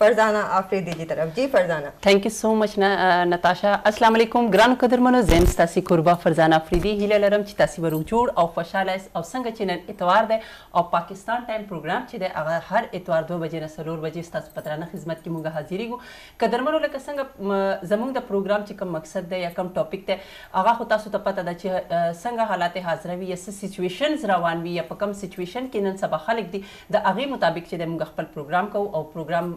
फरज़ाना आफ़रीदी जी तरफ़ जी Farzana thank you so much Natasha अस्सलाम वालेकुम ग्रान कदर मनो ज़ैन स्तासी कुर्बा फरज़ाना आफ़रीदी हीले लरम ची तासी वरु जोड़ और फशाल और संग चिनन इतवार दे और पाकिस्तान टाइम प्रोग्राम ची दे अगर हर इतवार दो बजे न सलोर बजे स्तास पतराना खिदमत की मुंगा हाजिरी गो कदर मनो लक संग जमुंग द प्रोग्राम ची कम मकसद दे या कम टॉपिक दे आगा होता सु तपता दा ची संग हालात हाजरवी या सिचुएशंस रवान वी या पकम situation किनन Saba Khaliq the the आगे मुताबिक ची दे मुंगा खपल प्रोग्राम को और प्रोग्राम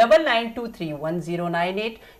99231098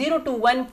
021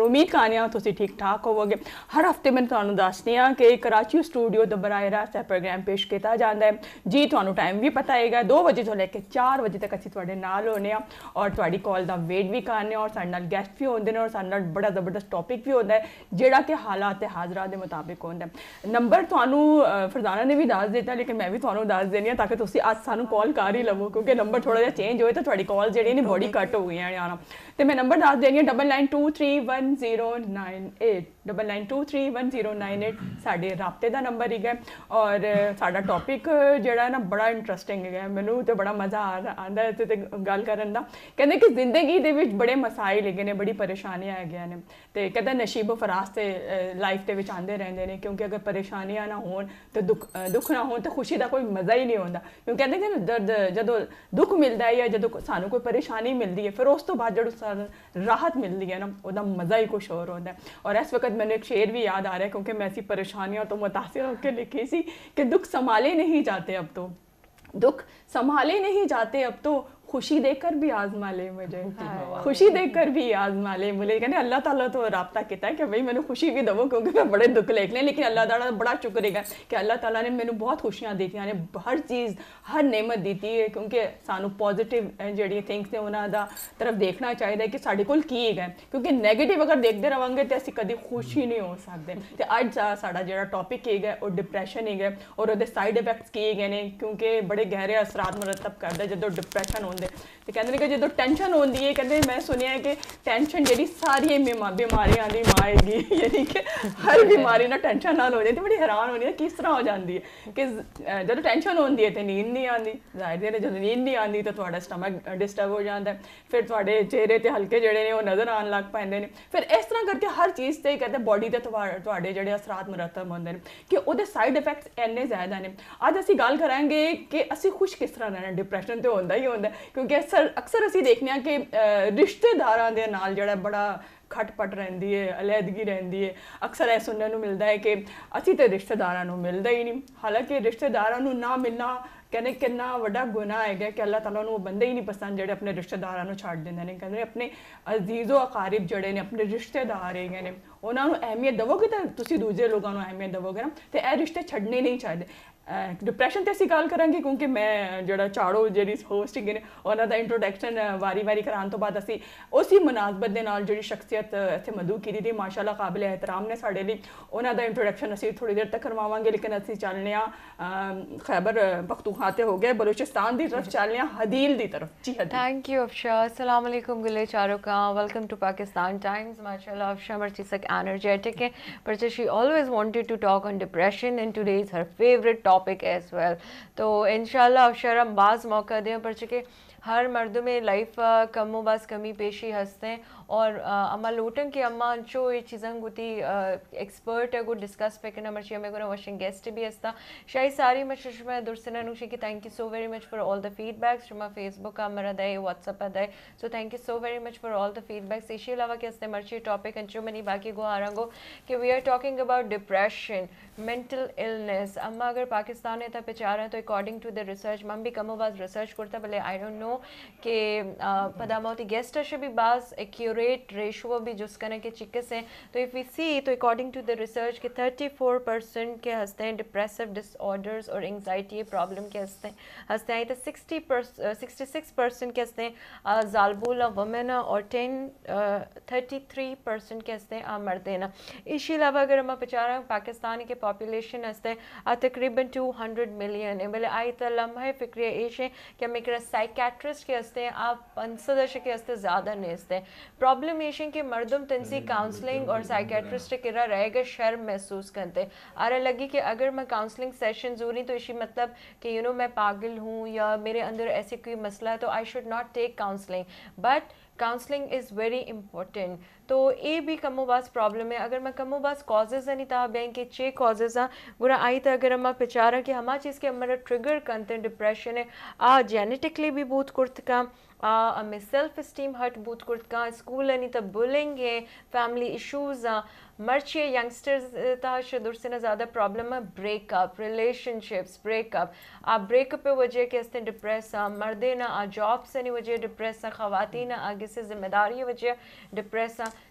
उम्मीद कानी ठीक ठाक होवो गे हर हफ़्ते मैं दी हाँ कि कराची स्टूडियो बराह रास्त प्रोग्राम पेश किया जाता है। जी थानू टाइम भी पता है दो बजे तो लेकर चार बजे तक अभी होने हाँ और कॉल का वेट भी करने हाँ और गैस्ट भी आते हैं और बड़ा ज़बरदस्त टॉपिक भी होता है जो कि हालात हाजरा के मुताबिक होता है। नंबर थानू फरदाना ने ਵੀ ਦੱਸ ਦਿੱਤਾ ਲੇਕਿਨ ਮੈਂ ਵੀ ਤੁਹਾਨੂੰ ਦੱਸ ਦੇਣੀ ਆ ਤਾਂ ਕਿ ਤੁਸੀਂ ਅੱਜ ਸਾਨੂੰ ਕਾਲ ਕਰ ਹੀ ਲਵੋ ਕਿਉਂਕਿ ਨੰਬਰ ਥੋੜਾ ਜਿਹਾ ਚੇਂਜ ਹੋਏ ਤਾਂ ਤੁਹਾਡੀ ਕਾਲ ਜਿਹੜੀ ਨੇ ਬੜੀ ਕੱਟ ਹੋ ਗਈਆਂ ਆਣਾ ਤੇ ਮੈਂ ਨੰਬਰ ਦੱਸ ਦੇਣੀ ਆ 99231098 99231098 ਸਾਡੇ ਰਾਬਤੇ ਦਾ ਨੰਬਰ ਹੈਗਾ। ਔਰ ਸਾਡਾ ਟੌਪਿਕ ਜਿਹੜਾ ਨਾ ਬੜਾ ਇੰਟਰਸਟਿੰਗ ਹੈਗਾ। ਮੈਨੂੰ ਤੇ ਬੜਾ ਮਜ਼ਾ ਆਉਂਦਾ ਹੈ ਤੇ ਗੱਲ ਕਰਨ ਦਾ। ਕਹਿੰਦੇ ਕਿ ਜ਼ਿੰਦਗੀ ਦੇ ਵਿੱਚ ਬੜੇ ਮਸਾਇਲ ਹੈਗੇ ਨੇ, ਬੜੀ ਪਰੇਸ਼ਾਨੀਆਂ ਹੈਗੀਆਂ ਨੇ। ਤੇ ਕਹਿੰਦਾ ਨਸੀਬ ਫਰਾਸ ਤੇ ਲਾਈਫ ਦੇ ਵਿੱਚ ਆਉਂਦੇ ਰਹਿੰਦੇ ਨੇ। ਕਿਉਂਕਿ ਅਗਰ ਪਰੇਸ਼ਾਨੀਆਂ ਨਾ ਹੋਣ ਤੇ ਦੁੱਖ ਦੁੱਖ ਨਾ ਹੋਣ ਤਾਂ ਖੁਸ਼ੀ ਦਾ ਕੋਈ ਮਜ਼ਾ ਹੀ ਨਹੀਂ ਹੁੰਦਾ। ਕਿਉਂਕਿ ਕਹਿੰਦੇ ਕਿ ਦਰਦ ਜਦੋਂ ਦੁੱਖ ਮਿਲਦਾ ਹੈ ਜਾਂ ਜਦੋਂ ਸਾਨੂੰ ਕੋਈ ਪਰੇਸ਼ਾਨੀ ਮਿਲਦੀ ਹੈ, ਫਿਰ ਉਸ ਤੋਂ ਬਾਅਦ राहत मिलती है ना, उदा मज़ा ही कुछ और होता है। और इस वक्त मैंने एक शेर भी याद आ रहा है, क्योंकि मैं ऐसी परेशानियाँ तो मुतासर होकर लिखी सी कि दुख संभाले नहीं जाते अब तो। दुख संभाले नहीं जाते अब तो खुशी देकर भी आजमा ले मुझे खुशी देकर भी आजमा ले मुझे कहते अल्लाह ताला तो रबता किया कि भाई मैंने खुशी भी दवो क्योंकि मैं बड़े दुख लेख लें लेकिन अल्लाह ताला बड़ा शुक्र है कि अल्लाह ताला ने मैंने बहुत खुशियाँ दी ने हर चीज़ हर नेमत दी है क्योंकि सानू पॉजिटिव जी थिंग्स ने उन्होंने तरफ़ देखना चाहिए कि साढ़े कोल की है क्योंकि नैगेटिव अगर देखते रहेंगे तो असं कभी खुश ही नहीं हो सकते तो अज साड़ा जो टॉपिक है वो डिप्रैशन है और वो साइड इफेक्ट्स की गए हैं क्योंकि बड़े गहरे असरात मुरतब करते जो डिप्रैशन होंगे ਤੇ ਕਹਿੰਦੇ ਨੇ ਕਿ ਜਦੋਂ ਟੈਨਸ਼ਨ ਹੁੰਦੀ ਹੈ, ਕਹਿੰਦੇ ਮੈਂ ਸੁਣਿਆ ਹੈ ਕਿ ਟੈਨਸ਼ਨ ਜਿਹੜੀ ਸਾਰੀਆਂ ਬਿਮਾਰੀਆਂ ਦੀ ਮਾਂ ਹੈਗੀ ਯਾਨੀ ਕਿ ਹਰ ਬਿਮਾਰੀ ਨਾਲ ਟੈਨਸ਼ਨ ਨਾਲ ਹੋ ਜਾਂਦੀ, ਬੜੀ ਹੈਰਾਨ ਹੋਣੀ ਹੈ ਕਿਸ ਤਰ੍ਹਾਂ ਹੋ ਜਾਂਦੀ ਹੈ। ਕਿ ਜਦੋਂ ਟੈਨਸ਼ਨ ਹੁੰਦੀ ਹੈ ਤੇ ਨੀਂਦ ਨਹੀਂ ਆਉਂਦੀ, ਜ਼ਾਹਿਰ ਹੈ ਜਦੋਂ ਨੀਂਦ ਨਹੀਂ ਆਉਂਦੀ ਤਾਂ ਤੁਹਾਡਾ ਸਟਮਕ ਡਿਸਟਰਬ ਹੋ ਜਾਂਦਾ ਫਿਰ ਤੁਹਾਡੇ ਚਿਹਰੇ ਤੇ ਹਲਕੇ ਜਿਹੜੇ ਨੇ ਉਹ ਨਜ਼ਰ ਆਉਣ ਲੱਗ ਪੈਂਦੇ ਨੇ। ਫਿਰ ਇਸ ਤਰ੍ਹਾਂ ਕਰਕੇ ਹਰ ਚੀਜ਼ ਤੇ ਕਹਿੰਦੇ ਬੋਡੀ ਤੇ ਤੁਹਾਡੇ ਜਿਹੜੇ ਅਸਰਾਤ ਮੁਰਤਬ ਹੁੰਦੇ ਨੇ ਕਿ ਉਹਦੇ ਸਾਈਡ ਇਫੈਕਟਸ ਇੰਨੇ ਜ਼ਿਆਦਾ ਨੇ। ਅੱਜ ਅਸੀਂ ਗੱਲ ਕਰਾਂਗੇ ਕਿ ਅਸੀਂ ਖੁਸ਼ ਕਿਸ ਤਰ੍ਹਾਂ ਰਹਿਣਾ ਡਿਪਰੈਸ਼ਨ ਤੇ ਹੁੰਦਾ ਹੀ ਹੁੰਦਾ ਕਿਉਂਕਿ ਅਕਸਰ ਅਕਸਰ ਅਸੀਂ ਦੇਖਦੇ ਹਾਂ ਕਿ ਰਿਸ਼ਤੇਦਾਰਾਂ ਦੇ ਨਾਲ ਜਿਹੜਾ ਬੜਾ ਖਟਪਟ ਰਹਿੰਦੀ ਹੈ ਅਲੈਦਗੀ ਰਹਿੰਦੀ ਹੈ ਅਕਸਰ ਇਹ ਸੁਣਨ ਨੂੰ ਮਿਲਦਾ ਹੈ ਕਿ ਅਸੀਂ ਤੇ ਰਿਸ਼ਤੇਦਾਰਾਂ ਨੂੰ ਮਿਲਦਾ ਹੀ ਨਹੀਂ। ਹਾਲਾਂਕਿ ਰਿਸ਼ਤੇਦਾਰਾਂ ਨੂੰ ਨਾ ਮਿਲਣਾ ਕਹਿੰਦੇ ਕਿੰਨਾ ਵੱਡਾ ਗੁਨਾਹ ਹੈਗਾ ਕਿ ਅੱਲਾਹ ਤਾਲਾ ਨੂੰ ਉਹ ਬੰਦੇ ਹੀ ਨਹੀਂ ਪਸੰਦ ਜਿਹੜੇ ਆਪਣੇ ਰਿਸ਼ਤੇਦਾਰਾਂ ਨੂੰ ਛੱਡ ਦਿੰਦੇ ਨੇ। ਕਹਿੰਦੇ ਆਪਣੇ ਅਜ਼ੀਜ਼ੋ ਅਕਾਰਿਬ ਜਿਹੜੇ ਨੇ, ਆਪਣੇ ਰਿਸ਼ਤੇਦਾਰ ਹੈਗੇ ਨੇ, ਉਹਨਾਂ ਨੂੰ ਅਹਿਮੀਅਤ ਦਿਵੋਗੇ ਤਾਂ ਤੁਸੀਂ ਦੂਜੇ ਲੋਕਾਂ ਨੂੰ ਅਹਿਮੀਅਤ ਦਿਵੋਗੇ ਨਾ। ਤੇ ਇਹ ਰਿਸ਼ਤੇ ਛੱਡਣੇ ਨਹੀਂ ਚਾਹੀਦੇ। ਡਿਪਰੈਸ਼ਨ ਤੇ ਅਸੀਂ ਗੱਲ ਕਰਾਂਗੇ ਕਿਉਂਕਿ ਮੈਂ ਜਿਹੜਾ ਚਾੜੋ ਜਿਹੜੀ ਹੋਸਟ ਹੈਗੇ ਨੇ ਉਹਨਾਂ ਦਾ ਇੰਟਰੋਡਕਸ਼ਨ ਵਾਰੀ-ਵਾਰੀ ਕਰਾਉਣ ਤੋਂ ਬਾਅਦ ਅਸੀਂ ਉਸੇ ਮਨਾਸਬਤ ਦੇ ਨਾਲ ਜਿਹੜੀ ਸ਼ਖਸੀਅਤ ਇੱਥੇ ਮਧੂ ਕੀਤੀ ਦੀ ਮਾਸ਼ਾਅੱਲਾ ਕਾਬਿਲ ਇhtਰਾਮ ਨੇ ਸਾਡੇ ਲਈ ਉਹਨਾਂ ਦਾ ਇੰਟਰੋਡਕਸ਼ਨ ਅਸੀਂ ਥੋੜੀ ਦੇਰ ਤੱਕ ਕਰਵਾਵਾਂਗੇ ਲੇਕਿਨ ਅਸੀਂ ਚੱਲਨੇ ਆ ਖੈਬਰ ਪਖਤੂਖਾ ਤੇ ਹੋ ਗਏ ਬਲੋਚਿਸਤਾਨ ਦੀ ਤਰਫ ਚੱਲਨੇ ਆ ਹਦੀਲ ਦੀ ਤਰਫ ਜੀ ਹਦੀਲ थैंक यू अफशा अस्सलाम वालेकुम गुले चारों का वेलकम टू पाकिस्तान टाइम्स माशाल्लाह अफशा मर्ची सक एनर्जेटिक है पर she always wanted to talk on depression and today is her favourite topic as well तो इंशाल्लाह अफशा हम बाज़ मौका दें, पर चुके हर मर्द में लाइफ कम बस कमी, पेशी हँसते हैं और अम्मा लोटन की अम्मा जो ये चीज़ें गुती एक्सपर्ट है गो डिस्कस पे करना मर्ची हमें गुना वशिंग गेस्ट भी हस्ता शाही सारी मशरुशमा दुरसना नुशी की thank you so very much for all the feedbacks शुमा Facebook का मरा दे WhatsApp they so thank you so very much for all the feedbacks इसी अलावा के हस्ते मर्ची टॉपिक अंचो मनी बाकी गो आ कि we are talking about depression mental illness अम्मा अगर पाकिस्तान था बेचारा तो अकॉर्डिंग टू द रिसर्च मम भी कमो बाज रिसर्च करता, भले आई डोंट नो कि पदामौती गेस्ट भी बाज एक्यूरेट रेशो भी जुस करने के चिकस हैं तो इफ़ वी सी तो अकॉर्डिंग टू द रिसर्च के 34 परसेंट के हँसते हैं डिप्रेसिव डिसऑर्डर्स और एंगजाइटी प्रॉब्लम के हँसते हैं हँसते हैं तो सिक्सटी सिक्सटी सिक्स परसेंट के हँसते हैं जालबुल वमेन और टेन थर्टी थ्री परसेंट के हँसते हैं मरते ना इसके अलावा अगर हम बेचारा पाकिस्तान के पॉपुलेशन हस्ते तकरीबन 200 मिलियन है। बोले आई तो लम्हे फ़िक्र ऐश है कि हम एक साइकेट्रिस्ट के हस्ते आप पंसदश के हस्ते ज़्यादा नहीं हँसते हस्ते प्रॉब्लम ये कि मर्दम तनसी काउंसलिंग और साइकेट्रिस्ट के रहेगा शर्म महसूस करते अरे लगी कि अगर मैं काउंसलिंग सेशन जूरी तो इसी मतलब कि यू नो मैं पागल हूँ या मेरे अंदर ऐसे कोई मसला है तो I should not take counselling but counselling is very important तो ये भी कमोबास प्रॉब्लम है। अगर मैं कमोबास कॉजेज नहीं था बैंक के चे कॉजेज हाँ गुरा आई तो अगर हम पिचारा कि हमारा चीज़ के हमारा ट्रिगर करते हैं डिप्रेशन है। आ जेनेटिकली भी बहुत कुर्त का हमें सेल्फ स्टीम हट बूथ कुर्त का स्कूल नहीं तो बुलिंग है। फैमिली इशूज़ मर्चे यंगस्टर्स ताश ना ज़्यादा प्रॉब्लम है। ब्रेकअप रिलेशनशिप्स ब्रेकअप आ ब्रेकअप पे वजह के हस्ते डिप्रेस हाँ। मर्दे ना, आ जॉब से नहीं वजह डिप्रेस खातन आगे से ज़िम्मेदारी वजह डिप्रेस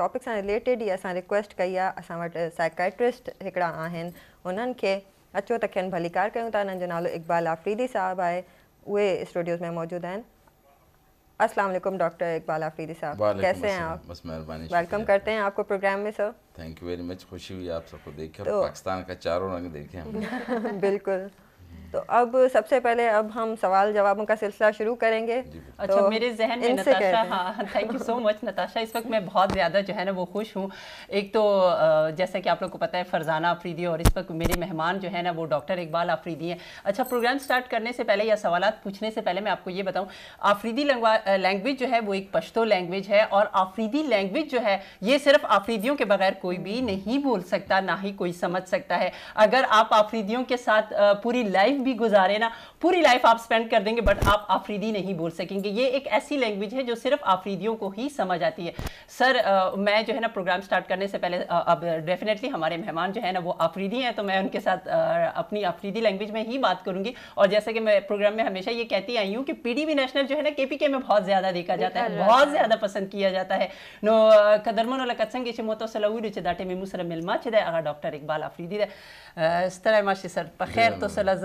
टॉपिक सां रिलेटेड ई असां रिक्वेस्ट कई आहे असां वटि साइकाट्रिस्ट हिकिड़ा आहिनि। उन्हनि खे अचो त खेनि भलीकार कयूं था हिननि जो नालो इक़बाल आफ़रीदी साहिबु आहे। उहे स्टूडियोज़ में मौजूदु आहिनि। अस्सलाम वालेकुम डॉक्टर इकबाल आफरीदी साहब। कैसे हैं आप? बस मेहरबानी वेलकम करते हैं आपको प्रोग्राम में sir thank you very much खुशी हुई आप सबको देख। तो, पाकिस्तान का चारों रंग देखे बिल्कुल। तो अब सबसे पहले अब हम सवाल जवाबों का सिलसिला शुरू करेंगे। अच्छा तो मेरे जहन में नताशा हाँ thank you so much Natasha. इस वक्त मैं बहुत ज़्यादा जो है ना वो खुश हूँ। एक तो जैसा कि आप लोग को पता है फरजाना आफरीदी और इस वक्त मेरे मेहमान जो है ना वो डॉक्टर इकबाल आफरीदी हैं। अच्छा प्रोग्राम स्टार्ट करने से पहले या सवाल पूछने से पहले मैं आपको ये बताऊँ आफरीदी लैंग्वेज जो है वो एक पश्तो लैंग्वेज है और आफरीदी लैंग्वेज जो है ये सिर्फ़ आफरीदियों के बगैर कोई भी नहीं बोल सकता ना ही कोई समझ सकता है। अगर आप आफरीदियों के साथ पूरी लाइफ लाइफ भी गुजारे ना पूरी लाइफ आप स्पेंड कर देंगे बट आप आफरीदी नहीं बोल सकेंगे। ये एक ऐसी लैंग्वेज है जो सिर्फ़ आफरीदियों को ही समझ आती है। सर आ, मैं जो है ना प्रोग्राम स्टार्ट करने से पहले आ, अब डेफिनेटली हमारे मेहमान जो है ना वो आफरीदी हैं तो मैं उनके साथ आ, अपनी आफरीदी लैंग्वेज में ही बात करूँगी। और जैसे कि मैं प्रोग्राम में हमेशा ये कहती आई हूँ कि पी नेशनल जो है ना के में बहुत ज़्यादा देखा जाता है बहुत ज़्यादा पसंद किया जाता है। नो कदरमन कत्संग डॉक्टर इकबाल आफरीदी दे। इस तरह माशी सर। बखैर तो सलाज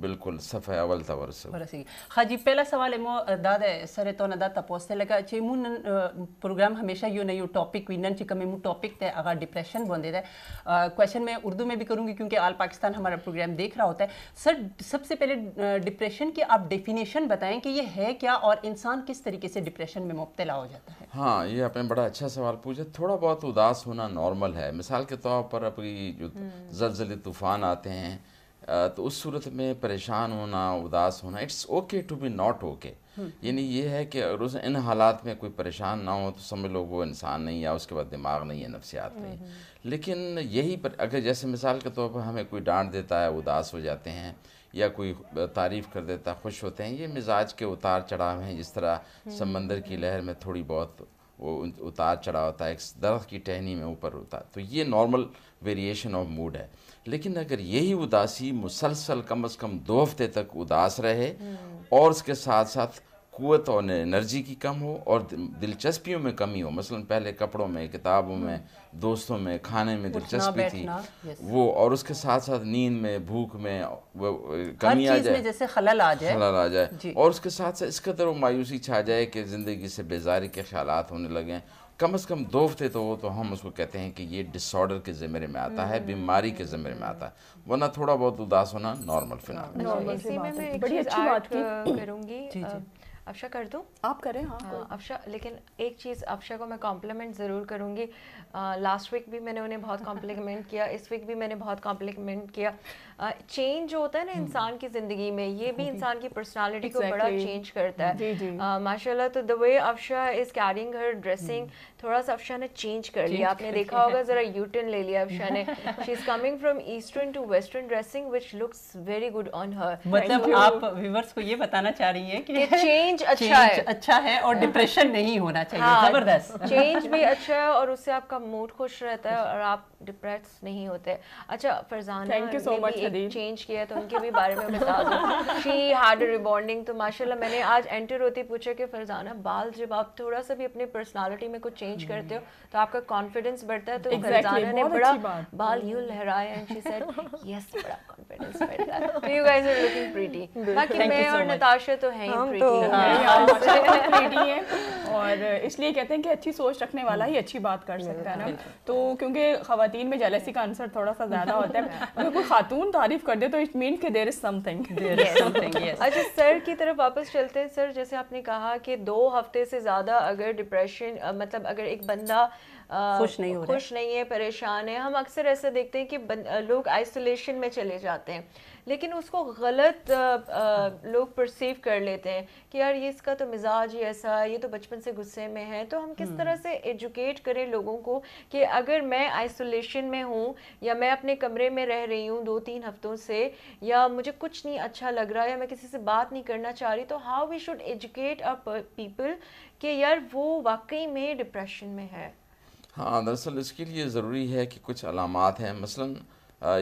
बिल्कुल सफ़े अवल तवर से वरसी हाँ जी पहला सवाल एमो दादा सर तो ना दादा पोस्ते लगा चे मुन प्रोग्राम हमेशा यू नहीं टॉपिक विनन चे कमे मु टॉपिक ते अगर डिप्रेशन बोंदे थे। क्वेश्चन मैं उर्दू में भी करूँगी क्योंकि आल पाकिस्तान हमारा प्रोग्राम देख रहा होता है। सर सबसे पहले डिप्रेशन की आप डेफिनेशन बताएँ कि ये है क्या और इंसान किस तरीके से डिप्रेशन में मुबतला हो जाता है? हाँ ये आपने बड़ा अच्छा सवाल पूछा। थोड़ा बहुत उदास होना नॉर्मल है। मिसाल के तौर पर अभी जो हम्म। जलजले तूफ़ान आते हैं तो उस सूरत में परेशान होना उदास होना it's okay to be not okay यानी ये है कि अगर उस इन हालात में कोई परेशान ना हो तो समझ लो वो इंसान नहीं या उसके बाद दिमाग नहीं है नफ्सियात नहीं हम्म। लेकिन यही पर अगर जैसे मिसाल के तौर पर हमें कोई डांट देता है उदास हो जाते हैं या कोई तारीफ़ कर देता है खुश होते हैं ये मिजाज के उतार चढ़ाव हैं जिस तरह हम्म। समंदर की लहर में थोड़ी बहुत वो उतार चढ़ाव होता है एक दरख्त की टहनी में ऊपर होता है। तो ये नॉर्मल वेरिएशन ऑफ़ मूड है। लेकिन अगर यही उदासी मुसलसल कम अज़ कम दो हफ़्ते तक उदास रहे और उसके साथ साथ कुत और एनर्जी की कम हो और दिलचस्पियों में कमी हो मसलन पहले कपड़ों में किताबों में दोस्तों में खाने में दिलचस्पी थी। वो और उसके साथ साथ नींद में भूख में वो कमी आ जाए। जैसे खलल आ जाए। खलल आ जाए। और उसके साथ साथ इस कदर वो मायूसी छा जाए कि ज़िंदगी से बेजारी के ख्याल होने लगे कम से कम दो हफ़्ते तो हो तो हम उसको कहते हैं कि ये डिसऑर्डर के ज़िम्मे में आता है बीमारी के ज़िम्मे में आता है। वरना थोड़ा बहुत उदास होना नॉर्मल फिनल Normal. इसी सी में बात मैं। एक बड़ी अच्छी बात ऐड की। करूँगी। जी, जी। अफशा कर दूँ? आप करें हाँ हाँ, अफशा लेकिन एक चीज़ अफशा को मैं कॉम्प्लीमेंट ज़रूर करूँगी। लास्ट वीक भी मैंने उन्हें बहुत कॉम्प्लीमेंट किया इस वीक भी मैंने बहुत कॉम्प्लीमेंट किया। चेंज जो होता है ना इंसान की ज़िंदगी में ये भी इंसान की पर्सनालिटी को बड़ा चेंज करता। है। माशाल्लाह तो the way Afsha is carrying her dressing थोड़ा सा अफशा ने चेंज कर लिया। आपने देखा होगा ज़रा यूटर्न ले लिया अफशा ने। She is coming from eastern to western dressing which looks very good on her मतलब आप व्यूवर्स को ये बताना चाह रही हैं कि change अच्छा है। अच्छा है और डिप्रेशन नहीं होना चाहिए। हाँ, ज़बरदस्त। चेंज भी अच्छा है और उससे आपका मूड खुश रहता है और आप डिप्रेस नहीं होते। अच्छा फरजाना Thank you so ने हदीब। चेंज किया तो उनके भी बारे में बता दो। शी हैड रिबॉन्डिंग तो माशाल्लाह मैंने आज एंटर होती पूछा कि फरजाना बाल जब आप थोड़ा सा भी अपनी पर्सनालिटी में कुछ चेंज करते हो तो आपका कॉन्फिडेंस बढ़ता है तो Exactly, फरजाना ने बड़ा बाल यूँ लहराए एंड शी सेड यस बड़ा कॉन्फिडेंस बढ़ता है. तो you guys are looking pretty बाकी मैं और नताशा तो हैं ही प्रीटी तो- pretty हैं। और इसलिए कहते हैं कि अच्छी सोच रखने वाला ही अच्छी बात कर सकता है ना। तो क्योंकि खातन में जेलसी का आंसर थोड़ा सा ज़्यादा होता है। अगर कोई खातून तारीफ़ कर दे तो इट मीन कि देर इज़ समथिंग. अच्छा सर की तरफ़ वापस चलते हैं। सर जैसे आपने कहा कि दो हफ़्ते से ज़्यादा अगर डिप्रेशन मतलब अगर एक बंदा खुश नहीं हो रहा। है। खुश नहीं है परेशान है। हम अक्सर ऐसे देखते हैं कि लोग आइसोलेशन में चले जाते हैं। लेकिन उसको गलत लोग परसीव कर लेते हैं कि यार ये इसका तो मिजाज ही ऐसा है ये तो बचपन से गुस्से में है। तो हम किस तरह से एजुकेट करें लोगों को कि अगर मैं आइसोलेशन में हूँ या मैं अपने कमरे में रह रही हूँ दो तीन हफ्तों से या मुझे कुछ नहीं अच्छा लग रहा या मैं किसी से बात नहीं करना चाह रही तो how we should educate uh people कि यार वो वाकई में डिप्रेशन में है। हाँ दरअसल इसके लिए ज़रूरी है कि कुछ अलामत हैं। मसलन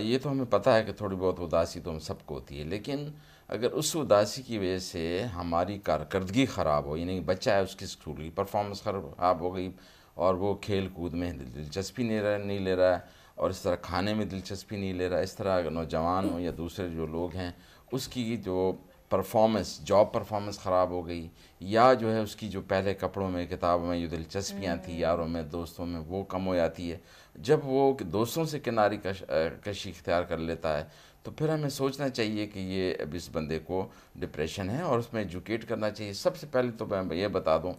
ये तो हमें पता है कि थोड़ी बहुत उदासी तो हम सबको होती है, लेकिन अगर उस उदासी की वजह से हमारी कारकर्दगी ख़राब हो, यानी बच्चा है, उसकी स्कूल की परफॉर्मेंस ख़राब हो गई, और वो खेल कूद में दिलचस्पी नहीं रहा, नहीं ले रहा है, और इस तरह खाने में दिलचस्पी नहीं ले रहा इस तरह नौजवान हो या दूसरे जो लोग हैं, उसकी जो परफॉर्मेंस जॉब परफॉर्मेंस ख़राब हो गई या जो है उसकी जो पहले कपड़ों में किताबों में जो दिलचस्पियाँ थी यारों में दोस्तों में वो कम हो जाती है। जब वो दोस्तों से किनारी कश कशी इख्तियार कर लेता है तो फिर हमें सोचना चाहिए कि ये अब इस बंदे को डिप्रेशन है और उसमें एजुकेट करना चाहिए। सबसे पहले तो मैं ये बता दूँ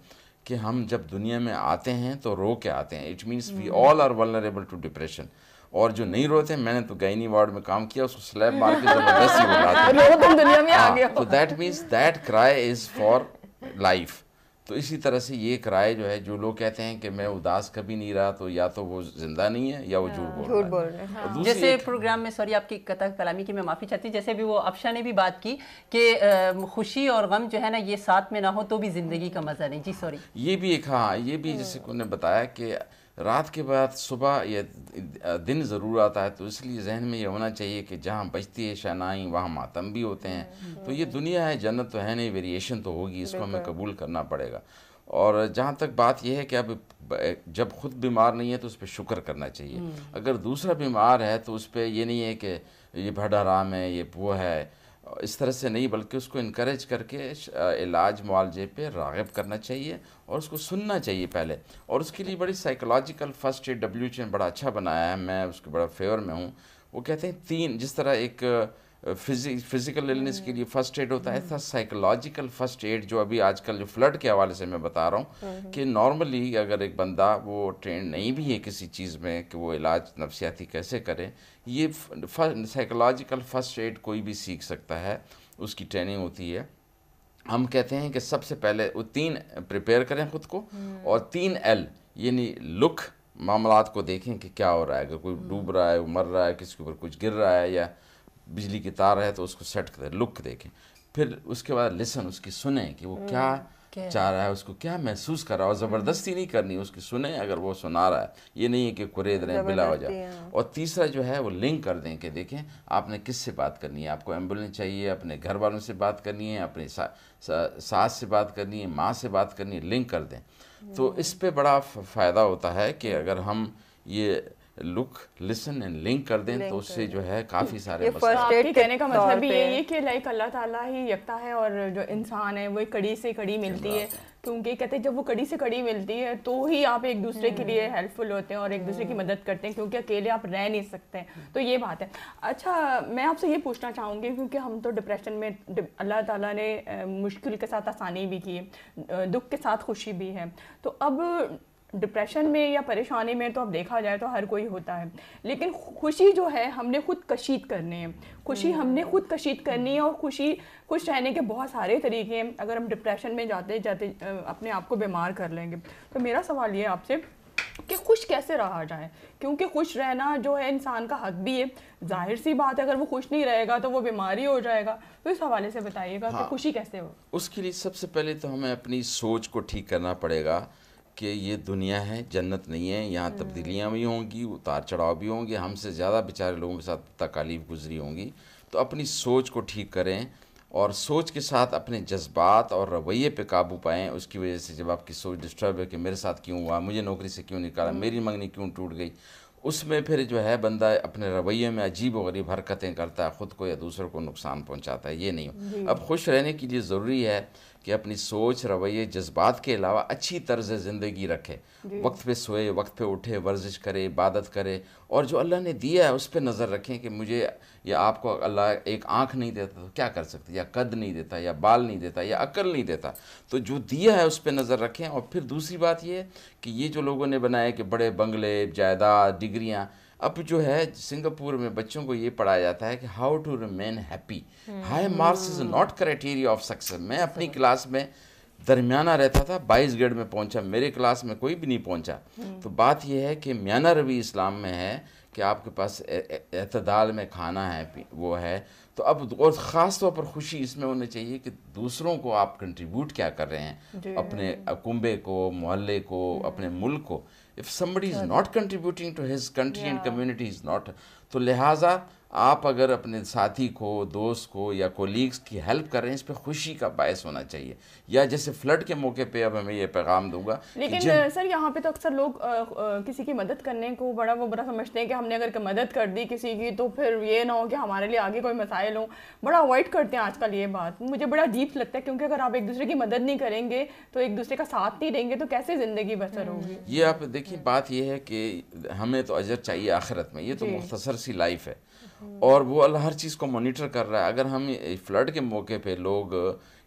कि हम जब दुनिया में आते हैं तो रो के आते हैं। It means we all are vulnerable to depression और जो नहीं रोते मैंने तो गायनी वार्ड में काम किया उसको स्लैब मार के ज़बरदस्ती बुलाते हैं। तो that means that cry is for life तो इसी तरह से ये क्राई जो है जो लोग कहते हैं कि मैं उदास कभी नहीं रहा तो या तो वो ज़िंदा नहीं है या वो झूठ बोल झूठ बोल रहे हैं हाँ। जैसे एक- प्रोग्राम में सॉरी आपकी कथा कलामी की मैं माफ़ी चाहती हूँ जैसे भी वो अफशा ने भी बात की कि खुशी और गम जो है ना ये साथ में ना हो तो भी ज़िंदगी का मज़ा नहीं। जी सॉरी ये भी एक हाँ ये भी जैसे उन्होंने बताया कि रात के बाद सुबह या दिन ज़रूर आता है तो इसलिए जहन में ये होना चाहिए कि जहाँ बजती है शनाई वहाँ मातम भी होते हैं। तो ये दुनिया है जन्नत तो है नहीं वेरिएशन तो होगी इसको हमें कबूल करना पड़ेगा। और जहाँ तक बात यह है कि अब जब खुद बीमार नहीं है तो उस पर शुक्र करना चाहिए। अगर दूसरा बीमार है तो उस पर ये नहीं है कि ये भड़ा राम है ये वो है इस तरह से नहीं, बल्कि उसको इनक्रेज करके इलाज मुआवजे पे रागब करना चाहिए और उसको सुनना चाहिए पहले। और उसके लिए बड़ी साइकोलॉजिकल फ़र्स्ट एड डब्ल्यू ने बड़ा अच्छा बनाया है। मैं उसके बड़ा फेवर में हूँ। वो कहते हैं, तीन, जिस तरह एक फ़िज़िकल इलनेस के लिए फ़र्स्ट एड होता है था साइकोलॉजिकल फ़र्स्ट एड जो अभी आजकल जो फ्लड के हवाले से मैं बता रहा हूँ कि नॉर्मली अगर एक बंदा वो ट्रेन नहीं भी है किसी चीज़ में कि वो इलाज नफसियाती कैसे करे ये साइकोलॉजिकल फ़र्स्ट एड कोई भी सीख सकता है उसकी ट्रेनिंग होती है। हम कहते हैं कि सबसे पहले वो तीन प्रिपेयर करें खुद को और तीन एल यानी लुक मामला को देखें कि क्या हो रहा है। अगर कोई डूब रहा है मर रहा है किसी के ऊपर कुछ गिर रहा है या बिजली की तार है तो उसको सेट करें लुक देखें। फिर उसके बाद लिसन उसकी सुने कि वो क्या चाह रहा है उसको क्या महसूस कर रहा है और ज़बरदस्ती नहीं करनी उसकी सुने अगर वो सुना रहा है। ये नहीं है कि कुरेद रहे बिला हो जाए। और तीसरा जो है वो लिंक कर दें कि देखें आपने किससे बात करनी है? आपको एंबुलेंस चाहिए अपने घर वालों से बात करनी है अपने सा, सा, सास से बात करनी है माँ से बात करनी है लिंक कर दें। तो इस पर बड़ा फ़ायदा होता है कि अगर हम ये लुक लिसन एंड लिंक कर दें तो उससे जो है काफ़ी सारे ये मसले कहने का मतलब भी यही है कि लाइक अल्लाह ताला ही यकता है और जो इंसान है वो एक कड़ी से कड़ी मिलती है। क्योंकि कहते हैं जब वो कड़ी से कड़ी मिलती है तो ही आप एक दूसरे के लिए हेल्पफुल होते हैं और एक दूसरे की मदद करते हैं क्योंकि अकेले आप रह नहीं सकते। तो ये बात है। अच्छा मैं आपसे ये पूछना चाहूँगी क्योंकि हम तो डिप्रेशन में अल्लाह ताला ने मुश्किल के साथ आसानी भी की है दुख के साथ खुशी भी है। तो अब डिप्रेशन में या परेशानी में तो अब देखा जाए तो हर कोई होता है। लेकिन खुशी जो है हमने खुद कशीद करनी है। खुशी हमने खुद कशीद करनी है और खुशी खुश रहने के बहुत सारे तरीके हैं। अगर हम डिप्रेशन में जाते जाते अपने आप को बीमार कर लेंगे। तो मेरा सवाल ये है आपसे कि खुश कैसे रहा जाए? क्योंकि खुश रहना जो है इंसान का हक भी है। ज़ाहिर सी बात है अगर वो खुश नहीं रहेगा तो वो बीमारी हो जाएगा। तो इस हवाले से बताइएगा हाँ, कि खुशी कैसे हो? उसके लिए सबसे पहले तो हमें अपनी सोच को ठीक करना पड़ेगा। कि ये दुनिया है जन्नत नहीं है यहाँ तब्दीलियाँ भी होंगी उतार चढ़ाव भी होंगे हमसे ज़्यादा बेचारे लोगों के साथ तकालीफ गुजरी होंगी। तो अपनी सोच को ठीक करें और सोच के साथ अपने जज्बात और रवैये पे काबू पाएँ। उसकी वजह से जब आपकी सोच डिस्टर्ब है कि मेरे साथ क्यों हुआ मुझे नौकरी से क्यों निकाला मेरी मंगनी क्यों टूट गई उसमें फिर जो है बंदा अपने रवैये में अजीब व गरीब हरकतें करता है ख़ुद को या दूसरों को नुकसान पहुंचाता है ये नहीं हो। अब खुश रहने के लिए ज़रूरी है कि अपनी सोच रवैये जज्बात के अलावा अच्छी तर्ज ज़िंदगी रखे। वक्त पे सोए वक्त पे उठे वर्जिश करे इबादत करे और जो अल्लाह ने दिया है उस पर नज़र रखें कि मुझे या आपको अल्लाह एक आँख नहीं देता तो क्या कर सकते? या कद नहीं देता या बाल नहीं देता या अकल नहीं देता। तो जो दिया है उस पर नज़र रखें और फिर दूसरी बात ये है कि ये जो लोगों ने बनाए कि बड़े बंगले जायदाद डिग्रियाँ अब जो है सिंगापुर में बच्चों को ये पढ़ाया जाता है कि how to remain happy high marks is not criteria of success मैं अपनी क्लास में दरमियाना रहता था बाईस ग्रेड में पहुँचा मेरे क्लास में कोई भी नहीं पहुँचा। तो बात यह है कि म्याना रवि इस्लाम में है कि आपके पास अतदाल में खाना है वो है। तो अब और ख़ास तौर पर खुशी इसमें होनी चाहिए कि दूसरों को आप कंट्रीब्यूट क्या कर रहे हैं? अपने कुंबे को मोहल्ले को अपने मुल्क को। if somebody is not contributing to his country yeah. and community is not. So, lehaza, आप अगर अपने साथी को दोस्त को या कोलीग्स की हेल्प कर रहे हैं इस पर खुशी का बायस होना चाहिए। या जैसे फ्लड के मौके पे अब हमें ये पैगाम दूँगा लेकिन जिन- सर यहाँ पे तो अक्सर लोग अ, अ, किसी की मदद करने को बड़ा वो बड़ा समझते हैं कि हमने अगर क- मदद कर दी किसी की तो फिर ये ना हो कि हमारे लिए आगे कोई मसाइल हो। बड़ा अवॉइड करते हैं आजकल ये बात। मुझे बड़ा अजीब लगता है क्योंकि अगर आप एक दूसरे की मदद नहीं करेंगे तो एक दूसरे का साथ नहीं देंगे तो कैसे ज़िंदगी बसर होगी? ये आप देखिए बात ये है कि हमें तो अजर चाहिए आखिरत में। ये तो मुख्तसर सी लाइफ है। और वो अल्लाह हर चीज़ को मॉनिटर कर रहा है। अगर हम फ्लड के मौके पे लोग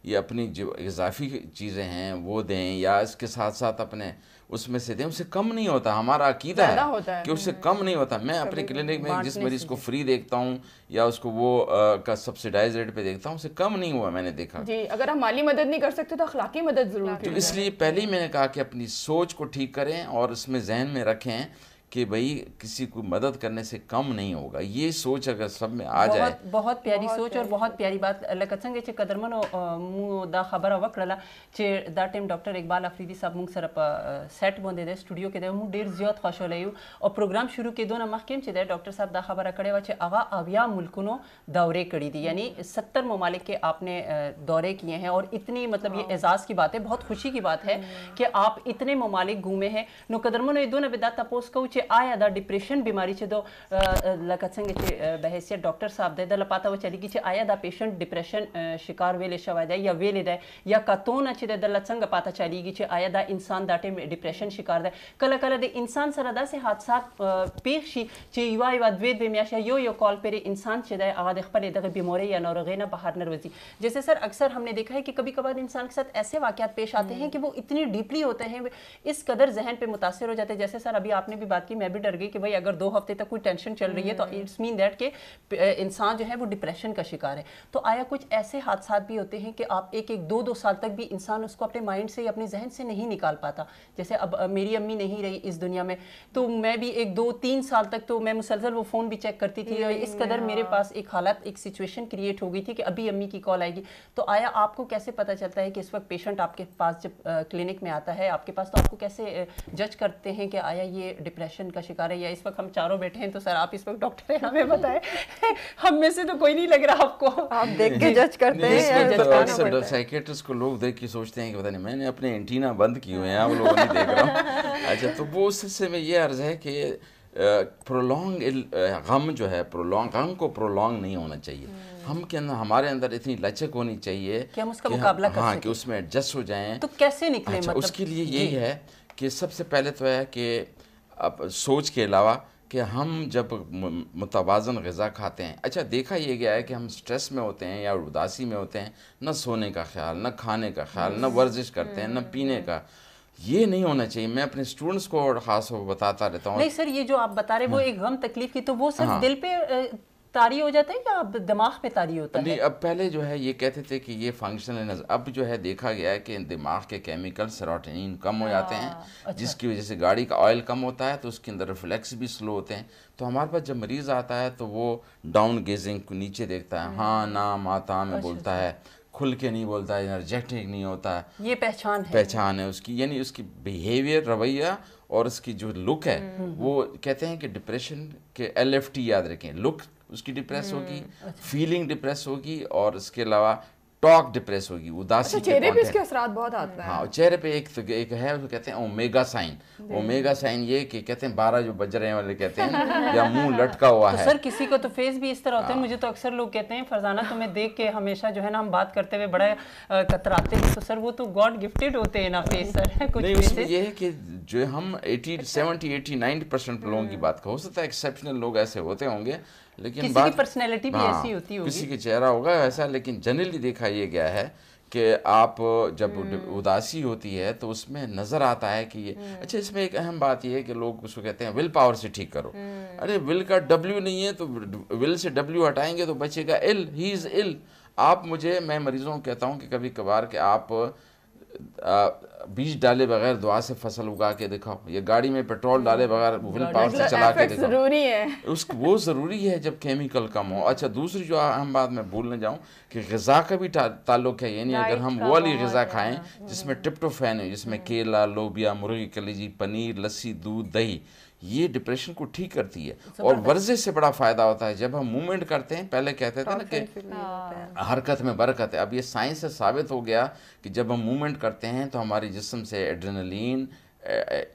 ये अपनी जो इजाफी चीज़ें हैं वो दें या इसके साथ साथ अपने उसमें से दें उससे कम नहीं होता। हमारा अकीदा ज़्यादा होता है। है। कि उससे कम नहीं होता। मैं अपने क्लिनिक में जिस मरीज़ को फ्री देखता हूँ या उसको वो अ, का सब्सिडाइज रेट पे देखता हूँ उससे कम नहीं हुआ मैंने देखा। जी अगर हम माली मदद नहीं कर सकते तो अखलाकी मदद ज़रूर तो इसलिए पहले ही मैंने कहा कि अपनी सोच को ठीक करें और इसमें जहन में रखें कि भाई किसी को मदद करने से कम नहीं होगा। ये सोच अगर सब में आ जाए। बहुत बहुत प्यारी सोच और बहुत प्यारी बात। लकत संगे चे कदरमनो मु दा खबर वकरला चे दा टाइम डॉक्टर इकबाल अफरीदी साहब मुंग सर सेट बोंदे दे स्टूडियो के दे मु डेर जियात खुश होले और प्रोग्राम शुरू के दो ना मखकिम चे दे डॉक्टर साहब दा खबर करे वचे आगा अविया मुल्कुनो दौरे कड़ी दी। यानी 70 ममालिक के आपने दौरे किए हैं और इतनी मतलब ये एजाज की बात है बहुत खुशी की बात है कि आप इतने ममालिक घूमे हैं। नो कदरमनो ये दो ना बिदा तपोस को चे दा डिप्रेशन बीमारी चे दो लकत संगे चे बहसियत डॉक्टर साहब दे दला पाता वो चली की चे। आया दा पेशेंट डिप्रेशन शिकार वेले शवा जाए या वेले दे, या कतोन चे दे दला संग पाता चली चे। आया दा इंसान दाटे डिप्रेशन शिकार दे। कला कला दे इंसान सरा दा से हादसात पेशी चे। युवा युवा द्वे द्वे म्याशा यो यो कॉल पेरे इंसान चे दे आगा देख पले दगे बीमारी या नौरगे ना बाहर नरवजी जैसे सर, अक्सर हमने देखा है कि कभी कभार इंसान के साथ ऐसे वाकयात पेश आते हैं कि वो इतनी डीपली होते हैं, इस कदर जहन पे मुतासर हो जाते हैं। जैसे सर, अभी आपने भी बात की वाकई मैं भी डर गई कि भाई अगर दो हफ़्ते तक कोई टेंशन चल रही है तो इट्स मीन दैट कि इंसान जो है वो डिप्रेशन का शिकार है। तो आया कुछ ऐसे हादसा भी होते हैं कि आप एक एक दो दो साल तक भी इंसान उसको अपने माइंड से अपने जहन से नहीं निकाल पाता। जैसे अब मेरी अम्मी नहीं रही इस दुनिया में तो मैं भी एक दो तीन साल तक तो मैं मुसलसल वो फ़ोन भी चेक करती थी। इस कदर मेरे पास एक हालत एक सिचुएशन क्रिएट हो गई थी कि अभी अम्मी की कॉल आएगी। तो आया आपको कैसे पता चलता है कि इस वक्त पेशेंट आपके पास जब क्लिनिक में आता है आपके पास तो आपको कैसे जज करते हैं कि आया ये डिप्रेशन का शिकार है या इस वक्त हम चारों बैठे हैं तो सर आप इस वक्त डॉक्टर हैं हमें बताएँ। हम में से तो कोई नहीं लग रहा आपको। आप देख के जज करते हैं तो? साइकेट्रिस्ट को लोग देख के सोचते हैं कि पता नहीं मैंने अपने एंटीना बंद किए हुए हैं आप लोगों नहीं देख रहा हूँ। अच्छा तो वो सिलसिले में ये अर्ज़ है कि प्रोलॉन्ग गम जो है प्रोलॉन्ग गम को प्रोलॉन्ग नहीं होना चाहिए। हम के अंदर हमारे अंदर इतनी लचक होनी चाहिए कि हम उसका हम- मुकाबला कर हाँ सकें। कि उसमें एडजस्ट हो जाएँ। तो कैसे निकले अच्छा मतलब? उसके लिए यही है कि सबसे पहले तो है कि अब सोच के अलावा कि हम जब मुतवाज़न गज़ा खाते हैं। अच्छा देखा यह गया है कि हम स्ट्रेस में होते हैं या उदासी में होते हैं ना सोने का ख्याल न खाने का ख्याल न वर्जिश करते हैं न पीने का। ये नहीं होना चाहिए। मैं अपने स्टूडेंट्स को और ख़ास बताता रहता हूँ। नहीं सर ये जो आप बता रहे हैं वो एक गम तकलीफ़ की तो वो सर हाँ। दिल पे तारी हो जाता है या अब दिमाग पे तारी होता नहीं है? अब पहले जो है ये कहते थे कि ये फंक्शनल नज़र अब जो है देखा गया है कि दिमाग के केमिकल सेरोटोनिन कम हो जाते हैं अच्छा। जिसकी वजह से गाड़ी का ऑयल कम होता है तो उसके अंदर रिफ्लेक्स भी स्लो होते हैं। तो हमारे पास जब मरीज़ आता है तो वो डाउन गेजिंग को नीचे देखता है। हाँ ना माता में बोलता है खुल के नहीं बोलता है एनर्जेटिक नहीं होता। है ये पहचान है। पहचान है उसकी यानी उसकी बिहेवियर रवैया और उसकी जो लुक है वो कहते हैं कि डिप्रेशन के एलएफटी याद रखें। लुक उसकी डिप्रेस होगी फीलिंग डिप्रेस होगी और इसके अलावा टॉक डिप्रेस होगी उदासी अच्छा चेहरे पे इसके असरात बहुत आते हैं। हाँ चेहरे पे एक तो एक है उसको कहते हैं ओमेगा साइन ओमेगा साइन ये कि कहते हैं बारह जो बज रहे हैं वाले कहते हैं या मुँह लटका हुआ तो है। सर किसी को तो फेस भी इस तरह होता है मुझे तो अक्सर लोग कहते हैं फरजाना तुम्हें देख के हमेशा जो है ना हम बात करते हुए बड़ा कतराते हैं। तो सर वो तो गॉड गिफ्टेड होते हैं ना फेस सर कुछ। ये है कि जो हम 80 70 80 90 परसेंट लोगों की बात हो सकता है एक्सेप्शनल लोग ऐसे होते होंगे लेकिन किसी बात की personality भी हाँ, ऐसी होती होगी। किसी की चेहरा होगा ऐसा लेकिन जनरली देखा ये गया है कि आप जब उदासी होती है तो उसमें नज़र आता है कि ये अच्छा इसमें एक अहम बात ये है कि लोग उसको कहते हैं विल पावर से ठीक करो। अरे विल का डब्ल्यू नहीं है तो विल से डब्ल्यू हटाएँगे तो बचेगा इल ही इज़ इल आप मुझे मैं मरीजों को कहता हूँ कि कभी कभार कि आप बीज डाले बगैर दुआ से फ़सल उगा के दिखाओ ये गाड़ी में पेट्रोल डाले बगैर विल पावर से चला के दिखाओ ज़रूरी है। उस वो ज़रूरी है जब केमिकल कम हो। अच्छा दूसरी जो अहम बात मैं भूलने जाऊँ कि गज़ा का भी ताल्लुक है यानी अगर हम वो वाली गज़ा है, खाएँ जिसमें ट्रिप्टोफैन है जिसमें केला लोबिया मुर्गी कलेजी पनीर लस्सी दूध दही ये डिप्रेशन को ठीक करती है। और वर्जिश से बड़ा फ़ायदा होता है जब हम मूवमेंट करते हैं पहले कहते थे ना कि हरकत में बरकत है। अब ये साइंस से साबित हो गया कि जब हम मूवमेंट करते हैं तो हमारे जिसम से एड्रेनलिन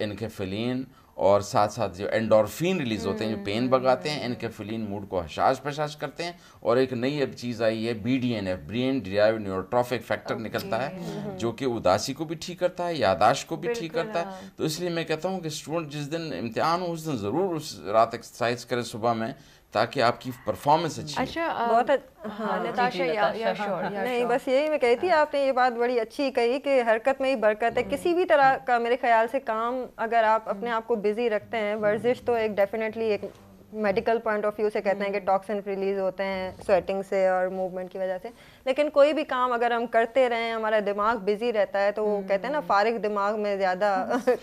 इनकेफिलिन और साथ साथ जो एंडोरफिन रिलीज़ होते हैं जो पेन भगाते हैं एनकेफिलीन मूड को हशाश पशाश करते हैं और एक नई अब चीज़ आई है B D N F brain derive neurotrophic factor निकलता है जो कि उदासी को भी ठीक करता है यादाश्त को भी ठीक करता है। तो इसलिए मैं कहता हूँ कि स्टूडेंट जिस दिन इम्तहान हो उस दिन ज़रूर उस रात एक्सरसाइज करें सुबह में। ताकि आपकी परफॉर्मेंस अच्छी अच्छा बहुत हाँ नताशा या या श्योर या नहीं. बस यही मैं कही थी आपने ये बात बड़ी अच्छी कही कि हरकत में ही बरकत है। किसी भी तरह का मेरे ख्याल से काम अगर आप अपने आप को बिज़ी रखते हैं वर्जिश तो एक डेफिनेटली एक मेडिकल पॉइंट ऑफ़ व्यू से कहते हैं कि टॉक्सिन रिलीज़ होते हैं स्वेटिंग से और मूवमेंट की वजह से। लेकिन कोई भी काम अगर हम करते रहें हमारा दिमाग बिज़ी रहता है तो वो कहते हैं ना फारिग दिमाग में ज़्यादा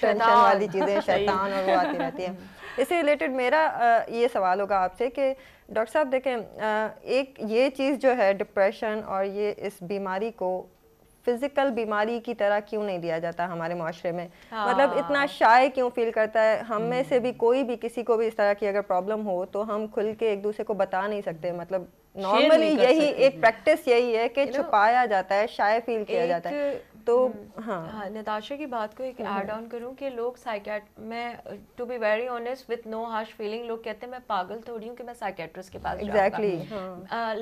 टेंशन वाली चीज़ें शैतान और वो आती रहती है। इससे रिलेटेड मेरा ये सवाल होगा आपसे कि डॉक्टर साहब देखें एक ये चीज़ जो है डिप्रेशन और ये इस बीमारी को फ़िज़िकल बीमारी की तरह क्यों नहीं दिया जाता हमारे माशरे में? हाँ। मतलब इतना शाय क्यों फील करता है? हम में से भी कोई भी किसी को भी इस तरह की अगर प्रॉब्लम हो तो हम खुल के एक दूसरे को बता नहीं सकते। मतलब नॉर्मली यही एक प्रैक्टिस यही है कि छुपाया जाता है शाय फील किया जाता है। तो हाँ। हाँ नताशा की बात को एक एड ऑन करूँ कि लोग साइकेट मैं to be very honest with no harsh feeling लोग कहते हैं मैं पागल थोड़ी हूँ कि मैं साइकेट्रिस्ट के पास exactly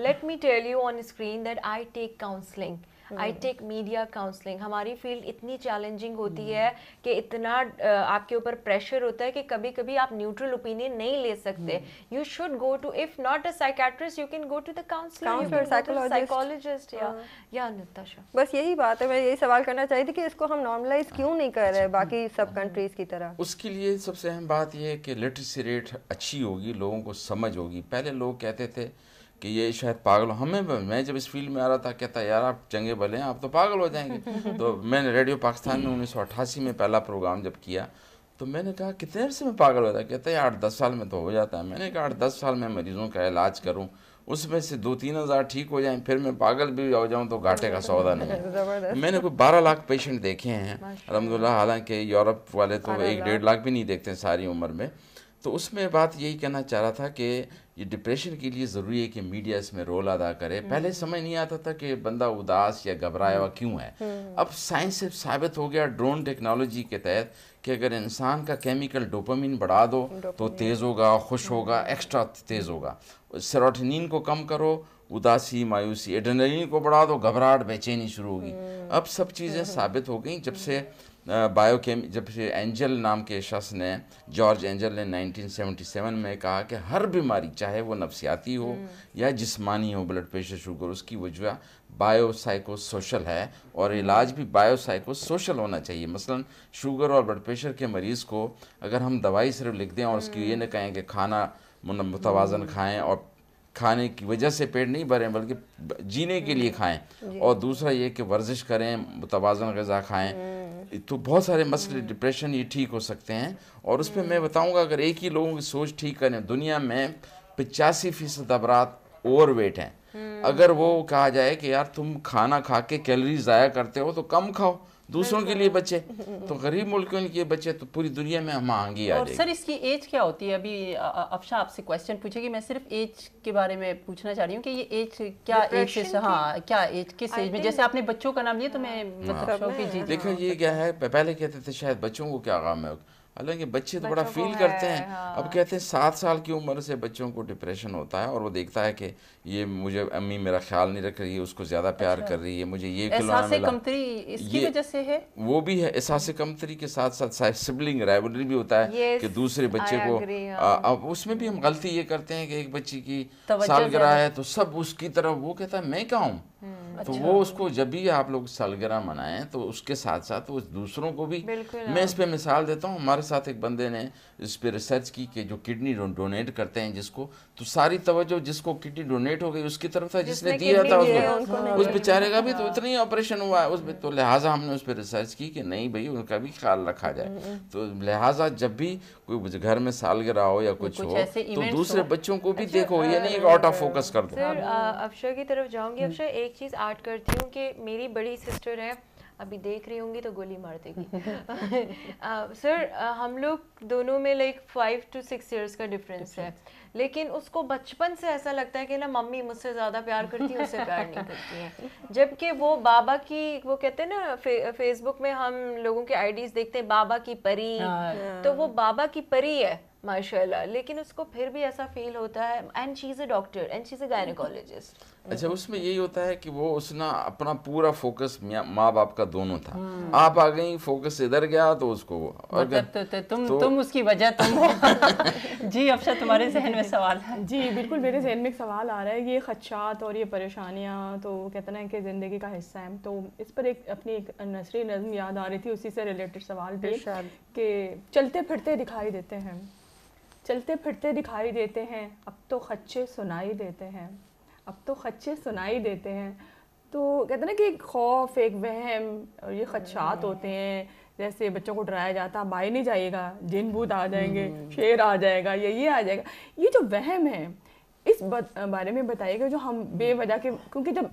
let me tell you on screen that I take counselling I take media counselling हमारी फ़ील्ड इतनी चैलेंजिंग होती है कि इतना आपके ऊपर प्रेशर होता है कि कभी कभी आप न्यूट्रल ओपिनियन नहीं ले सकते। You should go to if not a psychiatrist you can go to the counsellor psychologist या या नताशा बस यही बात है मैं यही सवाल करना चाहती थी कि इसको हम नॉर्मलाइज क्यों नहीं कर रहे बाकी सब कंट्रीज़ की तरह? उसके लिए सबसे अहम बात यह है कि लिटरेसी रेट अच्छी होगी लोगों को समझ होगी। पहले लोग कहते थे कि ये शायद पागल हो। हमें मैं जब इस फ़ील्ड में आ रहा था कहता यार आप चंगे भले हैं आप तो पागल हो जाएँगे। तो मैंने रेडियो पाकिस्तान में उन्नीस सौ अट्ठासी में पहला प्रोग्राम जब किया तो मैंने कहा कितने अरसे में पागल होता है? कहता है आठ दस साल में तो हो जाता है। मैंने कहा आठ दस साल में मरीजों का इलाज करूँ उसमें से दो तीन हज़ार ठीक हो जाएँ फिर मैं पागल भी हो जाऊँ तो घाटे का सौदा नहीं है। मैंने कोई बारह लाख पेशेंट देखे हैं। अलहमदिल्ला हालाँकि यूरोप वाले तो एक डेढ़ लाख भी नहीं देखते सारी उम्र में। तो उसमें बात यही कहना चाह रहा था कि ये डिप्रेशन के लिए ज़रूरी है कि मीडिया इसमें रोल अदा करे। पहले समझ नहीं आता था कि बंदा उदास या घबराया हुआ क्यों है। अब साइंस से साबित हो गया ड्रोन टेक्नोलॉजी के तहत कि अगर इंसान का केमिकल डोपामिन बढ़ा दो तो तेज़ होगा खुश होगा एक्स्ट्रा तेज़ होगा। सेरोटोनिन को कम करो उदासी मायूसी एड्रेनलिन को बढ़ा दो घबराहट बेचैनी शुरू होगी। अब सब चीज़ें साबित हो गई जब से बायोकेम जब से एंजल नाम के शख्स ने जॉर्ज एंजल ने 1977 में कहा कि हर बीमारी चाहे वो नफसियाती हो या जिस्मानी हो ब्लड प्रेशर शुगर उसकी वजह बायोसाइको सोशल है और इलाज भी बायोसाइको सोशल होना चाहिए। मसलन शुगर और ब्लड प्रेशर के मरीज़ को अगर हम दवाई सिर्फ़ लिख दें और उसकी ये न कहें कि खाना मुतवाजन खाएँ और खाने की वजह से पेट नहीं भरें बल्कि जीने के लिए खाएँ। और दूसरा ये कि वर्जिश करें मुतवाजन गज़ा खाएँ। तो बहुत सारे मसले डिप्रेशन ये ठीक हो सकते हैं। और उस पर मैं बताऊँगा अगर एक ही लोगों की सोच ठीक करें दुनिया में पचासी फ़ीसद अबरात ओवर वेट हैं। अगर वो कहा जाए कि यार तुम खाना खा के कैलोरी ज़ाया करते हो तो कम खाओ। दूसरों के लिए बचे तो गरीब मुल्कों के लिए बचे तो पूरी दुनिया में हम आगे आ जाएगी सर इसकी एज क्या होती है? अभी अफशा आपसे क्वेश्चन पूछेगी। मैं सिर्फ़ एज के बारे में पूछना चाह रही हूँ कि ये एज क्या एज से हाँ क्या एज किस एज में? जैसे आपने बच्चों का नाम लिया तो मैं देखिए देखो ये क्या है? पहले कहते थे शायद बच्चों को क्या काम है? हालाँकि बच्चे तो बड़ा फील करते हैं हाँ। अब कहते हैं सात साल की उम्र से बच्चों को डिप्रेशन होता है और वो देखता है कि ये मुझे अम्मी मेरा ख्याल नहीं रख रही है उसको ज़्यादा प्यार अच्छा। कर रही है मुझे ये खिलौना मिला कमतरी इसकी वजह से है वो भी है एहसास कमतरी के साथ साथ सिबलिंग राइवलरी भी होता है कि दूसरे बच्चे को हाँ। अब उसमें भी हम गलती ये करते हैं कि एक बच्चे की सालगिरह है तो सब उसकी तरफ़ वो कहता है मैं क्या हूँ तो वो उसको जब भी आप लोग सालगिरह मनाएँ तो उसके साथ साथ वो दूसरों को भी मैं इस पर मिसाल देता हूँ हमारे साथ एक बंदे ने इस पे रिसर्च की कि जो किडनी डोनेट करते हैं जिसको तो सारी तवज्जो जिसको किडनी डोनेट हो गई उसकी तरफ़ था जिसने दिया था उसको। उस बेचारे का भी तो इतना ही ऑपरेशन हुआ है उस पे तो लिहाजा हमने उस पर रिसर्च की कि नहीं भाई उनका भी ख्याल रखा जाए। तो लिहाजा जब भी कोई घर में सालगिरह हो या कुछ हो तो दूसरे बच्चों को भी देखो ये नहीं कि आउट ऑफ़ फोकस कर दो। सर अफशा की तरफ़ जाऊँगी। अफशा एक चीज़ आर्ट करती हूँ कि मेरी बड़ी सिस्टर है अभी देख रही होंगी तो गोली मार देगी। सर अ, हम लोग दोनों में like five to six years का डिफरेंस है। लेकिन उसको बचपन से ऐसा लगता है कि ना मम्मी मुझसे ज़्यादा प्यार करती है उससे प्यार नहीं करती हैं। जबकि वो बाबा की वो कहते हैं ना फे, फेसबुक में हम लोगों के आईडीज देखते हैं बाबा की परी। हाँ। तो वो बाबा की परी है माशाल्लाह। लेकिन उसको फिर भी ऐसा फील होता है। And she is a doctor and she is a gynaecologist अच्छा उसमें यही होता है कि वो उसना अपना पूरा फोकस माँ बाप का दोनों था। आप आ गई फोकस इधर गया तो उसको और मतलब तो, तो, तुम तो- तुम उसकी वजह तुम हो। जी अफशा तुम्हारे जहन में सवाल है। जी बिल्कुल मेरे जहन में एक सवाल आ रहा है ये खदशात और ये परेशानियाँ तो कहते हैं कि ज़िंदगी का हिस्सा है। तो इस पर एक अपनी एक नसरी नज़म याद आ रही थी उसी से रिलेटेड सवाल भी कि चलते फिरते दिखाई देते हैं। चलते फिरते दिखाई देते हैं अब तो खच्चे सुनाई देते हैं। अब तो खच्चे सुनाई देते हैं। तो कहते हैं ना कि एक खौफ एक वहम और ये खदशात होते हैं। जैसे बच्चों को डराया जाता है बाई नहीं जाइएगा जिन भूत आ जाएँगे शेर आ जाएगा या ये आ जाएगा। ये जो वहम है इस बारे में बताइएगा जो हम बेवजह के क्योंकि जब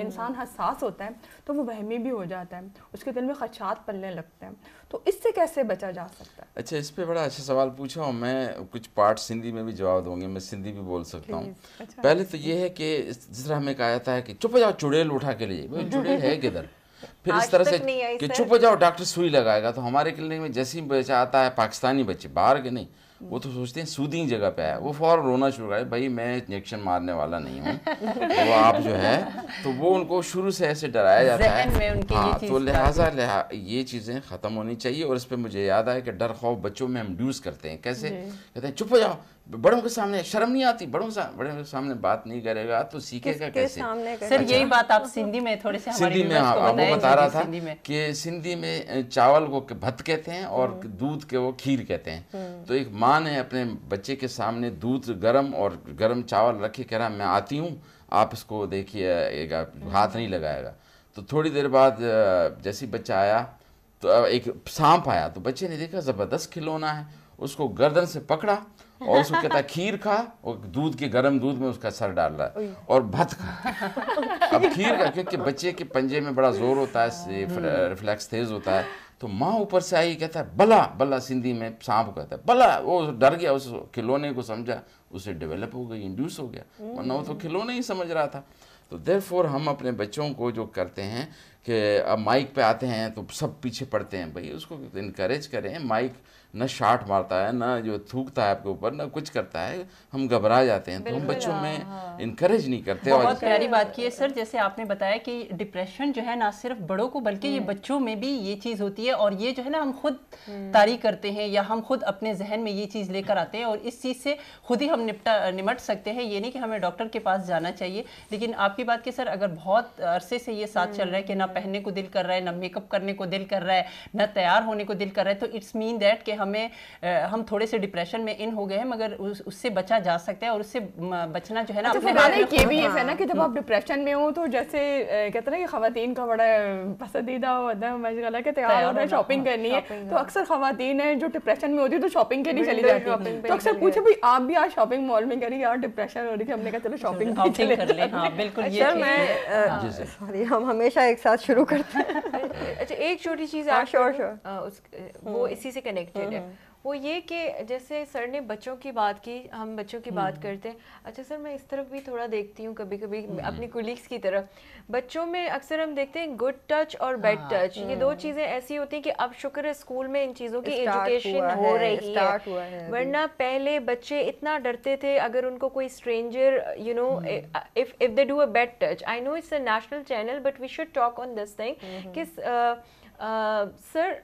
इंसान हसास होता है तो वो वहमी भी हो जाता है उसके दिल में खदशात पलने लगते हैं। तो इससे कैसे बचा जा सकता है? अच्छा इस पे बड़ा अच्छा सवाल पूछा और मैं कुछ पार्ट सिंधी में भी जवाब दूँगी मैं सिंधी भी बोल सकता हूँ। अच्छा। पहले तो ये है कि जिस तरह हमें कहा जाता है कि चुप जाओ चुड़ैल उठा के लिए चुड़ैल है किधर? फिर इस तरह से कि चुप जाओ डॉक्टर सुई लगाएगा तो हमारे क्लिनिक में जैसे ही बच्चा आता है पाकिस्तानी बच्चे बाहर के नहीं वो तो सोचते हैं सूदिंग जगह पे है। वो फ़ौरन रोना शुरू कर भाई मैं इंजेक्शन मारने वाला नहीं हूँ। तो आप जो है तो वो उनको शुरू से ऐसे डराया जाता जहन में उनके है हाँ तो लिहाजा लिहा ये चीज़ें ख़त्म होनी चाहिए और इस पर मुझे याद आया कि डर खौफ बच्चों में हम ड्यूज़ करते हैं। कैसे? कहते हैं चुप हो जाओ बड़ों के सामने शर्म नहीं आती? बड़ों सा बड़ों के सामने बात नहीं करेगा तो सीखेगा कैसे? सर यही बात आप सिंधी में थोड़े से सिंधी में हाँ को वो बता रहा था कि सिंधी में चावल को के भत कहते हैं और दूध के वो खीर कहते हैं। तो एक माँ ने अपने बच्चे के सामने दूध गर्म और गर्म चावल रखे कह रहा मैं आती हूँ आप इसको देखिए हाथ नहीं लगाएगा। तो थोड़ी देर बाद जैसे बच्चा आया तो एक सांप आया तो बच्चे ने देखा ज़बरदस्त खिलौना है। उसको गर्दन से पकड़ा और उसको कहता है खीर खा। और दूध के गर्म दूध में उसका सर डाल रहा है। और भत खा। अब खीर का क्योंकि बच्चे के पंजे में बड़ा ज़ोर होता है रिफ्लेक्स तेज होता है तो माँ ऊपर से आई कहता है बला बला सिंधी में सांप कहता है बला। वो डर गया उस खिलौने को समझा उसे डेवलप हो गई इंड्यूस हो गया। वरना वो तो खिलौने ही समझ रहा था। तो देर हम अपने बच्चों को जो करते हैं कि अब माइक पे आते हैं तो सब पीछे पड़ते हैं। भाई उसको इनक्रेज करें माइक न शार्ट मारता है ना जो थूकता है आपके ऊपर न कुछ करता है हम घबरा जाते हैं। तो हम बच्चों में इनक्रेज नहीं करते बहुत प्यारी बात की है सर जैसे आपने बताया कि डिप्रेशन जो है ना सिर्फ़ बड़ों को बल्कि ये बच्चों में भी ये चीज़ होती है और ये जो है ना हम खुद तारी करते हैं या हम खुद अपने जहन में ये चीज़ लेकर आते हैं और इस चीज़ से खुद ही हम निपटा निमट सकते हैं। ये नहीं कि हमें डॉक्टर के पास जाना चाहिए लेकिन आपकी बात की सर अगर बहुत अरसे से ये साथ चल रहा है कि ना पहनने को दिल कर रहा है ना मेकअप करने को दिल कर रहा है ना तैयार होने को दिल कर रहा है तो इट्स मीन दैट कि हमें अ, हम थोड़े से डिप्रेशन में इन हो गए हैं मगर उस, उससे बचा जा सकता है और उससे बचना जो है ना अच्छा ये भी है ना कि जब आप डिप्रेशन में हो तो जैसे कहते हैं ना कि खातन का बड़ा पसंदीदा होता है मशगला के तैयार तैयार हो रहा है शॉपिंग हाँ, करनी है तो अक्सर खातन है जो डिप्रेशन में होती है तो शॉपिंग के लिए चली जाती है। तो अक्सर पूछे भाई आप भी आज शॉपिंग मॉल में करी यार डिप्रेशन हो रही थी हमने कहा चलो शॉपिंग कर ले हाँ। बिल्कुल ये मैं सॉरी हम हमेशा एक साथ शुरू करते हैं। अच्छा एक छोटी चीज़ हाँ, करूँ? अ, उस वो इसी से कनेक्टेड है। वो ये कि जैसे सर ने बच्चों की बात की हम बच्चों की बात करते हैं। अच्छा सर मैं इस तरफ़ भी थोड़ा देखती हूँ कभी कभी अपनी कुलीग्स की तरफ़। बच्चों में अक्सर हम देखते हैं गुड टच और बैड टच ये दो चीज़ें ऐसी होती हैं कि अब शुक्र है स्कूल में इन चीज़ों की एजुकेशन हो रही है। है वरना पहले बच्चे इतना डरते थे अगर उनको कोई stranger you know if if they do a bad touch I know it's a national channel but we should talk on this thing कि सर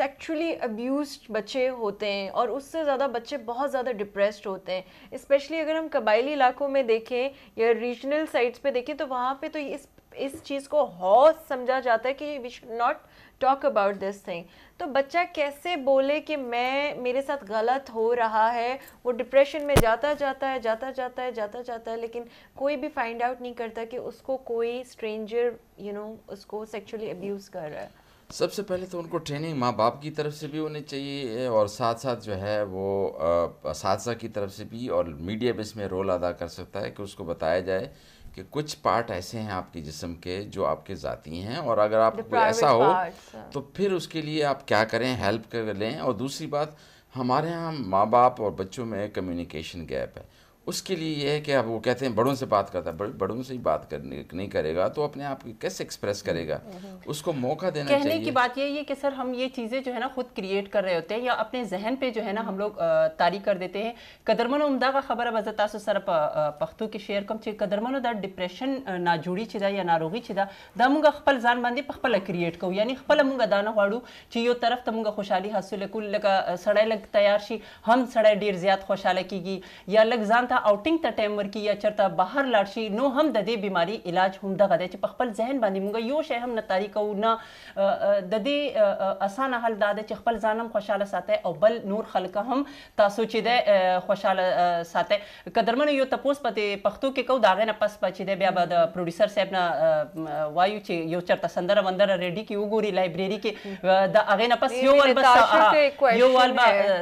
सेक्सुअली अब्यूज्ड बच्चे होते हैं और उससे ज़्यादा बच्चे बहुत ज़्यादा डिप्रेस्ड होते हैं। स्पेशली अगर हम कबायली इलाकों में देखें या रीजनल साइट्स पे देखें तो वहाँ पे तो इस इस चीज़ को हौस समझा जाता है कि we should not talk about this thing तो बच्चा कैसे बोले कि मैं, मेरे साथ गलत हो रहा है? वो डिप्रेशन में जाता जाता है, जाता जाता है, जाता जाता है, लेकिन कोई भी फाइंड आउट नहीं करता कि उसको कोई स्ट्रेंजर यू नो उसको सेक्चुअली अब्यूज कर रहा है। सबसे पहले तो उनको ट्रेनिंग माँ बाप की तरफ़ से भी होनी चाहिए और साथ साथ जो है वो साथसा की तरफ़ से भी और मीडिया भी इसमें रोल अदा कर सकता है कि उसको बताया जाए कि कुछ पार्ट ऐसे हैं आपके जिस्म के जो आपके ज़ाती हैं और अगर आपको कोई ऐसा हो हाँ। तो फिर उसके लिए आप क्या करें हेल्प कर लें और दूसरी बात हमारे यहाँ माँ बाप और बच्चों में कम्युनिकेशन गैप है उसके लिए ये है कि अब वो कहते हैं बड़ों से बात करता है बड़ों से ही बात करने नहीं करेगा तो अपने आप को कैसे एक्सप्रेस करेगा? उसको मौका देना कहने चाहिए। की बात यही है कि सर हम ये चीज़ें जो है ना खुद क्रिएट कर रहे होते हैं या अपने जहन पे जो है ना हम लोग तारी कर देते हैं। कदरमन उमदा का खबर बजा तासु सर पख्तू के शेयर कम चे कदरमन दा डिप्रेशन ना जुड़ी छिदा या नारोगी छिदा। दा मुंगा खपल जान बांधी पखपल क्रिएट को यानी खपल मुंगा दाना वाड़ू ची यो तरफ़ तमुंगा खुशहाली हासिल कुल लगा सड़ाई लग तैयार शी हम सड़ाई ढेर ज़्यादा खुशहाल कीगी या लग जान था आउटिंग ता टाइम वर की या चरता बाहर लाडशी नो हम ददे बीमारी इलाज हुंदा गदे च पखपल जहन बांधी मुंगा यो शे हम न तारी को ना अ, अ, ददे अ, अ, आसान हल दादे च खपल जानम खुशहाल साथे और बल नूर खलका हम तासो ची दे अ, खुशहाल अ, साथे कदरमन यो तपोस पते पख्तो के को दागे न पस पची दे ब्या बाद प्रोड्यूसर साहब ना अ, म, वायु चे यो चरता संदर वंदर रेडी की उगोरी लाइब्रेरी के अ, द आगे न पस ये यो भी वाल बस नताशा अ, का एक यो question वाल बा है। अ,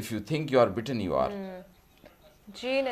if you think you are bitten you are जी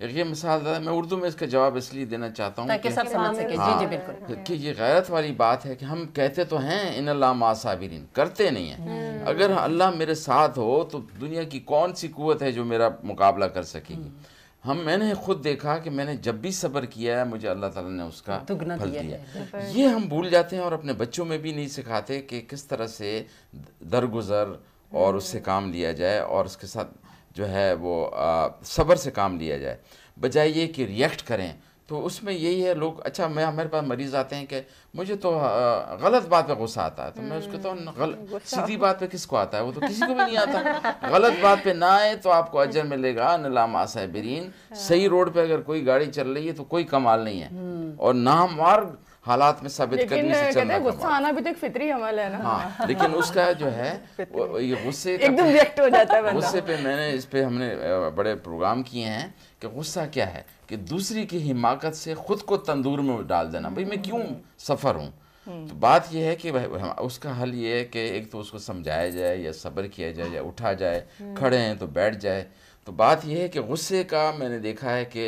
ये मिसाल है मैं उर्दू में इसका जवाब इसलिए देना चाहता हूँ ताकि सब समझ सके। जी जी बिल्कुल। कि ये गैरत वाली बात है कि हम कहते तो हैं इन अल्लाह साबिरीन करते नहीं हैं। अगर अल्लाह मेरे साथ हो तो दुनिया की कौन सी कुवत है जो मेरा मुकाबला कर सकेगी? हम मैंने खुद देखा कि मैंने जब भी सब्र किया है मुझे अल्लाह ताला ने उसका फल दिया ये हम भूल जाते हैं और अपने बच्चों में भी नहीं सिखाते कि किस तरह से दरगुजर और उससे काम लिया जाए और उसके साथ जो है वो सब्र से काम लिया जाए। बजाय ये कि रिएक्ट करें तो उसमें यही है लोग अच्छा मैं हमारे पास मरीज़ आते हैं कि मुझे तो गलत बात पे गुस्सा आता है तो मैं उसको तो गल सीधी बात पे किसको आता है? वो तो किसी को भी नहीं आता। गलत बात पे ना आए तो आपको अजर मिलेगा नलाम आसाबरीन सही रोड पे अगर कोई गाड़ी चल रही है तो कोई कमाल नहीं है। और नामार्ग हालात में साबित करने से चलना गुस्सा आना भी तो एक फितरी अमल है ना। हाँ लेकिन उसका जो है ये गुस्से एकदम रिएक्ट हो जाता है गुस्से पे मैंने इस पे हमने बड़े प्रोग्राम किए हैं कि गुस्सा क्या है? कि दूसरी की हिमाकत से खुद को तंदूर में डाल देना। भाई मैं क्यों सफ़र हूँ? तो बात यह है कि उसका हल ये है कि एक तो उसको समझाया जाए या सब्र किया जाए या उठा जाए खड़े हैं तो बैठ जाए। तो बात यह है कि गुस्से का मैंने देखा है कि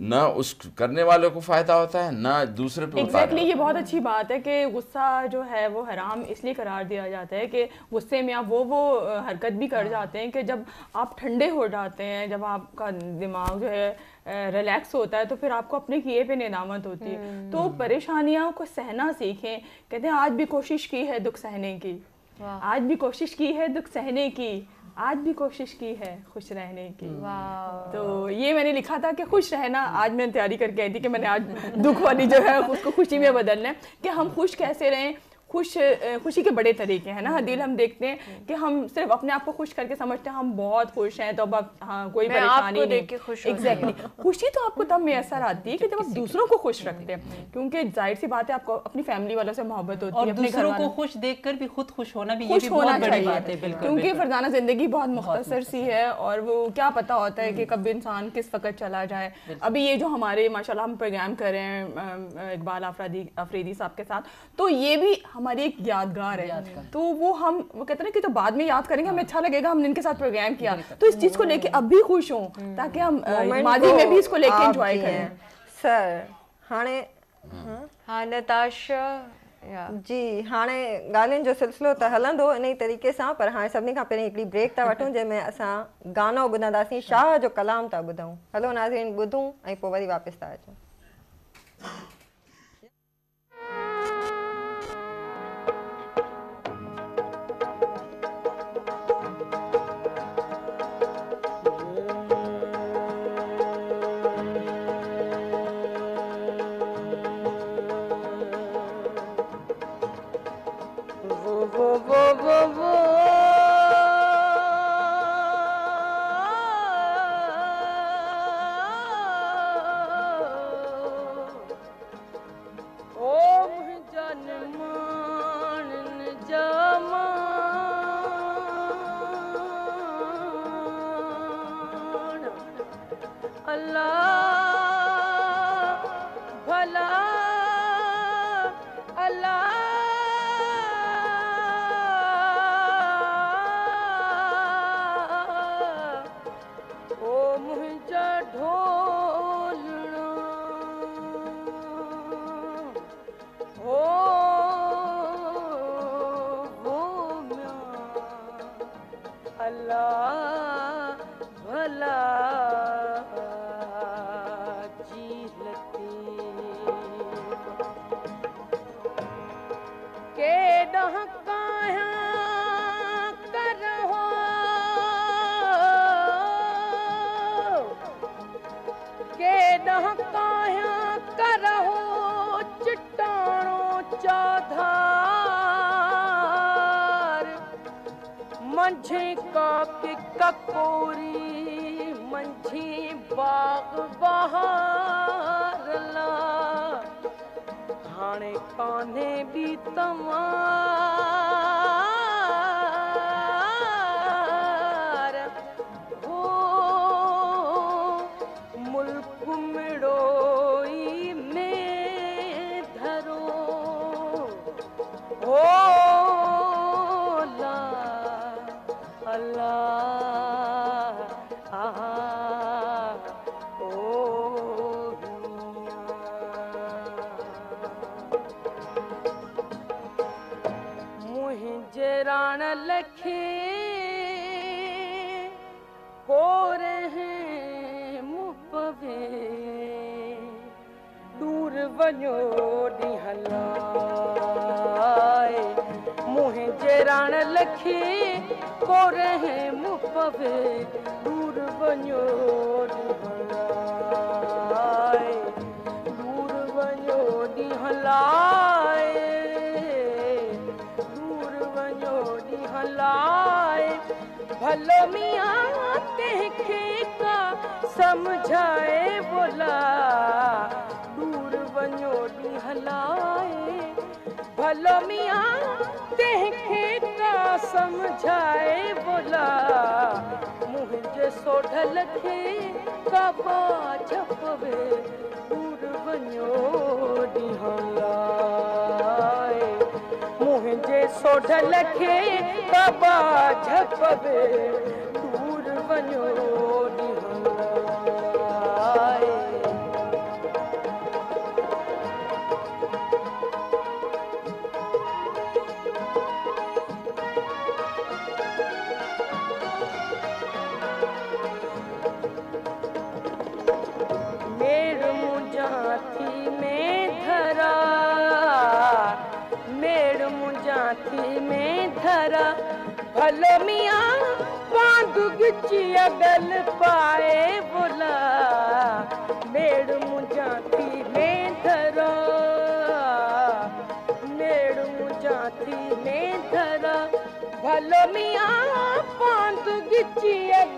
न उस करने वाले को फ़ायदा होता है ना दूसरे पे exactly, ये बहुत अच्छी बात है कि गुस्सा जो है वो हराम इसलिए करार दिया जाता है कि गुस्से में आप वो वो हरकत भी कर जाते हैं कि जब आप ठंडे हो जाते हैं जब आपका दिमाग जो है रिलैक्स होता है तो फिर आपको अपने किए पे निदामत होती है। तो परेशानियों को सहना सीखें। कहते हैं आज भी कोशिश की है दुख सहने की। आज भी कोशिश की है दुख सहने की। आज भी कोशिश की है खुश रहने की। तो ये मैंने लिखा था कि खुश रहना आज मैंने तैयारी करके आई थी कि मैंने आज दुख वाली जो है उसको खुशी में बदलना है कि हम खुश कैसे रहें खुश खुशी के बड़े तरीके हैं ना हदील हम देखते हैं कि हम सिर्फ़ अपने आप को खुश करके समझते हैं हम बहुत खुश हैं तो अब हाँ कोई परेशानी नहीं। के खुश एग्जैक्टली खुशी तो आपको तब मैसर आती है कि जब आप दूसरों को खुश रखते हैं क्योंकि ज़ाहिर सी बात है आपको अपनी फैमिली वालों से मोहब्बत होती है अपने घरों को खुश देखकर भी खुद खुश होना भी खुश होना चाहिए। क्योंकि फरजाना ज़िंदगी बहुत मुख्तसर सी है और वो क्या पता होता है कि कब इंसान किस वक्त चला जाए। अभी ये जो हमारे माशाल्लाह हम प्रोग्राम कर रहे हैं इकबाल अफरादी अफरीदी साहब के साथ तो ये भी हमारी एक यादगार है। तो वो हम वो कहते हैं कि तो बाद में याद करेंगे हमें अच्छा लगेगा हमने इनके साथ प्रोग्राम किया। तो इस चीज़ को लेके अब भी खुश हूँ ताकि हम माजी में भी इसको लेके एंजॉय करें। सर हाणे हाँ? नताशा जी हाणे ॻाल्हियुनि जो सिलसिलो त हलंदो इन ई तरीक़े सां पर हाणे सभिनी खां पहिरीं हिकिड़ी ब्रेक था वठूं जंहिंमें असां गानो ॿुधंदासीं शाह जो कलाम था ॿुधूं। हलो नाज़रीन ॿुधूं ऐं पोइ वरी वापसि था अचूं। मुंहिंजा थी में धरा। भलो मियां बांधु गिची अगल पाए बोला। मेड़ मुंहिंजा थी में धरा। मेड़ मुंहिंजा थी में धरा। भलो मियां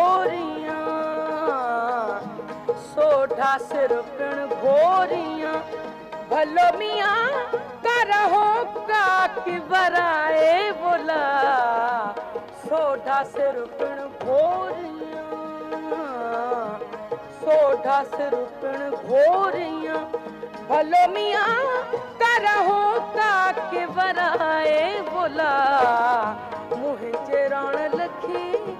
पिण घोरियाँ सोठा सिर पिण घोरियाँ भलो मियाँ करहो काक बराए बोला सोठा सिर पिण घोरियाँ सोठा सिर पिण घोरियाँ भलो मियाँ करहो काक बराए बोला मुंहिंजे राण लखे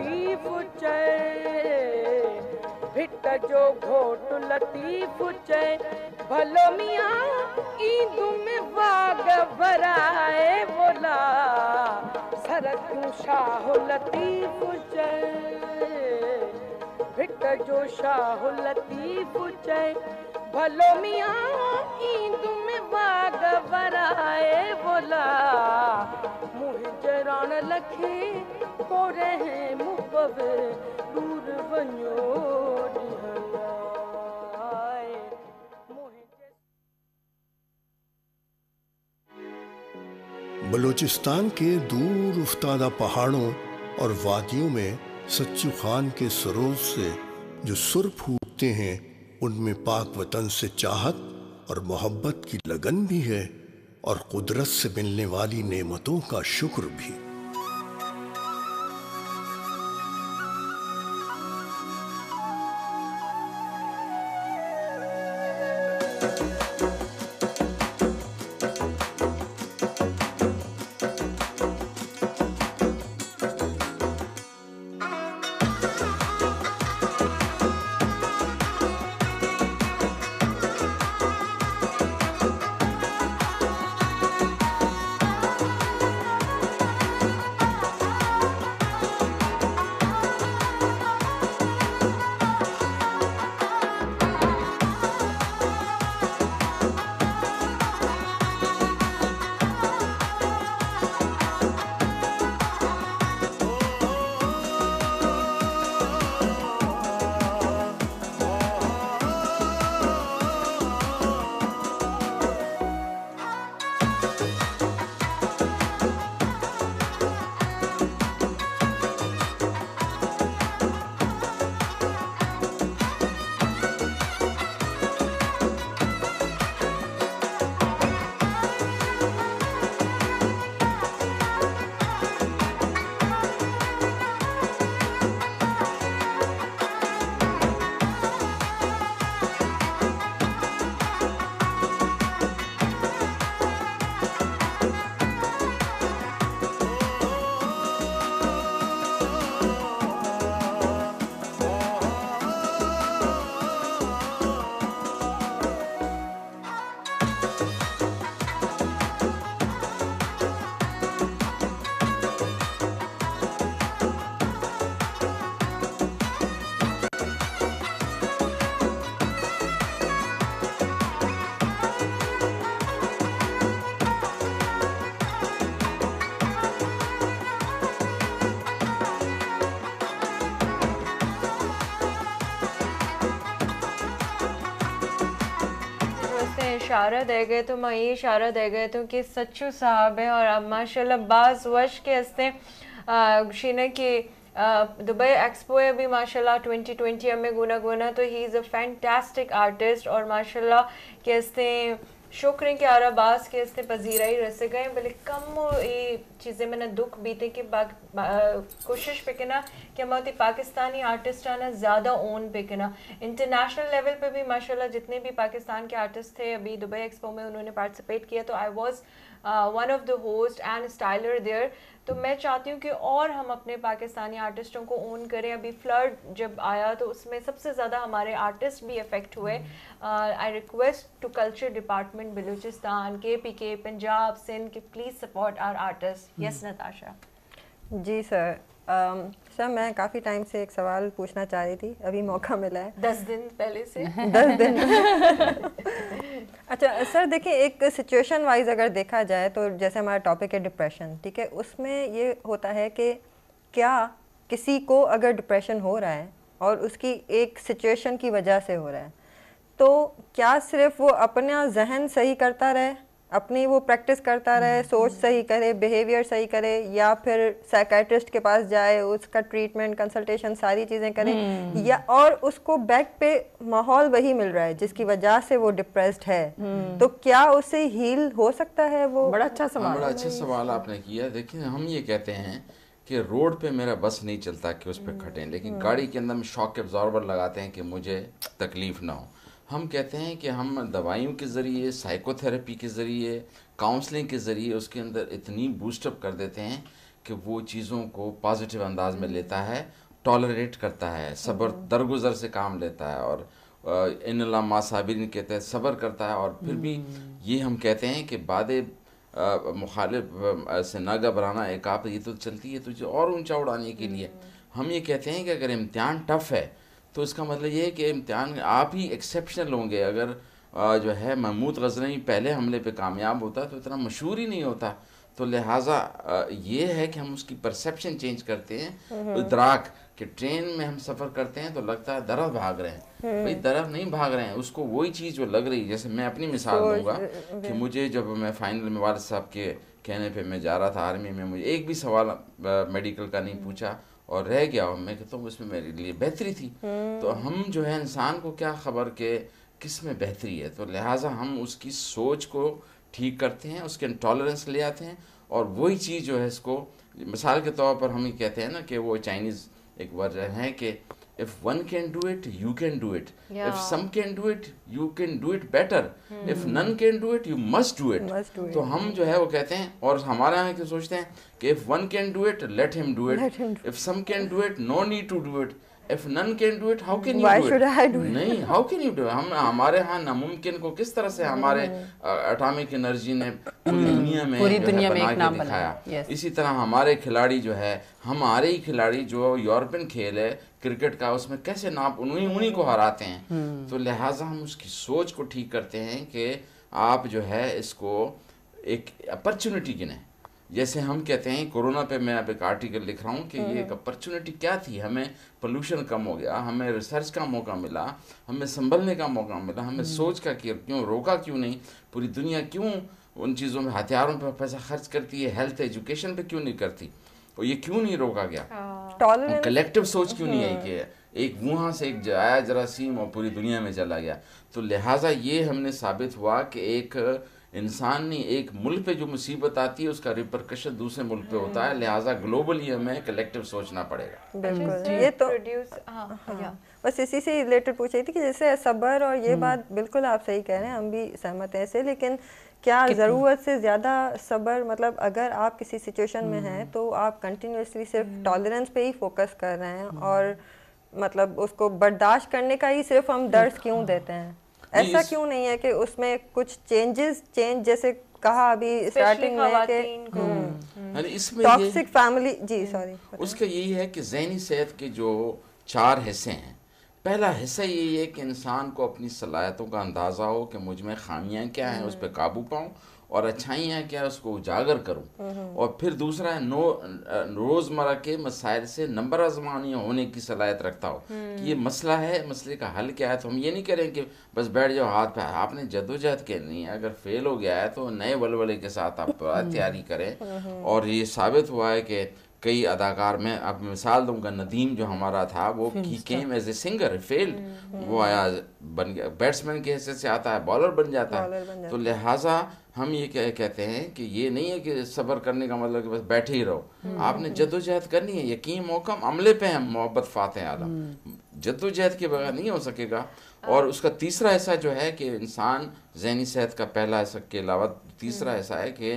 ही चए भिट जो घोट लतीफ चए भलो मियाँ में लतीफ चए भलो मियाँ ईद में बाग भराए बोला मुंहिंजे रण लखे को रहे मुपवे दूर वञो बलूचिस्तान के दूर उफ्तादा पहाड़ों और वादियों में सच्चू खान के सरोज से जो सुर फूटते हैं, उनमें पाक वतन से चाहत और मोहब्बत की लगन भी है और कुदरत से मिलने वाली नेमतों का शुक्र भी। इशारा दे गए तो मैं ये इशारा दे गए तो कि सच्चू साहब है और अब माशाल्लाह बाज वश के हँसते शीना की दुबई एक्सपो है अभी माशाल्लाह 2020 में गुना गुना तो he is a fantastic artist और माशाल्लाह के हस्ते शुक्र के आराबास के हस्ते पजीराई रस गए भले कम ये चीज़ें। मैंने दुख बीते कि कोशिश पे कि ना, कि हम होती पाकिस्तानी आर्टिस्ट आना ज़्यादा ओन पे कि ना। इंटरनेशनल लेवल पे भी, माशाल्लाह, जितने भी पाकिस्तान के आर्टिस्ट थे, अभी दुबई एक्सपो में उन्होंने पार्टिसिपेट किया तो I was one of the host and styler there तो मैं चाहती हूँ कि और हम अपने पाकिस्तानी आर्टिस्टों को ओन करें। अभी फ्लड जब आया तो उसमें सबसे ज़्यादा हमारे आर्टिस्ट भी अफेक्ट हुए। I request to culture department Balochistan K P K Punjab Sindh के please support our artist yes Natasha. Ji sir um, sir मैं काफ़ी टाइम से एक सवाल पूछना चाह रही थी अभी मौका मिला है। दस दिन पहले से। दस दिन। अच्छा सर देखिए एक सिचुएशन वाइज अगर देखा जाए तो जैसे हमारा टॉपिक है डिप्रेशन ठीक है? उसमें ये होता है कि क्या किसी को अगर डिप्रेशन हो रहा है और उसकी एक सिचुएशन की वजह से हो रहा है तो क्या सिर्फ़ वो अपना जहन सही करता रहे अपनी वो प्रैक्टिस करता रहे सोच सही करे बिहेवियर सही करे या फिर साइकेट्रिस्ट के पास जाए उसका ट्रीटमेंट कंसल्टेशन सारी चीज़ें करे या और उसको बैक पे माहौल वही मिल रहा है जिसकी वजह से वो डिप्रेस्ड है। तो क्या उससे हील हो सकता है वो? बड़ा अच्छा हाँ, सवाल बड़ा अच्छा सवाल आपने किया। देखिए हम ये कहते हैं कि रोड पे मेरा बस नहीं चलता कि उस पर खटें लेकिन गाड़ी के अंदर हम शॉक एब्जॉर्बर लगाते हैं कि मुझे तकलीफ़ ना हो। हम कहते हैं कि हम दवाइयों के ज़रिए साइकोथेरेपी के ज़रिए काउंसलिंग के ज़रिए उसके अंदर इतनी बूस्टअप कर देते हैं कि वो चीज़ों को पॉजिटिव अंदाज में लेता है टॉलरेट करता है सब्र दरगुजर से काम लेता है और इन मा साबिरीन कहते हैं सब्र करता है और फिर भी ये हम कहते हैं कि बाद मुखालिफ से ना घबराना एक आप ये तो चलती है तुझे और ऊँचा उड़ाने के लिए। हम ये कहते हैं कि अगर इम्तिहान टफ है तो इसका मतलब ये है कि इम्तहान आप ही एक्सेप्शनल होंगे। अगर जो है महमूद गजनवी पहले हमले पे कामयाब होता तो इतना मशहूर ही नहीं होता। तो लिहाजा ये है कि हम उसकी परसेप्शन चेंज करते हैं। इदराक कि ट्रेन में हम सफ़र करते हैं तो लगता है दरअ भाग रहे हैं। भाई दरअ नहीं भाग रहे हैं उसको वही चीज़ जो लग रही है जैसे मैं अपनी मिसाल दूँगा कि मुझे जब मैं फाइनल में वालिद साहब के कहने पे मैं जा रहा था आर्मी में मुझे एक भी सवाल मेडिकल का नहीं पूछा। और रह गया और मैं कहता हूँ उसमें मेरे लिए बेहतरी थी। तो हम जो है इंसान को क्या खबर के किसमें बेहतरी है? तो लिहाजा हम उसकी सोच को ठीक करते हैं उसके टॉलरेंस ले आते हैं और वही चीज़ जो है इसको मिसाल के तौर पर हम ये कहते हैं ना कि वो चाइनीज़ एक वर्जन है कि one can do it you can do it if Yeah. Can do it you can do it better if none can do it you must do it Must do it. तो हम जो है वो कहते हैं और हमारे यहाँ के सोचते हैं कि if one can do it let him do Let him do if some can do it no need to do it if none can do it how can you Why do should I do it? नहीं how can you do हम हमारे यहाँ नामुमकिन को किस तरह से हमारे एटॉमिक एनर्जी ने पूरी दुनिया में पूरी दुनिया में एक नाम बनाया, yes. इसी तरह हमारे खिलाड़ी जो है हमारे ही खिलाड़ी जो यूरोपियन खेल है क्रिकेट का उसमें कैसे नाप उन्हीं उन्हीं को हराते हैं। तो लिहाजा हम उसकी सोच को ठीक करते हैं कि आप जो है इसको एक अपॉर्चुनिटी गिने। जैसे हम कहते हैं कोरोना पे मैं अब एक आर्टिकल लिख रहा हूँ कि ये एक अपॉर्चुनिटी क्या थी? हमें पोल्यूशन कम हो गया हमें रिसर्च का मौका मिला हमें संभलने का मौका मिला हमें सोच का कि क्यों रोका क्यों नहीं? पूरी दुनिया क्यों उन चीज़ों में हथियारों पर पैसा खर्च करती है? हेल्थ एजुकेशन पे क्यों नहीं करती? और ये क्यों नहीं रोका गया? कलेक्टिव सोच क्यों नहीं आई कि एक वहाँ से एक ज- आया जरासीम और पूरी दुनिया में चला गया। तो लिहाजा ये हमने साबित हुआ कि एक इंसान नहीं एक मुल्क पे जो मुसीबत आती है उसका रिपरकशन दूसरे मुल्क पे होता है। लिहाजा ग्लोबली हमें कलेक्टिव सोचना पड़ेगा। बिल्कुल। ये तो हाँ बस इसी से रिलेटेड पूछ रही थी कि जैसे सब्र और ये बात बिल्कुल आप सही कह रहे हैं हम भी सहमत हैं इससे लेकिन क्या ज़रूरत से ज़्यादा सब्र मतलब अगर आप किसी सिचुएशन में हैं तो आप कंटिन्यूसली सिर्फ़ टॉलरेंस पे ही फोकस कर रहे हैं और मतलब उसको बर्दाश्त करने का ही सिर्फ़ हम दर्द क्यों देते हैं? ऐसा इस- क्यों नहीं है कि उसमें कुछ चेंजेस चेंज जैसे कहा अभी स्टार्टिंग में कि यानी इसमें ये टॉक्सिक फैमिली जी सॉरी उसका यही है कि जहनी सेहत के जो चार हिस्से हैं पहला हिस्सा यही है कि इंसान को अपनी सलाहियतों का अंदाज़ा हो कि मुझमें खामियाँ क्या हैं उस पर काबू पाऊँ और अच्छाइयाँ क्या है उसको उजागर करूँ। और फिर दूसरा है नो रोज़मर्रा के मसाइल से नंबर आजमानी होने की सलाहियत रखता हो। कि ये मसला है मसले का हल क्या है तो हम ये नहीं करें कि बस बैठ जाओ हाथ पे आपने जदोजहद करनी है अगर फेल हो गया है तो नए वलवले के साथ आप तैयारी करें। और ये साबित हुआ है कि कई अदाकार में अब मिसाल दूँगा नदीम जो हमारा था वो ही came as a singer failed वो आया बन गया बैट्समैन के हिस्से से आता है बॉलर बन जाता है। बन जाता तो लिहाजा हम ये कह, कहते हैं कि ये नहीं है कि सब्र करने का मतलब कि बस बैठे ही रहो। आपने जद्दोजहद करनी है यकीन मौका अमले पे है मोहब्बत फाते आलम। जद्दोजहद के बगैर नहीं हो सकेगा। और उसका तीसरा हिस्सा जो है कि इंसान जहनी सेहत का पहला हिस्सा के अलावा तीसरा हिस्सा है कि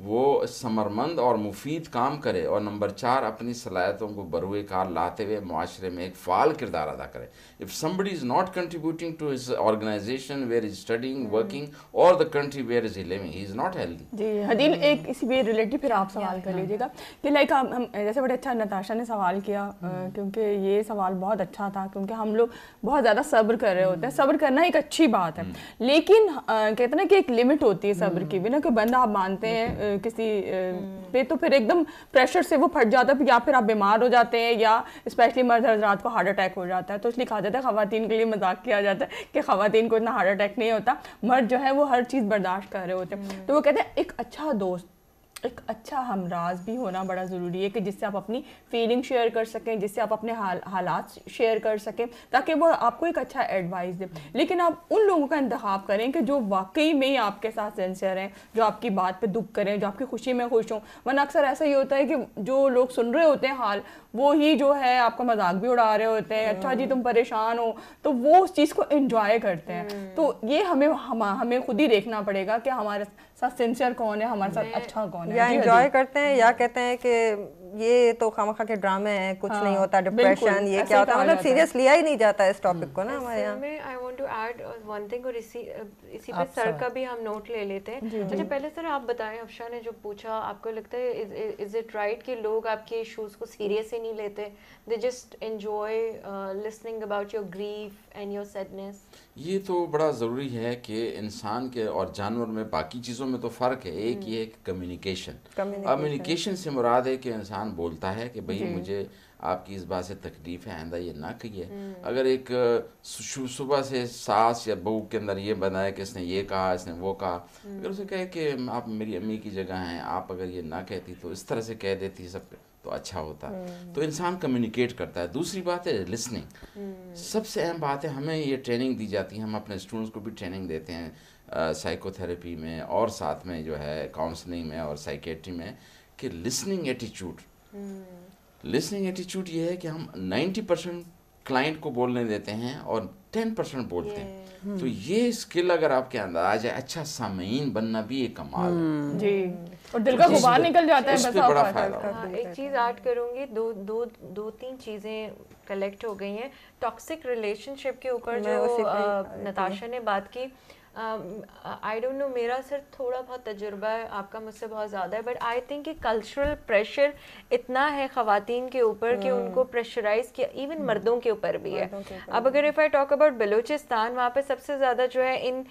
वो समरमंद और मुफीद काम करे और नंबर चार अपनी सलाहियतों को बरुए कार लाते हुए माशरे में एक फ़ाल किरदार अदा करे। If is not contributing to his organization where he's studying working or the country where is he living he is not healthy जी हदील एक इसी भी रिलेटिव फिर आप सवाल कर लीजिएगा। कि लाइक हम हम जैसे बड़े अच्छा नताशा ने सवाल किया क्योंकि ये सवाल बहुत अच्छा था क्योंकि हम लोग बहुत ज़्यादा सब्र कर रहे होते हैं। सब्र करना एक अच्छी बात है। लेकिन कहते हैं ना कि एक लिमिट होती है सब्र की भी ना कि बंदा आप मानते हैं किसी पे तो फिर एकदम प्रेशर से वो फट जाता है या फिर आप बीमार हो जाते हैं या स्पेशली मर्द हजरात को हार्ट अटैक हो जाता है तो इसलिए कहा जाता है खातन के लिए मज़ाक किया जाता है कि खातन को इतना हार्ट अटैक नहीं होता। मर्द जो है वो हर चीज़ बर्दाश्त कर रहे होते हैं। तो वो कहते हैं एक अच्छा दोस्त एक अच्छा हमराज भी होना बड़ा ज़रूरी है कि जिससे आप अपनी फीलिंग शेयर कर सकें जिससे आप अपने हाल हालात शेयर कर सकें ताकि वो आपको एक अच्छा एडवाइस दे। लेकिन आप उन लोगों का इंतखब करें कि जो वाकई में ही आपके साथ सिंसियर हैं जो आपकी बात पे दुख करें जो आपकी खुशी में खुश हों। वरना अक्सर ऐसा ही होता है कि जो लोग सुन रहे होते हैं हाल वो ही जो है आपका मज़ाक भी उड़ा रहे होते हैं अच्छा जी तुम परेशान हो तो वो उस चीज़ को एंजॉय करते हैं। तो ये हमें हम हमें खुद ही देखना पड़ेगा कि हमारे साथ सिंसियर कौन है? हमारे साथ अच्छा कौन है? या इंजॉय एंजॉय करते हैं या कहते हैं कि ये तो खामखा के ड्रामे हैं कुछ हाँ, नहीं होता डिप्रेशन ये क्या होता मतलब सीरियस लिया ही नहीं जाता इस टॉपिक को ना हमारे यहाँ। में I want to add one thing और इसी इसी पे सर का भी हम नोट ले लेते हैं। अच्छा पहले सर आप बताएँ अफशा ने जो पूछा आपको लगता है इज़ इट राइट कि लोग आपके इश्यूज़ को सीरियस ही नहीं लेते? They just enjoy listening about your grief and your sadness ये तो बड़ा ज़रूरी है कि इंसान के और जानवर में बाकी चीज़ों में तो फ़र्क है एक ये है कम्युनिकेशन कम्युनिकेशन से मुराद है कि इंसान बोलता है कि भाई मुझे आपकी इस बात से तकलीफ़ है आइंदा ये ना कहिए। अगर एक सुबह से सास या बहू के अंदर ये बना है कि इसने ये कहा इसने वो कहा अगर उसे कहे कि आप मेरी अम्मी की जगह हैं आप अगर ये ना कहती तो इस तरह से कह देती सब तो अच्छा होता। तो इंसान कम्युनिकेट करता है। दूसरी बात है लिसनिंग सबसे अहम बात है हमें ये ट्रेनिंग दी जाती है। हम अपने स्टूडेंट्स को भी ट्रेनिंग देते हैं साइकोथेरेपी में और साथ में जो है काउंसलिंग में और साइकेट्री में कि लिसनिंग एटीट्यूड लिसनिंग एटीट्यूड ये है कि हम 90 परसेंट क्लाइंट को बोलने देते हैं और 10 परसेंट बोलते yeah. हैं तो ये स्किल अगर आपके अंदर आ जाए अच्छा सामीन बनना भी एक कमाल है। जी। और दिल का गुबार निकल जाता है बस बड़ा फ़ायदा हैं। एक चीज़ ऐड करूँगी दो दो दो तीन चीज़ें कलेक्ट हो गई हैं। टॉक्सिक रिलेशनशिप के ऊपर जो। नताशा ने बात की आई डोंट नो मेरा सिर्फ़ थोड़ा बहुत तजुर्बा है आपका मुझसे बहुत ज़्यादा है बट आई थिंक कि कल्चरल प्रेशर इतना है ख़वातीन के ऊपर कि उनको प्रेशराइज किया इवन मर्दों के ऊपर भी है। अब अगर if I talk about Balochistan वहाँ पे सबसे ज़्यादा जो है in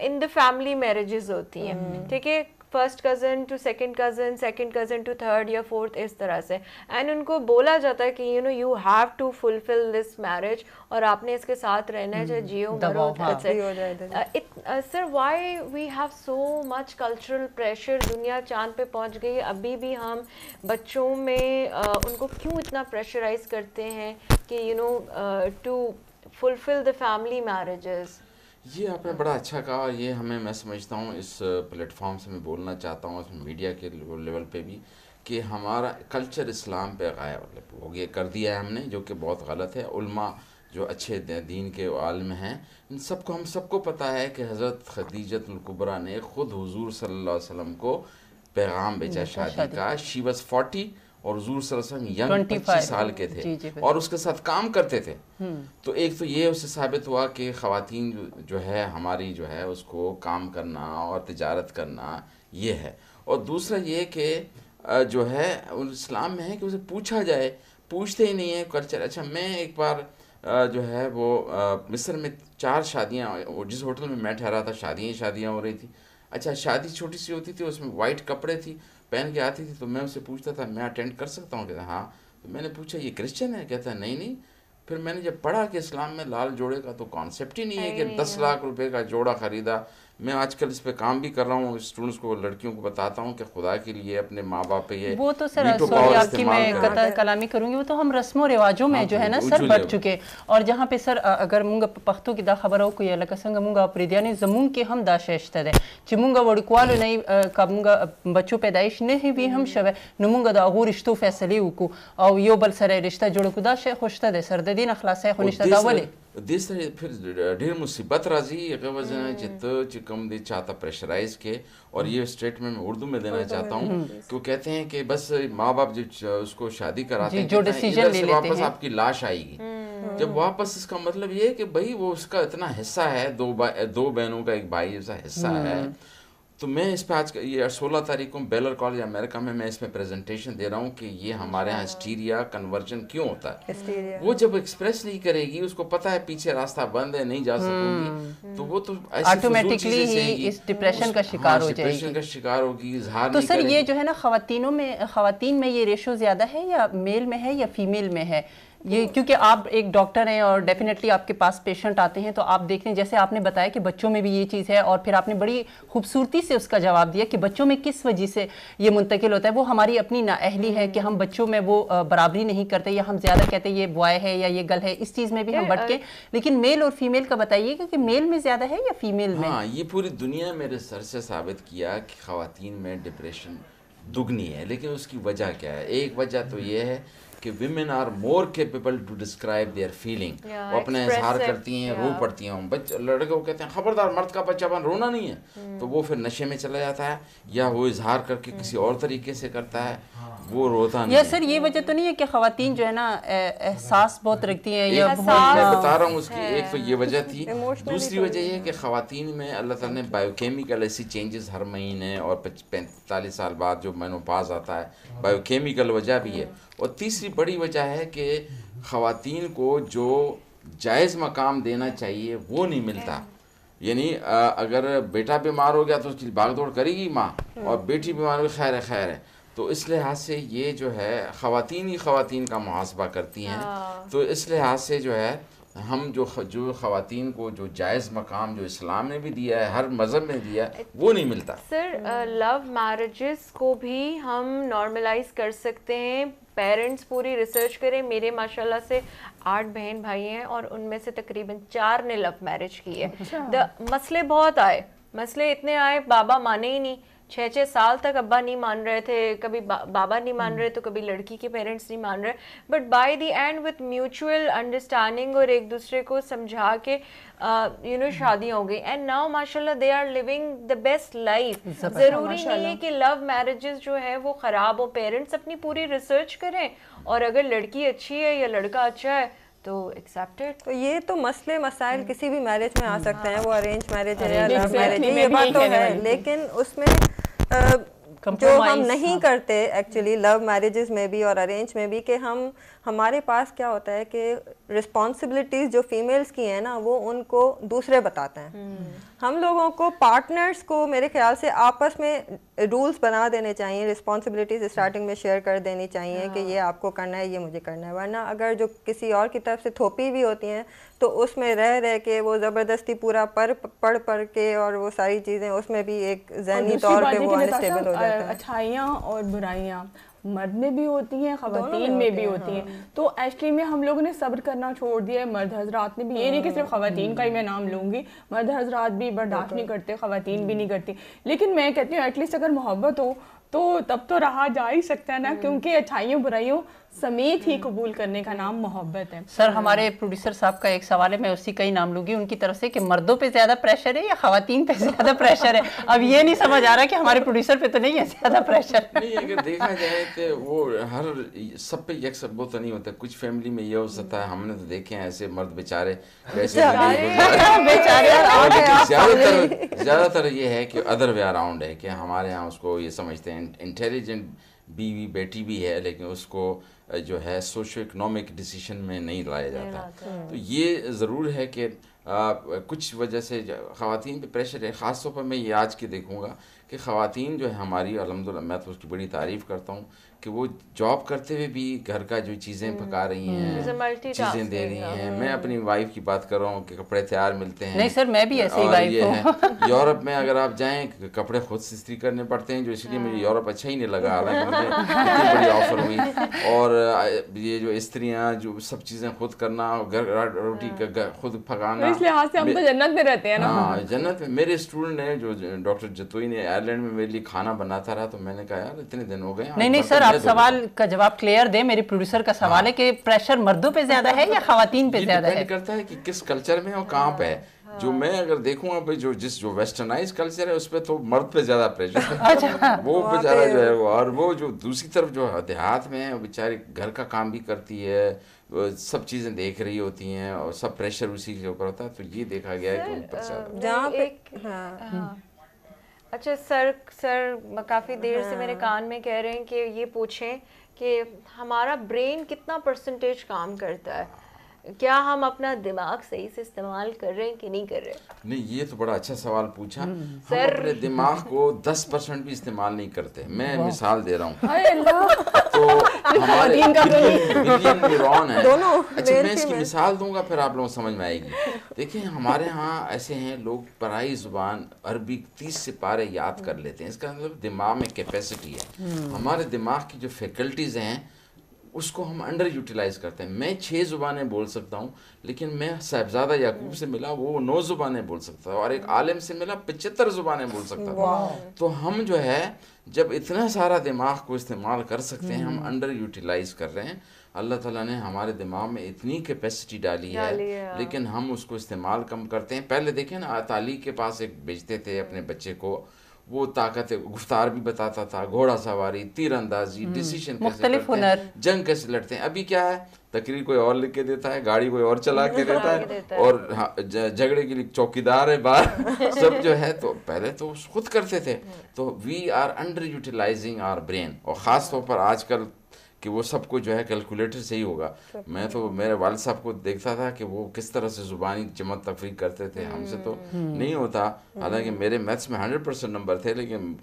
in the family marriages होती हैं। ठीक है? First cousin to second cousin second cousin to third या फोर्थ इस तरह से। एंड उनको बोला जाता है कि you know you have to fulfil this marriage और आपने इसके साथ रहना है चाहे जियो मरो दबाव, हाँ। कुछ भी हो जाए sir why we have so much cultural pressure दुनिया चाँद पे पहुँच गई अभी भी हम बच्चों में uh, उनको क्यों इतना प्रेशराइज करते हैं कि you know to fulfil the family marriages ये आपने बड़ा अच्छा कहा और ये हमें मैं समझता हूँ इस प्लेटफॉर्म से मैं बोलना चाहता हूँ इसमें मीडिया के लेवल पे भी कि हमारा कल्चर इस्लाम पे गायब हो। गया कर दिया है हमने जो कि बहुत गलत है। उल्मा जो अच्छे दीन के आलम हैं इन सबको हम सबको पता है कि हज़रत खदीजतुल्कुबरा ने खुद हुजूर सल्लल्लाहु अलैहि वसल्लम को पैगाम भेजा शादी का। शी वॉज़ फोर्टी और हुजूर वसल्लम यंग 25 पच्चीस साल के जी, जी, थे और उसके साथ काम करते थे। तो एक तो ये उससे साबित हुआ कि खातन जो, जो है हमारी जो है उसको काम करना और तजारत करना ये है। और दूसरा ये कि जो है इस्लाम में है कि उसे पूछा जाए पूछते ही नहीं है कल्चर अच्छा मैं एक बार जो है वो मिस्र में चार शादियाँ जिस होटल में मैं ठहरा था शादियाँ ही शादियाँ हो रही थी। अच्छा शादी छोटी सी होती थी उसमें वाइट कपड़े थी पहन के आती थी तो मैं उससे पूछता था मैं अटेंड कर सकता हूँ? कहता हाँ। तो मैंने पूछा ये क्रिश्चियन है? कहता है नहीं नहीं। फिर मैंने जब पढ़ा कि इस्लाम में लाल जोड़े का तो कॉन्सेप्ट ही नहीं है कि दस लाख रुपए का जोड़ा खरीदा मैं आजकल इस पे काम भी कर रहा हूँ स्टूडेंट्स को लड़कियों को बताता हूँ कि खुदा के लिए अपने माँ बाप पे ये वो तो सर veto सॉरी power आपकी इस्तेमाल मैं करें। कतर कलामी करूंगी वो तो हम रस्मों और रिवाजों में हाँ, जो है ना तो सर उजूल बढ़ है वो। चुके और जहाँ पे सर अ, अगर मुंगा पख्तो की दा खबर हो कोई अलग संग मुंगा प्रिदियानी जमुन के हम दाशेश्त दे ची मुंगा वड़कवाल नहीं अ, का मुंगा बच्चों पैदाइश नहीं भी हम शवे नुमुंगा दा अगू रिश्तो फैसले उकू और यो बल सरे रिश्ता जोड़ कुदा शे खुशता दे सर दे दिन अखलास है खुनिश्ता दा वले देश फिर ढेर मुसीबत राज़ी ये वजह है चिकम दे चाहता प्रेशराइज के और ये स्टेटमेंट मैं उर्दू में देना चाहता हूँ। क्यों कहते हैं कि बस माँ बाप जो उसको शादी कराते हैं जो इधर ले वापस आपकी लाश आएगी। जब वापस इसका मतलब ये है कि भाई वो उसका इतना हिस्सा है दो दो बहनों का एक भाई जैसा हिस्सा है। तो मैं इस पर आज ये सोलह तारीख को बेलर कॉलेज अमेरिका में मैं इसमें प्रेजेंटेशन दे रहा हूँ कि ये हमारे यहाँ हिस्टीरिया कन्वर्जन क्यों होता है. वो जब एक्सप्रेस नहीं करेगी उसको पता है पीछे रास्ता बंद है नहीं जा सकूँगी। तो वो तो ऐसी फजूल Automatically चीज़ें ही इस डिप्रेशन का शिकार हाँ, हो जाएगी। का शिकार होगी इजहार तो सर ये जो है ना खातनों में खातन में ये रेशो ज़्यादा है या मेल में है या फीमेल में है? ये क्योंकि आप एक डॉक्टर हैं और डेफिनेटली आपके पास पेशेंट आते हैं तो आप देख रहे हैं जैसे आपने बताया कि बच्चों में भी ये चीज़ है और फिर आपने बड़ी खूबसूरती से उसका जवाब दिया कि बच्चों में किस वजह से ये मुंतकिल होता है। वो हमारी अपनी नाअहली है कि हम बच्चों में वो बराबरी नहीं करते या हम ज़्यादा कहते हैं ये बॉय है या ये गर्ल है इस चीज़ में भी हम भटके। लेकिन मेल और फीमेल का बताइएगा कि मेल में ज़्यादा है या फीमेल में? हाँ ये पूरी दुनिया में रिसर्च से साबित किया कि खातन में डिप्रेशन दुगनी है लेकिन उसकी वजह क्या है? एक वजह तो ये है कि women are more capable to describe their feeling वो अपना इजहार करती हैं रो पड़ती हैं बच्चे लड़के को कहते हैं खबरदार मर्द का बच्चा बन रोना नहीं है. तो वो फिर नशे में चला जाता है या वो इजहार करके किसी और तरीके से करता है वो रोता नहीं या सर ये वजह तो नहीं है कि खातन जो है ना एहसास बहुत रखती हैं या मैं बता रहा हूँ उसकी एक तो ये वजह थी। दूसरी वजह ये है कि खातन में अल्लाह ताला ने बायोकेमिकल ऐसी चेंजेस हर महीने और पैंतालीस साल बाद जो मेनोपाज आता है बायोकेमिकल वजह भी है। और तीसरी बड़ी वजह है कि खातन को जो जायज़ मकाम देना चाहिए वो नहीं मिलता। यानी अगर बेटा बीमार हो गया तो उसकी भाग दौड़ करेगी माँ और बेटी बीमार हो गई खैर खैर है। तो इस लिहाज से ये जो है खातन ही खातन का मुहासबा करती हैं। तो इस लिहाज से जो है हम जो जो खातन को जो जायज़ मकाम जो इस्लाम ने भी दिया है हर मज़हब में दिया है वो नहीं मिलता। सर लव मैरिजेस को भी हम नॉर्मलाइज कर सकते हैं पेरेंट्स पूरी रिसर्च करें। मेरे माशाल्लाह से आठ बहन भाई हैं और उनमें से तकरीबन चार ने लव मैरिज की है। द मसले बहुत आए। मसले इतने आए बाबा माने ही नहीं। छः छः साल तक अब्बा नहीं मान रहे थे कभी बा, बाबा नहीं मान रहे तो कभी लड़की के पेरेंट्स नहीं मान रहे। But by the end with mutual understanding और एक दूसरे को समझा के यू नो शादी हो गई। एंड नाउ माशाल्लाह they are living the best life ज़रूरी नहीं है कि लव मैरिजेस जो है वो खराब हो। पेरेंट्स अपनी पूरी रिसर्च करें। और अगर लड़की अच्छी है या लड़का अच्छा है तो एक्सेप्टेड तो ये तो मसले मसाइल किसी भी मैरिज में आ सकते हैं वो अरेंज मैरिज है या लव मैरिज है ये बात तो है लेकिन उसमें अ, जो हम नहीं हाँ। करते एक्चुअली लव मैरिजेस में भी और अरेंज में भी कि हम हमारे पास क्या होता है कि रिस्पॉन्सिबिलिटीज जो फीमेल्स की हैं ना वो उनको दूसरे बताते हैं। हम लोगों को पार्टनर्स को मेरे ख्याल से आपस में रूल्स बना देने चाहिए रिस्पॉन्सिबिलिटीज स्टार्टिंग में शेयर कर देनी चाहिए कि ये आपको करना है ये मुझे करना है। वरना अगर जो किसी और की तरफ़ से थोपी भी होती हैं तो उसमें रह रह के वो ज़बरदस्ती पूरा पढ़ पढ़ पढ़ के और वो सारी चीज़ें उसमें भी एक जहनी तौर बात पे वो अनस्टेबल हो जाता है। अच्छाइयाँ और बुराइयाँ मर्द में भी होती हैं खातन में में होती भी हैं, होती हैं। तो एक्चुअली में हम लोगों ने सब्र करना छोड़ दिया है मर्द हजरात ने भी। ये नहीं कि सिर्फ़ खातन का ही मैं नाम लूँगी। मर्द हजरात भी बर्दाश्त नहीं करते खातन भी नहीं करती। लेकिन मैं कहती हूँ एटलीस्ट अगर मोहब्बत हो तो तब तो रहा जा ही सकता है ना क्योंकि अच्छाइयों बुराइयों समेत ही कबूल करने का नाम मोहब्बत है। सर हमारे प्रोड्यूसर साहब का एक सवाल है मैं उसी का ही नाम लूँगी उनकी तरफ़ से कि मर्दों पे ज़्यादा प्रेशर है या खातन पे ज़्यादा प्रेशर है? अब ये नहीं समझ आ रहा कि हमारे प्रोड्यूसर पे तो नहीं है ज़्यादा प्रेशर नहीं अगर देखा जाए तो वो हर सब पे यकसर वो तो नहीं होता कुछ फैमिली में ये हो सकता है हमने तो देखे हैं ऐसे मर्द बेचारे ज़्यादातर ज़्यादातर ये है कि अदर वे अराउंड है कि हमारे यहाँ उसको ये समझते हैं इंटेलिजेंट बीवी बेटी भी है लेकिन उसको जो है सोशो इकोनॉमिक डिसीशन में नहीं लाया जाता। तो ये ज़रूर है कि कुछ वजह से खातन पर प्रेशर है। ख़ास तौर पर मैं ये आज के देखूँगा कि खातन जो है हमारी अलहमदिल्ला मैं तो उसकी बड़ी तारीफ़ करता हूँ कि वो जॉब करते हुए भी घर का जो चीज़ें पका रही It's हैं चीज़ें दे रही हाँ। हैं। मैं अपनी वाइफ की बात कर रहा हूँ कि कपड़े तैयार मिलते हैं। नहीं सर, मैं भी ऐसे ही वाइफ ये हूँ। है यूरोप में अगर आप जाएँ कपड़े खुद से इस्त्री करने पड़ते हैं जो इसलिए मुझे यूरोप अच्छा ही नहीं लगा हालाँकि मुझे इतनी बड़ी ऑफ़र हुई। और ये जो स्त्रियाँ जो सब चीज़ें खुद करना घर रोटी का खुद पकाना तो इस लिहाज से हम तो जन्नत में रहते हैं ना। हाँ जन्नत में मेरे स्टूडेंट ने जो डॉक्टर जतोई ने आयरलैंड में मेरे लिए खाना बनाता रहा तो मैंने कहा यार इतने दिन हो गए नहीं नहीं सर आप सवाल का जवाब क्लियर दे मेरे प्रोड्यूसर का सवाल है कि प्रेशर मर्दों पे ज़्यादा है या खातन पे ज़्यादा है? करता है कि किस कल्चर में और कहाँ पे है। जो मैं अगर देखूँगा भाई जो जिस जो वेस्टर्नाइज कल्चर है उस पे तो मर्द पे ज़्यादा प्रेशर है। वो बेचारा जो है वो और वो जो दूसरी तरफ़ जो देहात में है वो बेचारी घर का काम भी करती है सब चीज़ें देख रही होती हैं और सब प्रेशर उसी के ऊपर होता है। तो ये देखा गया है कि ऊपर जहाँ पे एक- हाँ। हाँ। अच्छा सर सर काफ़ी देर हाँ। से मेरे कान में कह रहे हैं कि ये पूछें कि हमारा ब्रेन कितना परसेंटेज काम करता है क्या हम अपना दिमाग सही से इस्तेमाल कर रहे हैं कि नहीं कर रहे? नहीं ये तो बड़ा अच्छा सवाल पूछा। हम सर- अपने दिमाग को 10 परसेंट भी इस्तेमाल नहीं करते। मैं मिसाल दे रहा हूँ। तो हमारे न्यूरॉन है। दोनों, अच्छा मैं इसकी मिसाल दूँगा फिर आप लोगों को समझ में आएगी। देखिए हमारे यहाँ ऐसे हैं लोग पराई ज़ुबान अरबी तीस से पारे याद कर लेते हैं। इसका मतलब दिमाग में कैपेसिटी है। हमारे दिमाग की जो फैकल्टीज हैं उसको हम अंडर यूटिलाइज करते हैं। मैं छः ज़ुबानें बोल सकता हूँ लेकिन मैं साहबजादा याकूब से मिला वो नौ ज़ुबानें बोल सकता है और एक आलिम से मिला पचहत्तर ज़ुबानें बोल सकता था तो हम जो है जब इतना सारा दिमाग को इस्तेमाल कर सकते हैं हम अंडर यूटिलाइज कर रहे हैं अल्लाह ताला ने हमारे दिमाग में इतनी कैपेसिटी डाली है है। लेकिन हम उसको इस्तेमाल कम करते हैं। पहले देखें ना ताली के पास एक बेचते थे अपने बच्चे को वो ताकत गुफ्तार भी बताता था घोड़ा सवारी तीरंदाजी डिसीज़न मुख्तलिफ़ हुनर। जंग कैसे लड़ते हैं अभी क्या है तकरीर कोई और लिख के देता है गाड़ी कोई और चला के देता है है। और हाँ, झगड़े के लिए चौकीदार है बाहर सब जो है तो पहले तो खुद करते थे तो we are underutilising our brain और ख़ास तौर पर आजकल कि वो सबको जो है कैलकुलेटर से ही होगा। मैं तो मेरे वाल साहब को देखता था कि वो किस तरह से ज़ुबानी जमत तफरी करते थे। हमसे तो नहीं होता। हालाँकि मेरे मैथ्स में हंड्रेड परसेंट नंबर थे लेकिन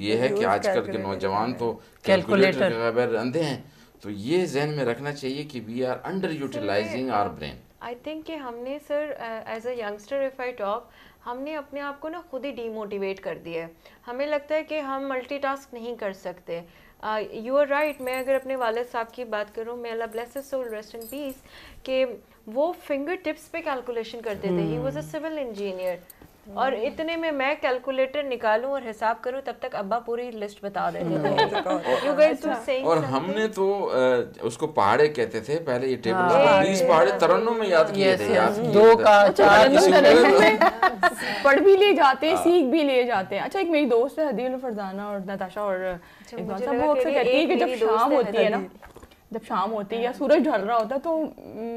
ये है कि आजकल के नौजवान तो कैलकुलेटर के बगैर अंधे हैं। तो ये जहन में रखना चाहिए कि we are underutilising our brain I think कि हमने sir as a youngster if I talk हमने अपने आप को ना खुद ही डीमोटिवेट कर दिया है। हमें लगता है कि हम मल्टीटास्क नहीं कर सकते। यू आर राइट मैं अगर अपने वालद साहब की बात करूँ मैं अल्लाह bless soul rest in peace कि वो फिंगर टिप्स पे कैलकुलेशन करते थे. He was a civil engineer और इतने में मैं कैलकुलेटर निकालूं और हिसाब करूँ तब तक अब्बा पूरी लिस्ट बता देते थे। यू गाइस टू सेइंग और हमने तो उसको पहाड़े कहते थे पहले ये टेबल हाँ। बीस पहाड़े तरन्नुम में याद किए थे yes. याद किए दो का चार किसी तरह को- में पढ़ भी ले जाते हाँ। हैं। सीख भी ले जाते हैं। अच्छा एक मेरी दोस्त है हदील फरजाना और नताशा और लगा वो अक्सर कहती है कि जब शाम होती है ना जब शाम होती है या सूरज ढल रहा होता है तो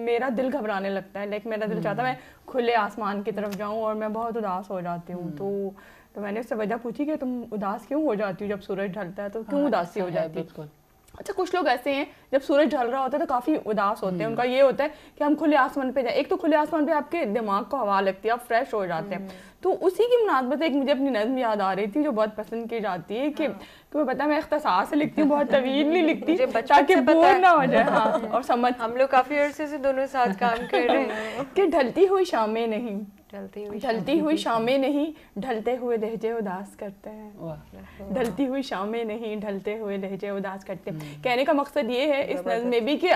मेरा दिल घबराने लगता है। लाइक मेरा दिल चाहता है मैं खुले आसमान की तरफ़ जाऊँ और मैं बहुत उदास हो जाती हूँ। तो तो मैंने उससे वजह पूछी कि तुम उदास क्यों हो जाती हो जब सूरज ढलता है? तो क्यों उदासी हो जाती है बिल्कुल। अच्छा कुछ लोग ऐसे हैं जब सूरज ढल रहा होता है तो काफ़ी उदास होते हैं। उनका ये होता है कि हम खुले आसमान पे जाए। एक तो खुले आसमान पे आपके दिमाग को हवा लगती है आप फ्रेश हो जाते हैं। तो उसी की मुनासबत एक मुझे अपनी नज्म याद आ रही थी जो बहुत पसंद की जाती है कि कि मैं पता मैं इख्तसार से लिखती हूँ बहुत तवील नहीं लिखती ताकि बोर ना हो जाए। हाँ। और समझ हम लोग काफ़ी अरसे से दोनों साथ काम कर रहे हैं। कि ढलती हुई शामें नहीं। चलती हुई ढलती हुई शामें नहीं ढलते हुए लहजे उदास करते हैं। ढलती हुई शामें नहीं ढलते हुए लहजे उदास करते हैं। कहने का मकसद ये है इस नज़्म में भी कि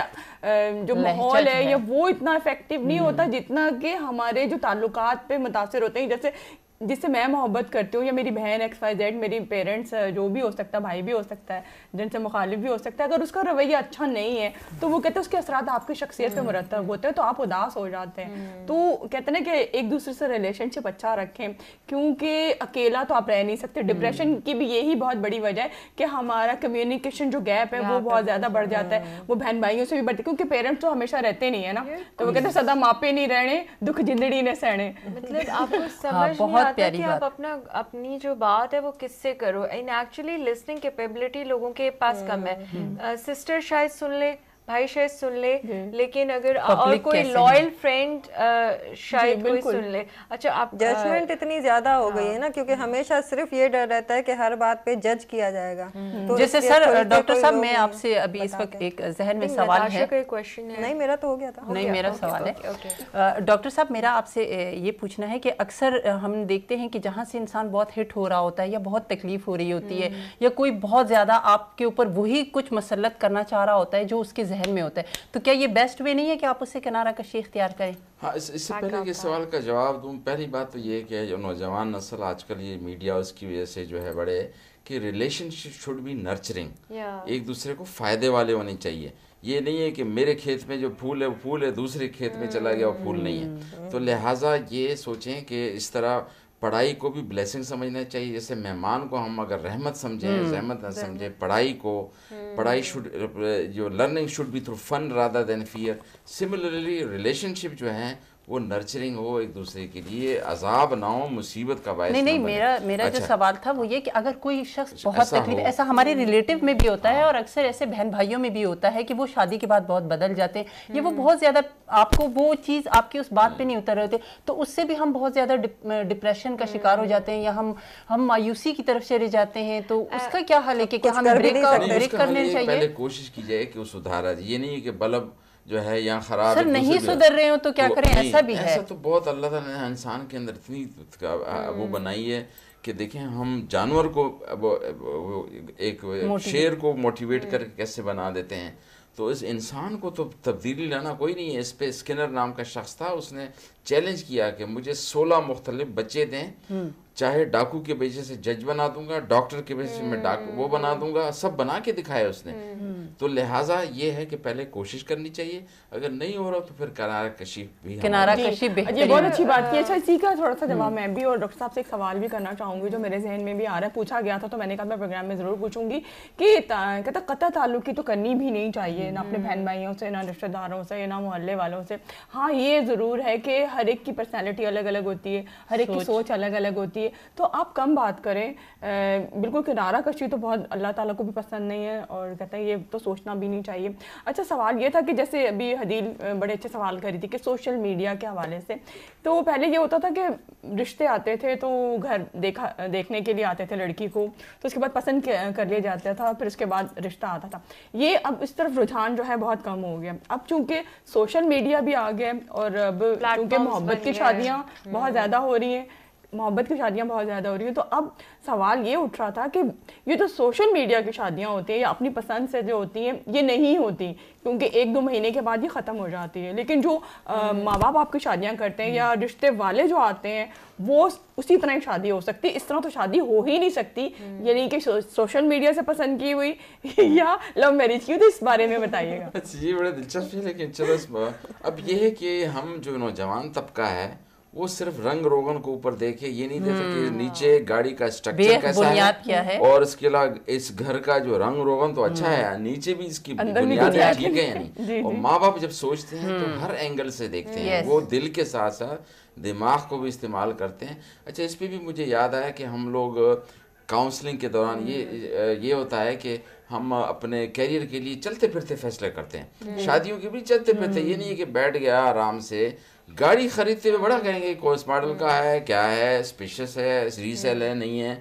जो माहौल है है। या वो इतना इफ़ेक्टिव नहीं होता जितना कि हमारे जो ताल्लुकात पे मुतासर होते हैं। जैसे जिससे मैं मोहब्बत करती हूँ या मेरी बहन एक्स वाई जेड मेरी पेरेंट्स जो भी हो सकता है भाई भी हो सकता है जिनसे मुखालिफ भी हो सकता है अगर उसका रवैया अच्छा नहीं है तो वो कहते हैं उसके असरात आपकी शख्सियत पे मुरतब होते हैं तो आप उदास हो जाते हैं। तो कहते हैं ना कि एक दूसरे से रिलेशनशिप अच्छा रखें क्योंकि अकेला तो आप रह नहीं सकते। डिप्रेशन की भी यही बहुत बड़ी वजह है कि हमारा कम्युनिकेशन जो गैप है वो बहुत ज़्यादा बढ़ जाता है। वो बहन भाइयों से भी बढ़ती है क्योंकि पेरेंट्स तो हमेशा रहते नहीं है ना। तो वो कहते हैं सदा मापे नहीं रहने दुख जिंदड़ी ने सहने। मतलब आपको समझ नहीं बहुत प्यारी कि आप अपना अपनी जो बात है वो किससे करो? इन एक्चुअली लिसनिंग कैपेबिलिटी लोगों के पास कम है। सिस्टर शायद सुन ले। भाई शायद सुन ले लेकिन अगर और कोई लॉयल फ्रेंड शायद कोई सुन ले। अच्छा आप जजमेंट इतनी ज़्यादा हो गई है ना क्योंकि हमेशा सिर्फ़ ये डर रहता है कि हर बात पे जज किया जाएगा। तो जैसे सर डॉक्टर साहब मैं नहीं आपसे अभी इस वक्त एक जहन में सवाल है। क्वेश्चन नहीं मेरा तो हो गया था। नहीं मेरा सवाल है। डॉक्टर साहब मेरा आपसे ये पूछना है कि अक्सर हम देखते हैं कि जहाँ से इंसान बहुत हिट हो रहा होता है या बहुत तकलीफ़ हो रही होती है या कोई बहुत ज़्यादा आपके ऊपर वही कुछ मसलत करना चाह रहा होता है जो उसके जहन में होता है। तो क्या ये बेस्ट वे नहीं है कि आप उससे किनारा कशी इख्तियार करें? हाँ इससे इस, पहले कि सवाल का जवाब दूँ पहली बात तो ये है कि जो नौजवान नस्ल आजकल ये मीडिया उसकी वजह से जो है बड़े कि रिलेशनशिप शुड बी नर्चरिंग एक दूसरे को फ़ायदे वाले होने चाहिए। ये नहीं है कि मेरे खेत में जो फूल है वो फूल है दूसरे खेत में चला गया वो फूल नहीं है। तो लिहाजा ये सोचें कि इस तरह पढ़ाई को भी ब्लेसिंग समझना चाहिए। जैसे मेहमान को हम अगर रहमत समझें रहमत ना समझें पढ़ाई को पढ़ाई शुड जो learning should be through fun rather than fear similarly relationship जो हैं वो नर्चरिंग हो एक दूसरे के लिए अजाब ना हो मुसीबत का बायस नहीं नहीं। मेरा मेरा जो अच्छा, सवाल था वो ये कि अगर कोई शख्स बहुत ऐसा तकलीफ़ ऐसा हमारे रिलेटिव में भी होता है और अक्सर ऐसे बहन भाइयों में भी होता है कि वो शादी के बाद बहुत बदल जाते हैं। ये वो बहुत ज़्यादा आपको वो चीज़ आपकी उस बात पे नहीं उतर रहे होते। तो उससे भी हम बहुत ज़्यादा डिप्रेशन का शिकार हो जाते हैं या हम हम मायूसी की तरफ़ चले जाते हैं। तो उसका क्या हल है कि क्या हमें ब्रेक करने चाहिए? कोशिश की जाए कि वो सुधारा। ये नहीं है कि बल्ब जो है यहाँ खराब सर, नहीं सुधर रहे हो तो क्या करें? ऐसा भी ऐसा है। तो बहुत अल्लाह ताला ने इंसान के अंदर इतनी वो बनाई है कि देखें हम जानवर को वो, वो एक शेर को मोटिवेट करके कैसे बना देते हैं? तो इस इंसान को तो तब्दीली लाना कोई नहीं है। इस पे स्किनर नाम का शख्स था उसने चैलेंज किया कि मुझे सोलह मुख्तलिफ़ बच्चे दें। चाहे डाकू के वजह से जज बना दूँगा डॉक्टर के वजह से मैं डाकू वो बना दूँगा सब बना के दिखाया उसने। तो लिहाजा ये है कि पहले कोशिश करनी चाहिए अगर नहीं हो रहा तो फिर करार कशी भी किनारा कशी ये बहुत अच्छी बात की। अच्छा इसी का थोड़ा सा जवाब मैं भी और डॉक्टर साहब से एक सवाल भी करना चाहूँगी जो मेरे जहन में भी आ रहा है। पूछा गया था तो मैंने कहा मैं प्रोग्राम में ज़रूर पूछूँगी कि कहता कता ताल्लुकी तो करनी भी नहीं चाहिए ना अपने बहन भाइयों से ना रिश्तेदारों से ना मोहल्ले वालों से। हाँ ये ज़रूर है कि हर एक की पर्सनैलिटी अलग अलग होती है हर एक की सोच। अलग अलग होती है। तो आप कम बात करें। बिल्कुल किनारा कशी तो बहुत अल्लाह ताला को भी पसंद नहीं है और कहते हैं ये तो सोचना भी नहीं चाहिए। अच्छा सवाल ये था कि जैसे अभी हदील बड़े अच्छे सवाल कर रही थी कि सोशल मीडिया के हवाले से। तो पहले ये होता था कि रिश्ते आते थे तो घर देखा देखने के लिए आते थे लड़की को तो उसके बाद पसंद कर लिया जाता था फिर उसके बाद रिश्ता आता था। ये अब इस तरफ़ रुझान जो है बहुत कम हो गया। अब चूँकि सोशल मीडिया भी आ गया और अब चूँकि मोहब्बत की शादियाँ बहुत ज़्यादा हो रही हैं मोहब्बत की शादियाँ बहुत ज़्यादा हो रही हैं। तो अब सवाल ये उठ रहा था कि ये जो सोशल मीडिया की शादियाँ होती हैं या अपनी पसंद से जो होती हैं ये नहीं होती क्योंकि एक दो महीने के बाद ये ख़त्म हो जाती है। लेकिन जो माँ बाप आपकी शादियाँ करते हैं या रिश्ते वाले जो आते हैं वो उसी तरह ही शादी हो सकती इस तरह तो शादी हो ही नहीं सकती। यानी कि सो, सोशल मीडिया से पसंद की हुई या लव मैरिज की हुई, तो इस बारे में बताइएगा। अच्छा ये बड़ा दिलचस्प है लेकिन चलो अब ये है कि हम जो नौजवान तबका है वो सिर्फ़ रंग रोगन को ऊपर देखे ये नहीं देखते कि नीचे गाड़ी का स्ट्रक्चर कैसा बुनियाद क्या है? और इसके अलावा इस घर का जो रंग रोगन तो अच्छा है नीचे भी इसकी बुनियादें ठीक है या जी, नहीं और माँ बाप जब सोचते हैं तो हर एंगल से देखते हैं। वो दिल के साथ साथ दिमाग को भी इस्तेमाल करते हैं। अच्छा इस पे भी मुझे याद आया कि हम लोग काउंसलिंग के दौरान ये ये होता है कि हम अपने करियर के लिए चलते फिरते फैसले करते हैं। शादियों के भी चलते फिरते ये नहीं है कि बैठ गया आराम से गाड़ी खरीदते हुए बड़ा कहेंगे कौन मॉडल का है क्या है स्पेशियस है रीसेल है नहीं है।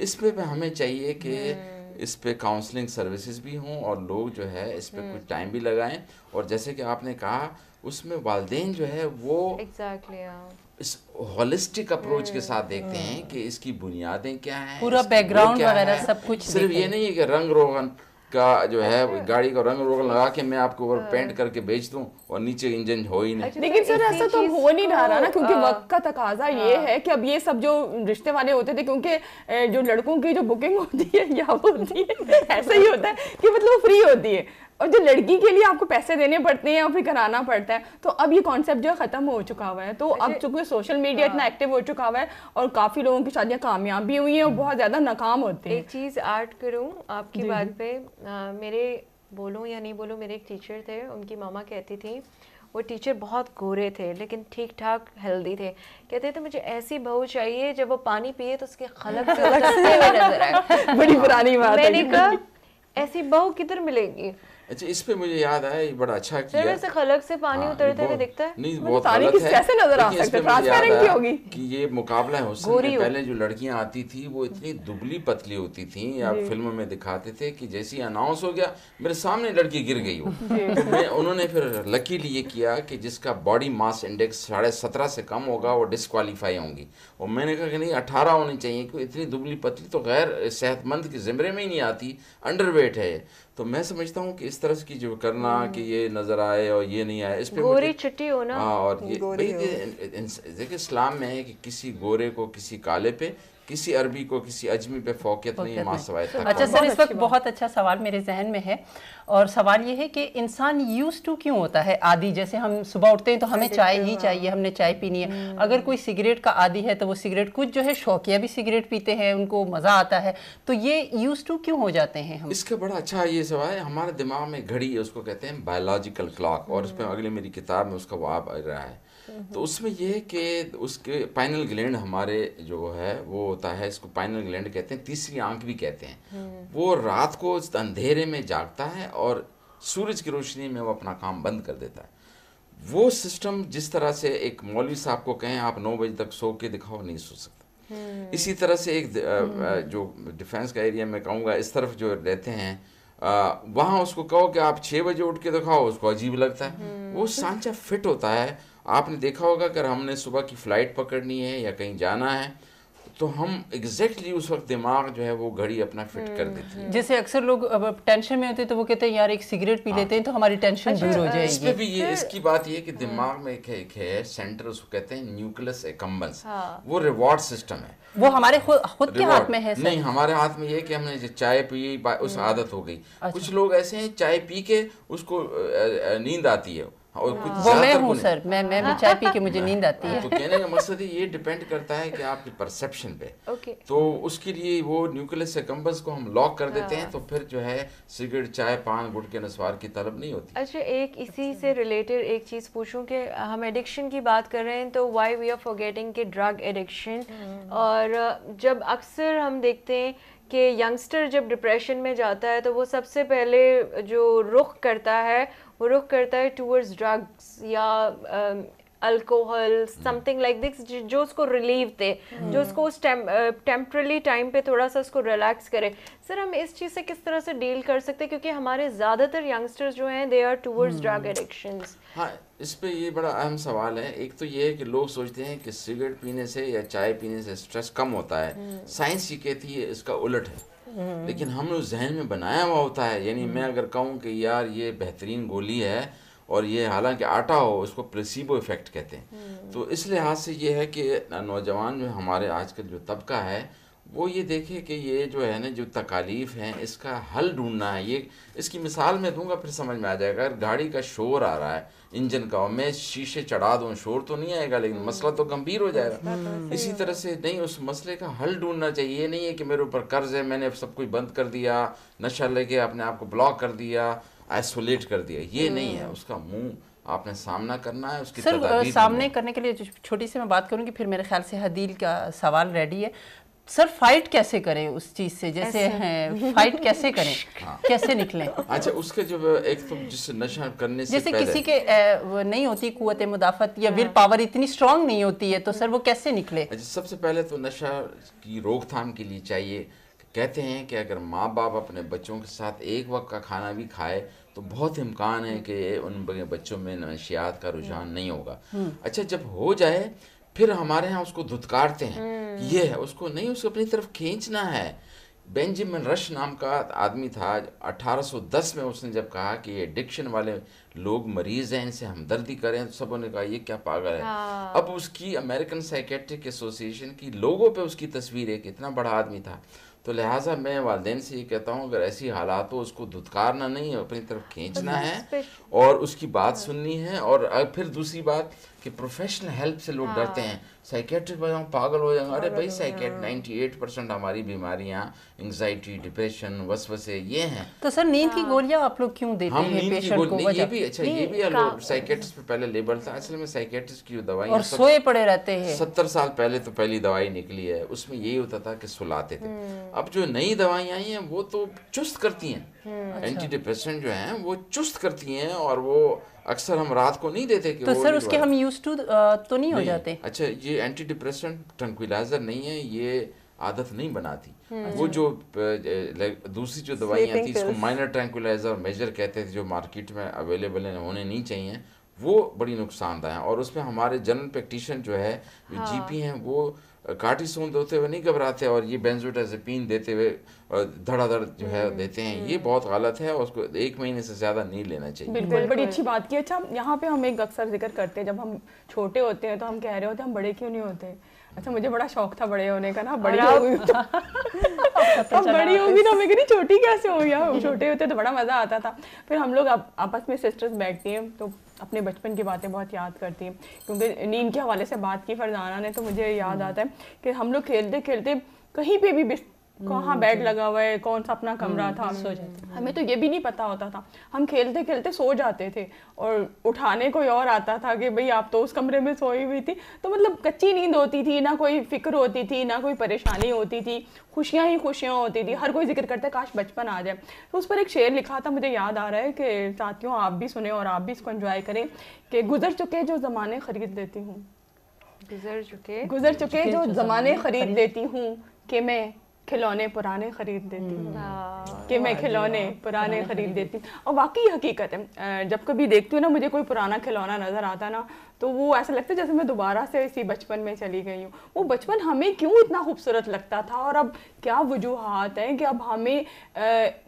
इस पे हमें चाहिए कि इस पे काउंसलिंग सर्विसेज़ भी हों और लोग जो है इस पे कुछ टाइम भी लगाएँ। और जैसे कि आपने कहा उसमें वालदेन जो है वो एग्जैक्टली इस होलिस्टिक अप्रोच के साथ देखते हैं कि इसकी बुनियादें क्या हैं पूरा क्या वगैरह सब कुछ सिर्फ़ ये नहीं है कि रंग रोगन का जो है गाड़ी का रंग रोगन लगा के मैं आपको ऊपर पेंट करके बेच दूँ और नीचे इंजन हो ही नहीं। लेकिन सर ऐसा तो हो नहीं रहा ना को, क्योंकि वक्त का तकाजा ये है। कि अब ये सब जो रिश्ते वाले होते थे क्योंकि जो लड़कों की जो बुकिंग होती है या होती है ऐसा ही होता है कि मतलब फ्री होती है। और जो लड़की के लिए आपको पैसे देने पड़ते हैं और फिर कराना पड़ता है तो अब ये कॉन्सेप्ट जो है खत्म हो चुका हुआ है। तो अब चूँकि सोशल मीडिया इतना एक्टिव हो चुका हुआ है और काफ़ी लोगों की शादियाँ कामयाब भी हुई हैं और बहुत ज़्यादा नाकाम होती हैं। एक चीज़ ऐड करूँ आपकी बात पे अ, मेरे बोलूँ या नहीं बोलूँ मेरे एक टीचर थे उनकी मामा कहती थी वो टीचर बहुत गोरे थे लेकिन ठीक ठाक हेल्दी थे। कहते थे मुझे ऐसी बहू चाहिए जब वो पानी पिए तो उसके खलक से नज़र आए। बड़ी पुरानी बात मैंने कहा ऐसी बहू किधर मिलेगी? अच्छा इस पे मुझे याद आया ये बड़ा अच्छा सर किया वैसे खलक से पानी हाँ, उतरते हुए दिखता है। नहीं मतलब बहुत पानी किस- कैसे नज़र आ सकता है? आया होगी। कि ये मुकाबला हो। पहले जो लड़कियाँ आती थी वो इतनी दुबली पतली होती थी या फ़िल्मों में दिखाते थे कि जैसे ही अनाउंस हो गया मेरे सामने लड़की गिर गई हो। तो मैं उन्होंने फिर लकीली ये किया कि जिसका बॉडी मास इंडेक्स साढ़े सत्रह से कम होगा वो डिस्कालीफाई होंगी। और मैंने कहा कि नहीं अठारह होनी चाहिए क्योंकि इतनी दुबली पतली तो गैर सेहतमंद के ज़िमरे में ही नहीं आती अंडरवेट है तो मैं समझता हूँ कि इस तरह की जो करना कि ये नज़र आए और ये नहीं आए इस पे गोरी चिट्टी हो ना। हाँ और ये देखिए इस्लाम में है कि किसी गोरे को किसी काले पे किसी अरबी को किसी अजमी पे फोकियत नहीं है। तक अच्छा सर इस वक्त बहुत अच्छा सवाल मेरे जहन में है और सवाल ये है कि इंसान यूज़ टू क्यों होता है आदि? जैसे हम सुबह उठते हैं तो हमें चाय ही चाहिए हमने चाय पीनी है। अगर कोई सिगरेट का आदि है तो वो सिगरेट कुछ जो है शौकिया भी सिगरेट पीते हैं उनको मज़ा आता है। तो ये यूज़ टू क्यों हो जाते हैं हम? इसका बड़ा अच्छा ये सवाल है हमारे दिमाग में घड़ी है उसको कहते हैं बायोलॉजिकल क्लॉक और उसमें अगली मेरी किताब में उसका वो आ रहा है। तो उसमें यह है कि उसके पाइनल ग्लैंड हमारे जो है वो होता है इसको पाइनल ग्लैंड कहते हैं तीसरी आँख भी कहते हैं। वो रात को अंधेरे में जागता है और सूरज की रोशनी में वो अपना काम बंद कर देता है। वो सिस्टम जिस तरह से एक मौलवी साहब को कहें आप नौ बजे तक सो के दिखाओ नहीं सो सकता। इसी तरह से एक जो डिफेंस का एरिया में कहूँगा इस तरफ़ जो रहते हैं वहाँ उसको कहो कि आप छः बजे उठ के दिखाओ उसको अजीब लगता है। वो सांचा फिट होता है आपने देखा होगा अगर हमने सुबह की फ़्लाइट पकड़नी है या कहीं जाना है तो हम एग्जैक्टली उस वक्त दिमाग जो है वो घड़ी अपना फिट कर देती है। जैसे अक्सर लोग अब टेंशन में होते हैं तो वो कहते हैं यार एक सिगरेट पी लेते हैं तो हमारी टेंशन दूर हो जाएगी। भी ये इसकी बात ये कि दिमाग में एक है, एक है सेंटर उसको कहते हैं न्यूक्लियस एकम्बंस वो रिवॉर्ड सिस्टम है। वो हमारे खुद खुद के हाथ में है सर। नहीं हमारे हाथ में ये है कि हमने जो चाय पी उस आदत हो गई। कुछ लोग ऐसे हैं चाय पी के उसको नींद आती है। और कुछ वो मैं हूँ सर। मैं मैं भी चाय पी के मुझे नींद आती है। तो कहने का मकसद ये डिपेंड करता है कि आपकी परसेप्शन पे। ओके तो उसके लिए वो न्यूक्लियस एकम्बस को हम लॉक कर देते हैं तो फिर जो है सिगरेट चाय पान गुटके नस्वार की तलब नहीं होती। अच्छा एक इसी से रिलेटेड एक चीज़ पूछूँ कि हम एडिक्शन की बात कर रहे हैं तो वाई वी आर फॉरगेटिंग कि ड्रग एडिक्शन और जब अक्सर हम देखते हैं कि यंगस्टर जब डिप्रेशन में जाता है तो वो सबसे पहले जो रुख करता है वो रुख करता है टूवर्ड्स ड्रग्स या अल्कोहल समथिंग लाइक दिस जो उसको रिलीव दे जो उसको उस टेम्परली टाइम पे थोड़ा सा उसको रिलैक्स करे। सर हम इस चीज़ से किस तरह से डील कर सकते हैं? क्योंकि हमारे ज़्यादातर यंगस्टर्स जो हैं they are towards drug addictions हाँ इस पे ये बड़ा अहम सवाल है। एक तो ये है कि लोग सोचते हैं कि सिगरेट पीने से या चाय पीने से स्ट्रेस कम होता है। साइंस ये कहती है इसका उलट है। लेकिन हम उस जहन में बनाया हुआ होता है। यानी मैं अगर कहूँ कि यार ये बेहतरीन गोली है और ये हालाँकि आटा हो उसको प्लेसिबो इफ़ेक्ट कहते हैं। तो इस लिहाज से ये है कि नौजवान जो हमारे आजकल जो तबका है वो ये देखे कि ये जो है ना जो तकालीफ हैं इसका हल ढूंढना है। ये इसकी मिसाल मैं दूँगा फिर समझ में आ जाएगा। अगर गाड़ी का शोर आ रहा है इंजन का और मैं शीशे चढ़ा दूँ शोर तो नहीं आएगा लेकिन मसला तो गंभीर हो जाएगा। इसी तरह से नहीं उस मसले का हल ढूंढना चाहिए। ये नहीं है कि मेरे ऊपर कर्ज है मैंने सब कुछ बंद कर दिया नशा लेके अपने आप को ब्लॉक कर दिया आइसोलेट कर दिया। ये नहीं है। उसका मुँह आपने सामना करना है उसकी सर सामने करने के लिए छोटी सी मैं बात करूँगी फिर मेरे ख्याल से हदील का सवाल रेडी है। सर फाइट कैसे करें उस चीज़ से? जैसे हैं फाइट कैसे करें? हाँ। कैसे निकलें? अच्छा उसके जो एक तो जिस नशा करने से जैसे पहले किसी के वो नहीं होती कुत मुदाफत या विल पावर इतनी स्ट्रांग नहीं होती है तो सर वो कैसे निकले? अच्छा सबसे पहले तो नशा की रोकथाम के लिए चाहिए। कहते हैं कि अगर माँ बाप अपने बच्चों के साथ एक वक्त का खाना भी खाए तो बहुत इम्कान है कि उन बच्चों में नशियात का रुझान नहीं होगा। अच्छा जब हो जाए फिर हमारे यहाँ उसको धुतकारते हैं। ये है उसको नहीं उसको अपनी तरफ़ खींचना है। बेंजामिन रश नाम का आदमी था 1810 में उसने जब कहा कि ये एडिक्शन वाले लोग मरीज़ हैं इनसे हमदर्दी करें तो सबों ने कहा ये क्या पागल है? अब उसकी अमेरिकन साइकेट्रिक एसोसिएशन की लोगों पे उसकी तस्वीर है कि इतना बड़ा आदमी था। तो लिहाजा मैं वालदेन से ये कहता हूँ अगर ऐसी हालात हो उसको धुतकारना नहीं है अपनी तरफ़ खींचना है और उसकी बात सुननी है और फिर दूसरी बात कि प्रोफेशनल हेल्प से लोग डरते हैं। साइकेट्रिस्ट बजाऊँ पागल हो जाएँगे। अरे भाई साइकेट 98 परसेंट हमारी बीमारियाँ एंग्जाइटी डिप्रेशन वसवसे ये हैं। तो सर नींद की गोलियाँ आप लोग क्यों देते हम हैं नींद की पेशेंट को ये भी अच्छा ये भी साइकेट्रिस्ट पे पहले लेबल था असल में साइकेट्रिस्ट की दवाई और सोए पड़े रहते हैं। सत्तर साल पहले तो पहली दवाई निकली है उसमें यही होता था कि सुलाते थे। अब जो नई दवाई आई हैं वो तो चुस्त करती हैं। एंटी डिप्रेशन जो हैं वो चुस्त करती हैं और वो अक्सर हम रात को नहीं देते कि तो सर उसके हम यूज़ टू तो नहीं हो जाते। अच्छा ये एंटी डिप्रेसेंट ट्रंक्विलाइजर नहीं है ये आदत नहीं बनाती। वो जो अ, अ, दूसरी जो दवाइयाँ थी इसको माइनर ट्रैंकुलाइजर मेजर कहते थे जो मार्केट में अवेलेबल होने नहीं चाहिए वो बड़ी नुकसानदायक है। और उसमें हमारे जनरल प्रैक्टिशनर जो है जो जीपी हैं वो कार्टिसोन देते हुए नहीं घबराते और ये बेंजोडाजेपिन देते हुए धड़ाधड़ जो है देते हैं। ये बहुत गलत है और उसको एक महीने से ज़्यादा नहीं लेना चाहिए। बिल्कुल बड़ी अच्छी बात की। अच्छा यहाँ पे हम एक अक्सर ज़िक्र करते हैं। जब हम छोटे होते हैं तो हम कह रहे होते हैं हम बड़े क्यों नहीं होते? अच्छा मुझे बड़ा शौक था बड़े होने का ना। बड़ी हो गई अब बड़ी होगी तो मैं कह छोटी कैसे हो गया छोटे होते तो बड़ा मज़ा आता था। फिर हम लोग आप, आपस में सिस्टर्स बैठती हैं तो अपने बचपन की बातें बहुत याद करती हैं। क्योंकि नींद के हवाले से बात की फरजाना ने तो मुझे याद आता है कि हम लोग खेलते खेलते कहीं पे भी कहाँ बेड लगा हुआ है कौन सा अपना कमरा था सो जाते हमें तो ये भी नहीं पता होता था। हम खेलते खेलते सो जाते थे और उठाने कोई और आता था कि भाई आप तो उस कमरे में सोई हुई थी। तो मतलब कच्ची नींद होती थी ना कोई फ़िक्र होती थी ना कोई परेशानी होती थी। खुशियाँ ही खुशियाँ होती थी। हर कोई ज़िक्र करता काश बचपन आ जाए। तो उस पर एक शेर लिखा था मुझे याद आ रहा है कि साथियों आप भी सुने और आप भी इसको एंजॉय करें कि गुजर चुके जो ज़माने खरीद लेती हूँ। गुजर चुके गुजर चुके जो ज़माने खरीद लेती हूँ कि मैं खिलौने पुराने खरीद देती हूँ। हाँ, कि मैं खिलौने पुराने खरीद देती हूँ। और वाकई हकीकत है। जब कभी देखती हूँ ना मुझे कोई पुराना खिलौना नज़र आता ना तो वो ऐसा लगता है जैसे मैं दोबारा से इसी बचपन में चली गई हूँ। वो बचपन हमें क्यों इतना खूबसूरत लगता था? और अब क्या वजूहत हैं कि अब हमें अ,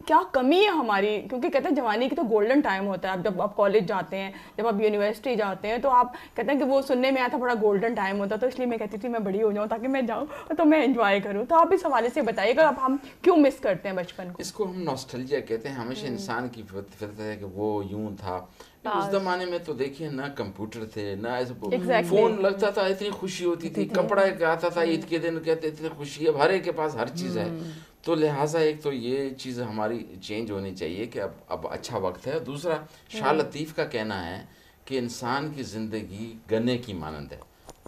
क्या कमी है हमारी? क्योंकि कहते हैं जवानी की तो गोल्डन टाइम होता है। अब जब आप कॉलेज जाते हैं जब आप यूनिवर्सिटी जाते हैं तो आप कहते हैं कि वो सुनने में आया था बड़ा गोल्डन टाइम होता तो इसलिए मैं कहती थी मैं बड़ी हो जाऊँ ताकि मैं जाऊँ तो मैं इन्जॉय करूँ। तो आप इस हवाले से बताइएगा अब हम क्यों मिस करते हैं बचपन को? इसको हम नॉस्टैल्जिया कहते हैं। हमेशा इंसान की फित- फितरत है कि वो यूँ था उस जमाने में तो देखिए ना कंप्यूटर थे ना ऐसे Exactly. फ़ोन लगता था इतनी खुशी होती थी कपड़ा एक आता था ईद के दिन कहते इतनी खुशी है हर एक के पास हर चीज़ है। तो लिहाजा एक तो ये चीज़ हमारी चेंज होनी चाहिए कि अब अब अच्छा वक्त है। दूसरा शाह लतीफ़ का कहना है कि इंसान की ज़िंदगी गन्ने की मानंद है।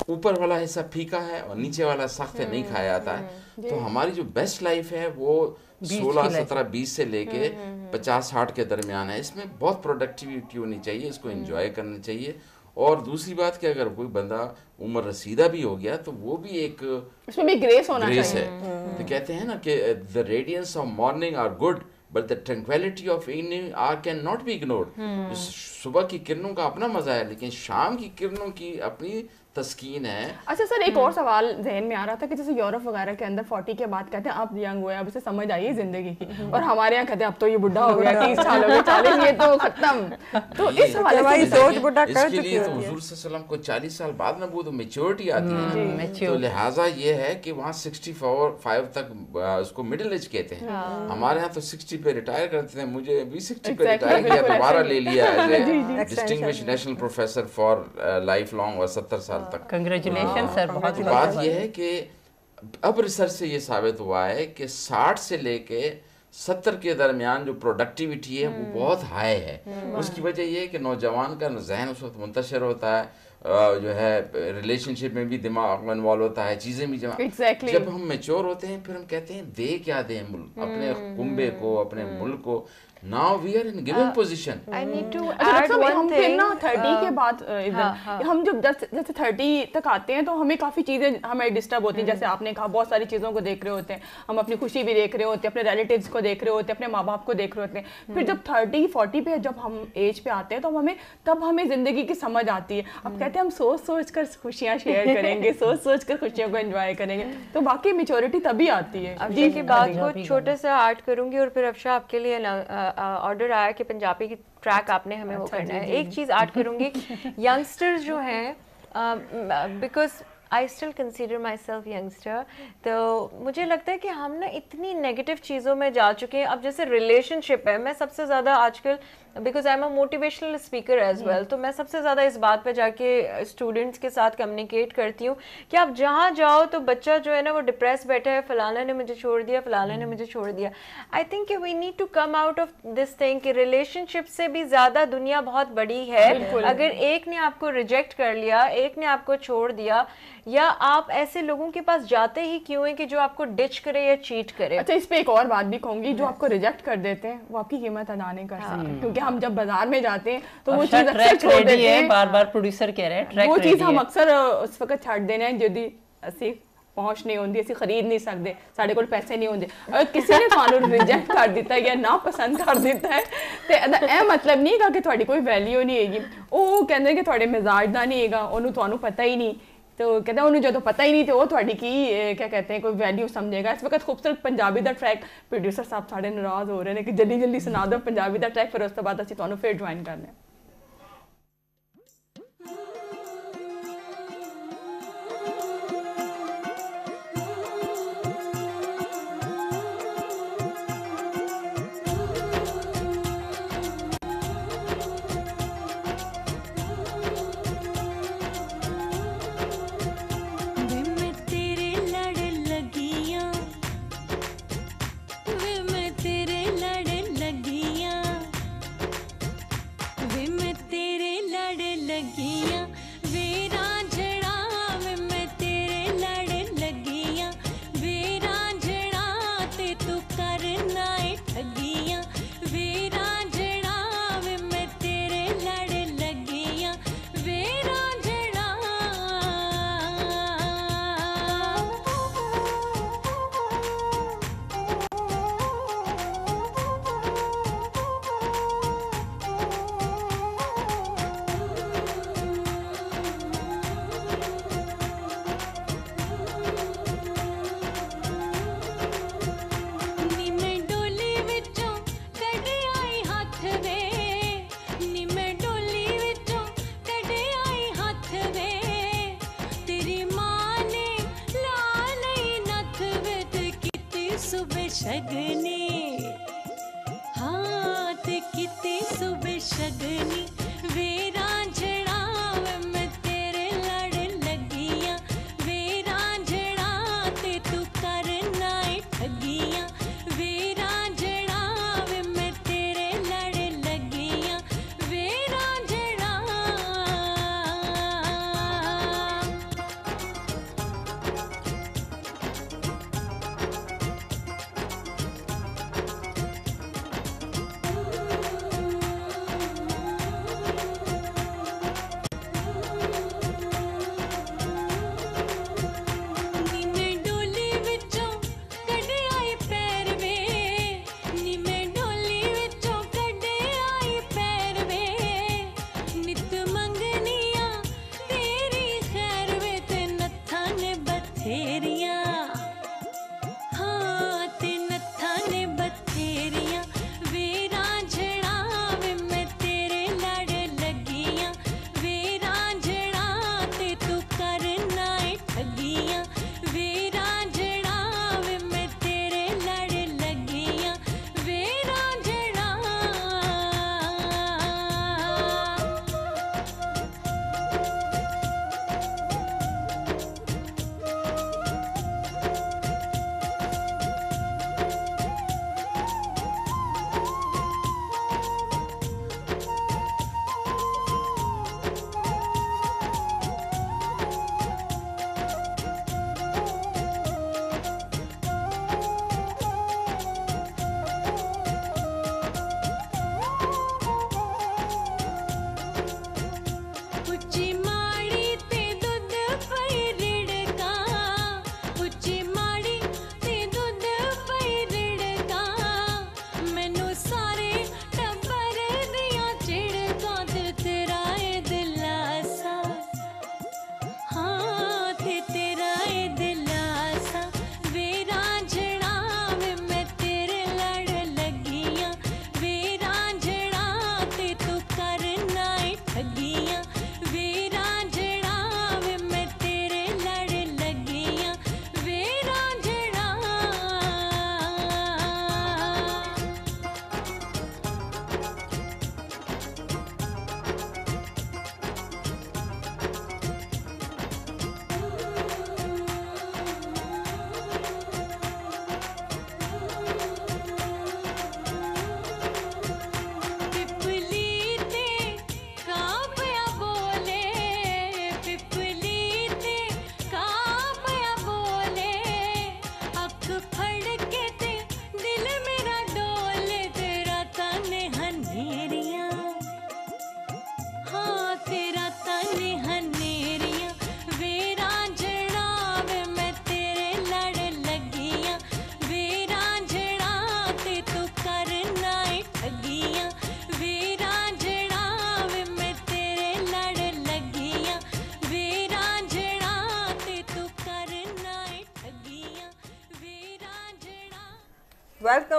ऊपर वाला हिस्सा फीका है और नीचे वाला सख्त है नहीं खाया जाता है। तो हमारी जो बेस्ट लाइफ है वो सोलह सत्रह बीस से लेके पचास साठ के दरमियान है। इसमें बहुत प्रोडक्टिविटी होनी चाहिए इसको एंजॉय करना चाहिए। और दूसरी बात कि अगर कोई बंदा उम्र रसीदा भी हो गया तो वो भी एक उसमें भी ग्रेस होना ग्रेस चाहिए। है। तो कहते हैं ना कि the radiance of morning are good but the tranquillity of evening are cannot be ignored सुबह की किरणों का अपना मज़ा है लेकिन शाम की किरणों की अपनी तस्कीन है। अच्छा सर एक और सवाल जहन में आ रहा था कि जैसे यूरोप वगैरह के अंदर 40 के बाद कहते हैं अब यंग हुए अब इसे समझ आई है ज़िंदगी की। और हमारे यहाँ कहते हैं अब तो ये बुढ़ा हो गया तीस साल हो गए चालीस ये तो खत्म। तो इस हवाले भाई सोच बुढ़ा कर इसके चुकी लिए तो हुजूर सल्लल्लाहु को 40 साल बाद में वो तो मेच्योरिटी आती है। तो लिहाजा ये है कि वहाँ 64 फाइव तक उसको मिडिल एज कहते हैं। हमारे यहाँ तो 60 पे रिटायर करते थे मुझे भी 60 पे रिटायर किया दोबारा ले लिया distinguish national professor for life long और 70 साल तक। कंग्रेचुलेशन सर बहुत तो बात यह है कि अब रिसर्च से ये साबित हुआ है कि 60 से लेके 70 के दरमियान जो प्रोडक्टिविटी है वो बहुत हाई है। उसकी वजह ये है कि नौजवान का जहन उस वक्त मुंतशिर होता है जो है रिलेशनशिप में भी दिमाग इन्वॉल्व होता है चीज़ें भी जमा Exactly. जब हम मेच्योर होते हैं फिर हम कहते हैं दे क्या दें मुल्क? अपने कुंबे को अपने मुल्क को। Now we are in given position I need to अच्छा add डॉक्टर साहब, one हम फिर thing. ना थर्टी uh, के बाद अ, इधर हाँ, हाँ। हम जब जैसे थर्टी तक आते हैं तो हमें काफ़ी चीज़ें हमें डिस्टर्ब होती हैं। जैसे आपने कहा बहुत सारी चीज़ों को देख रहे होते हैं। हम अपनी खुशी भी देख रहे होते हैं अपने रिलेटिव्स को देख रहे होते हैं अपने माँ बाप को देख रहे होते हैं। फिर जब थर्टी फोर्टी पे जब हम एज पे आते हैं तो हमें तब हमें ज़िंदगी की समझ आती है। अब कहते हैं हम सोच सोच कर खुशियाँ शेयर करेंगे सोच सोच कर खुशियों को एंजॉय करेंगे। तो बाकी मेच्योरिटी तभी आती है। अफशा की बात को छोटे से ऐड करूँगी और फिर अफशा आपके लिए ऑर्डर आया कि पंजाबी की ट्रैक आपने हमें वो करना है। एक चीज़ ऐड करूँगी यंगस्टर्स जो हैं because I still consider myself youngster तो मुझे लगता है कि हम ना इतनी नेगेटिव चीज़ों में जा चुके हैं। अब जैसे रिलेशनशिप है मैं सबसे ज़्यादा आजकल because I am a motivational speaker as well तो मैं सबसे ज़्यादा इस बात पे जाके स्टूडेंट्स के साथ कम्युनिकेट करती हूँ कि आप जहाँ जाओ तो बच्चा जो है ना वो डिप्रेस बैठा है फलाना ने मुझे छोड़ दिया फलाना ने मुझे छोड़ दिया। I think we need to come out of this thing कि रिलेशनशिप से भी ज़्यादा दुनिया बहुत बड़ी है। अगर एक ने आपको रिजेक्ट कर लिया एक ने आपको छोड़ दिया या आप ऐसे लोगों के पास जाते ही क्यों हैं कि जो आपको डिच करे या चीट करे? अच्छा इस पर एक और बात भी कहूँगी जो आपको रिजेक्ट कर देते हैं वो आपकी कीमत अदा नहीं कर सकते। क्योंकि हम जब बाजार में जाते हैं तो वो चीज अक्सर ट्रैक छोड़ रेडी देते है हैं बार बार प्रोड्यूसर कह रहे हैं ट्रैक वो रेडी चीज हम है अक्सर अ, उस वक्त ਛੱਡ ਦੇਣਾ ਹੈ ਜਿਹਦੀ ਅਸੀਂ ਪਹੁੰਚ ਨਹੀਂ ਹੁੰਦੀ ਅਸੀਂ ਖਰੀਦ ਨਹੀਂ ਸਕਦੇ ਸਾਡੇ ਕੋਲ ਪੈਸੇ ਨਹੀਂ ਹੁੰਦੇ ਅਗਰ ਕਿਸੇ ਨੇ ਤੁਹਾਨੂੰ ਰਿਜੈਕਟ ਕਰ ਦਿੱਤਾ ਜਾਂ ਨਾ ਪਸੰਦ ਕਰ ਦਿੱਤਾ ਹੈ ਤੇ ਇਹਦਾ ਇਹ ਮਤਲਬ ਨਹੀਂ ਹੈਗਾ ਕਿ ਤੁਹਾਡੀ ਕੋਈ ਵੈਲਿਊ ਨਹੀਂ ਹੈਗੀ ਉਹ ਕਹਿੰਦੇ ਕਿ ਤੁਹਾਡੇ ਮਿਜ਼ਾਜ ਦਾ ਨਹੀਂ ਹੈਗਾ ਉਹਨੂੰ ਤੁਹਾਨੂੰ ਪਤਾ ਹੀ ਨਹੀਂ ਤੋ ਕਹਿੰਦਾ ਉਹਨੂੰ ਜਦੋਂ ਪਤਾ ਹੀ ਨਹੀਂ ਤੇ ਉਹ ਤੁਹਾਡੀ ਕੀ ਕੀ ਕਹਤੇ ਕੋਈ ਵੈਲਿਊ ਸਮਝੇਗਾ। ਇਸ ਵਕਤ ਖੂਬਸੂਰਤ ਪੰਜਾਬੀ ਦਾ ਟਰੈਕ ਪ੍ਰੋਡਿਊਸਰ ਸਾਹਿਬ ਸਾਡੇ ਨਾਰਾਜ਼ ਹੋ ਰਹੇ ਨੇ ਕਿ ਜਲਦੀ ਜਲਦੀ ਸੁਣਾ ਦੋ ਪੰਜਾਬੀ ਦਾ ਟਰੈਕ ਫਿਰ ਉਸ ਤੋਂ ਬਾਅਦ ਅਸੀਂ ਤੁਹਾਨੂੰ ਫਿਰ ਜੁਆਇਨ ਕਰਨਾ ਹੈ